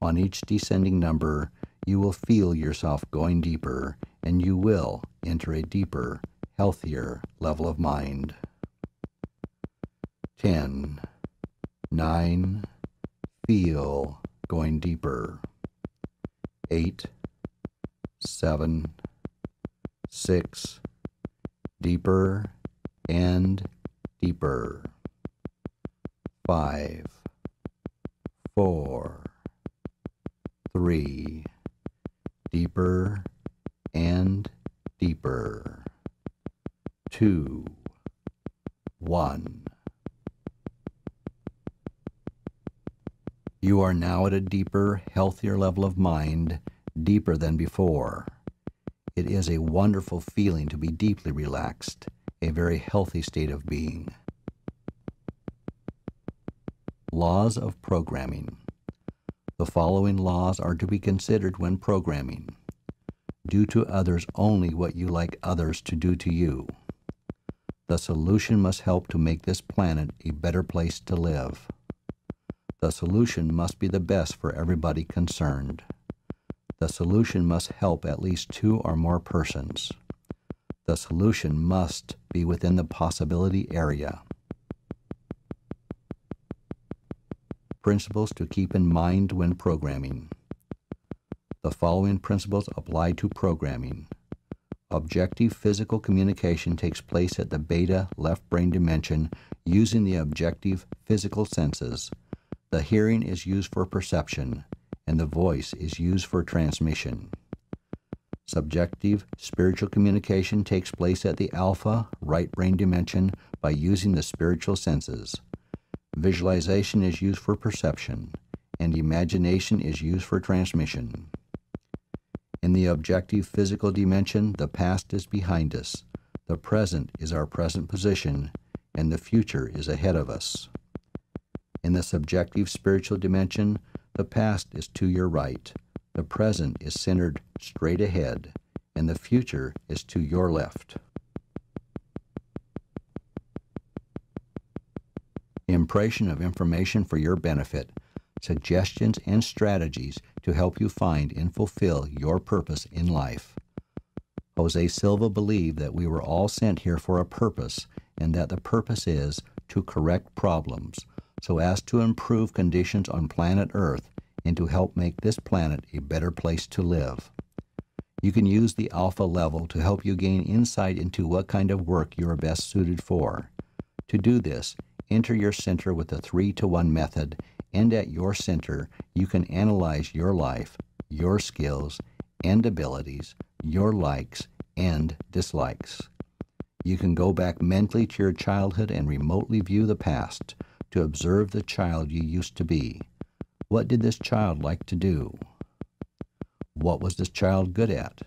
On each descending number, you will feel yourself going deeper, and you will enter a deeper, healthier level of mind. 10, 9, feel going deeper. 8, 7, 6, deeper and deeper. 5, 4, 3, deeper and deeper. Two, one. You are now at a deeper, healthier level of mind, deeper than before. It is a wonderful feeling to be deeply relaxed, a very healthy state of being. Laws of Programming the following laws are to be considered when programming. Do to others only what you like others to do to you. The solution must help to make this planet a better place to live. The solution must be the best for everybody concerned. The solution must help at least two or more persons. The solution must be within the possibility area. Principles to keep in mind when programming. The following principles apply to programming. Objective physical communication takes place at the beta left brain dimension using the objective physical senses. The hearing is used for perception, and the voice is used for transmission. Subjective spiritual communication takes place at the alpha right brain dimension by using the spiritual senses. Visualization is used for perception, and imagination is used for transmission. In the objective physical dimension, the past is behind us, the present is our present position, and the future is ahead of us. In the subjective spiritual dimension, the past is to your right, the present is centered straight ahead, and the future is to your left. Impression of information for your benefit, suggestions and strategies to help you find and fulfill your purpose in life. Jose Silva believed that we were all sent here for a purpose, and that the purpose is to correct problems so as to improve conditions on planet Earth and to help make this planet a better place to live. You can use the alpha level to help you gain insight into what kind of work you are best suited for. To do this, enter your center with the 3 to 1 method, and at your center, you can analyze your life, your skills and abilities, your likes and dislikes. You can go back mentally to your childhood and remotely view the past to observe the child you used to be. What did this child like to do? What was this child good at?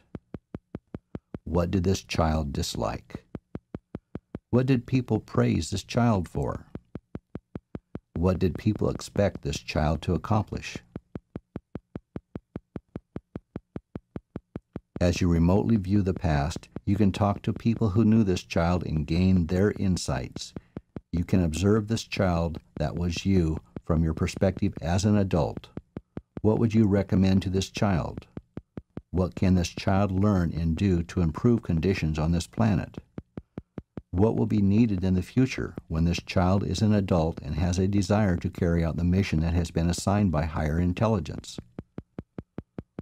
What did this child dislike? What did people praise this child for? What did people expect this child to accomplish? As you remotely view the past, you can talk to people who knew this child and gain their insights. You can observe this child that was you from your perspective as an adult. What would you recommend to this child? What can this child learn and do to improve conditions on this planet? What will be needed in the future when this child is an adult and has a desire to carry out the mission that has been assigned by higher intelligence?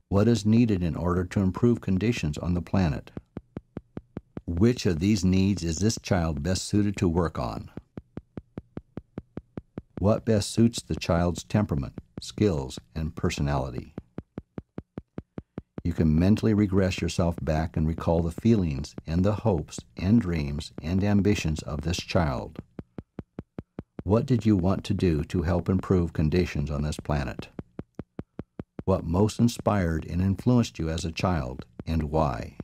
What is needed in order to improve conditions on the planet? Which of these needs is this child best suited to work on? What best suits the child's temperament, skills, and personality? You can mentally regress yourself back and recall the feelings and the hopes and dreams and ambitions of this child. What did you want to do to help improve conditions on this planet? What most inspired and influenced you as a child, and why?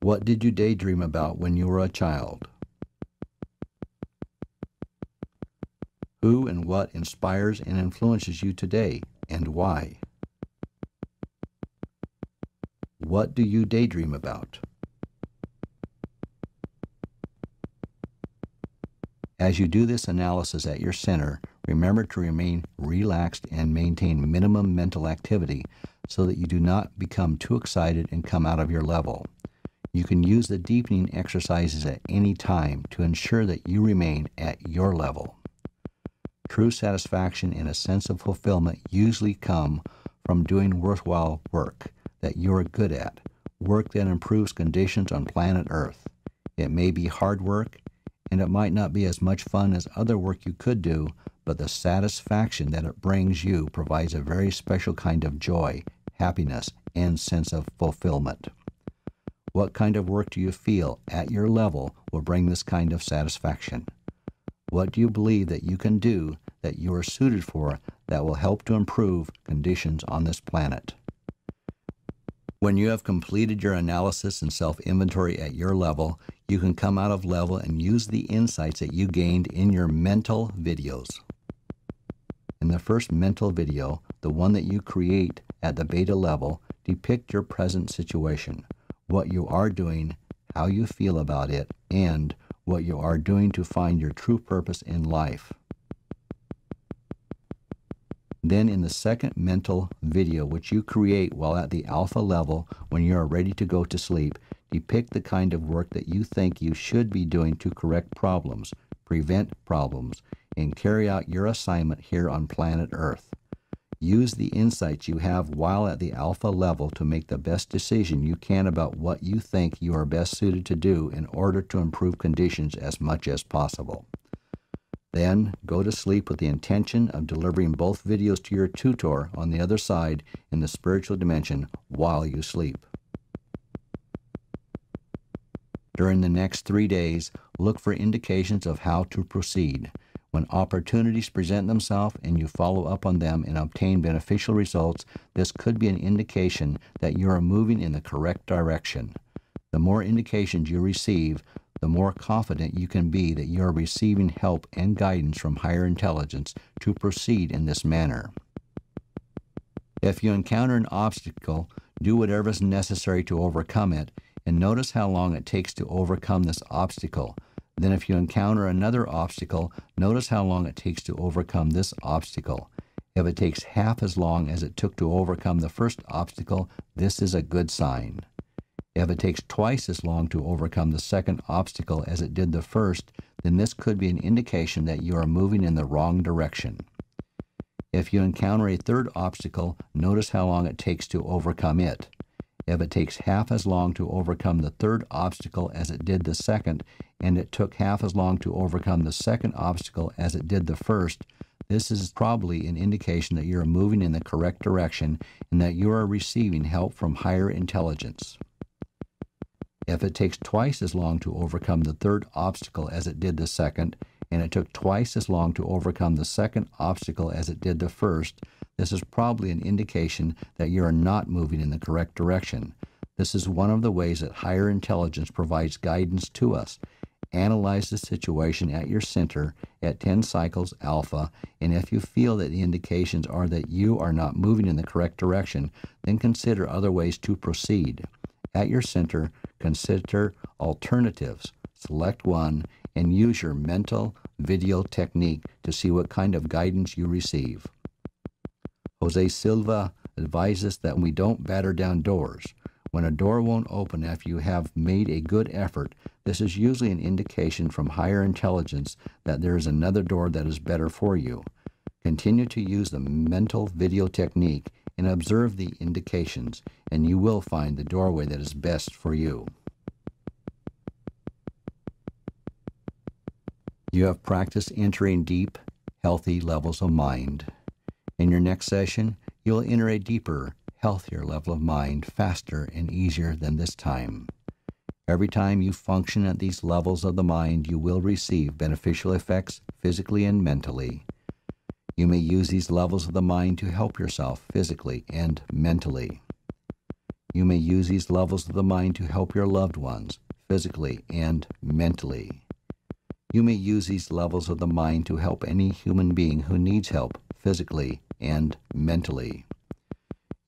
What did you daydream about when you were a child? Who and what inspires and influences you today, and why? What do you daydream about? As you do this analysis at your center, remember to remain relaxed and maintain minimum mental activity so that you do not become too excited and come out of your level. You can use the deepening exercises at any time to ensure that you remain at your level. True satisfaction and a sense of fulfillment usually come from doing worthwhile work that you are good at, work that improves conditions on planet Earth. It may be hard work, and it might not be as much fun as other work you could do, but the satisfaction that it brings you provides a very special kind of joy, happiness, and sense of fulfillment. What kind of work do you feel at your level will bring this kind of satisfaction? What do you believe that you can do that you are suited for that will help to improve conditions on this planet? When you have completed your analysis and self inventory at your level, you can come out of level and use the insights that you gained in your mental videos. In the first mental video, the one that you create at the beta level, depict your present situation, what you are doing, how you feel about it, and what you are doing to find your true purpose in life. Then, in the second mental video, which you create while at the alpha level when you are ready to go to sleep, depict the kind of work that you think you should be doing to correct problems, prevent problems, and carry out your assignment here on planet Earth. Use the insights you have while at the alpha level to make the best decision you can about what you think you are best suited to do in order to improve conditions as much as possible. Then go to sleep with the intention of delivering both videos to your tutor on the other side in the spiritual dimension while you sleep. During the next three days, look for indications of how to proceed. When opportunities present themselves and you follow up on them and obtain beneficial results, this could be an indication that you are moving in the correct direction. The more indications you receive, the more confident you can be that you are receiving help and guidance from higher intelligence to proceed in this manner. If you encounter an obstacle, do whatever is necessary to overcome it, and notice how long it takes to overcome this obstacle. Then, if you encounter another obstacle, notice how long it takes to overcome this obstacle. If it takes half as long as it took to overcome the first obstacle, this is a good sign. If it takes twice as long to overcome the second obstacle as it did the first, then this could be an indication that you are moving in the wrong direction. If you encounter a third obstacle, notice how long it takes to overcome it. If it takes half as long to overcome the third obstacle as it did the second, and it took half as long to overcome the second obstacle as it did the first, this is probably an indication that you are moving in the correct direction and that you are receiving help from higher intelligence. If it takes twice as long to overcome the third obstacle as it did the second, and it took twice as long to overcome the second obstacle as it did the first, this is probably an indication that you are not moving in the correct direction. This is one of the ways that higher intelligence provides guidance to us, Analyze the situation at your center at 10 cycles alpha, and if you feel that the indications are that you are not moving in the correct direction, then consider other ways to proceed. At your center, consider alternatives. Select one and use your mental video technique to see what kind of guidance you receive. Jose Silva advises that we don't batter down doors. When a door won't open after you have made a good effort, this is usually an indication from higher intelligence that there is another door that is better for you. Continue to use the mental video technique and observe the indications, and you will find the doorway that is best for you. You have practiced entering deep, healthy levels of mind. In your next session, you will enter a deeper, healthier level of mind faster and easier than this time. Every time you function at these levels of the mind, you will receive beneficial effects physically and mentally. You may use these levels of the mind to help yourself physically and mentally. You may use these levels of the mind to help your loved ones physically and mentally. You may use these levels of the mind to help any human being who needs help physically and mentally.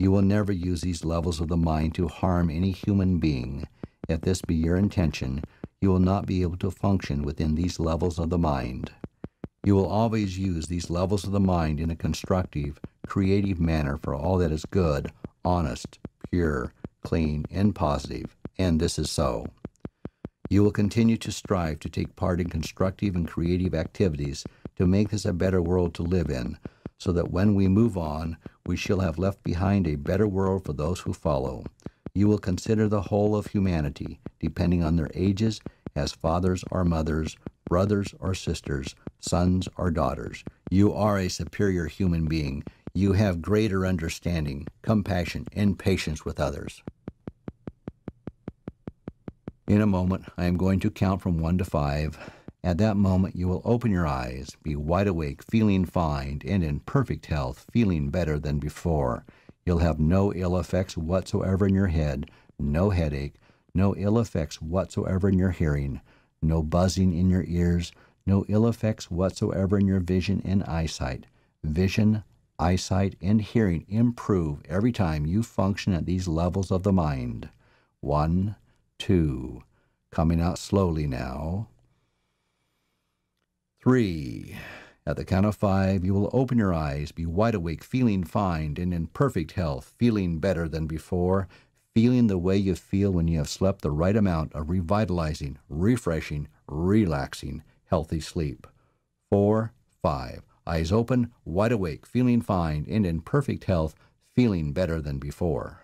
You will never use these levels of the mind to harm any human being. If this be your intention, you will not be able to function within these levels of the mind. You will always use these levels of the mind in a constructive, creative manner for all that is good, honest, pure, clean, and positive, and this is so. You will continue to strive to take part in constructive and creative activities to make this a better world to live in, so that when we move on, we shall have left behind a better world for those who follow. You will consider the whole of humanity, depending on their ages, as fathers or mothers, brothers or sisters, sons or daughters. You are a superior human being. You have greater understanding, compassion, and patience with others. In a moment, I am going to count from one to five. At that moment, you will open your eyes, be wide awake, feeling fine, and in perfect health, feeling better than before. You'll have no ill effects whatsoever in your head, no headache, no ill effects whatsoever in your hearing, no buzzing in your ears, no ill effects whatsoever in your vision and eyesight. Vision, eyesight, and hearing improve every time you function at these levels of the mind. One, two, coming out slowly now. Three. At the count of five, you will open your eyes, be wide awake, feeling fine and in perfect health, feeling better than before, feeling the way you feel when you have slept the right amount of revitalizing, refreshing, relaxing, healthy sleep. Four, five. Eyes open, wide awake, feeling fine and in perfect health, feeling better than before.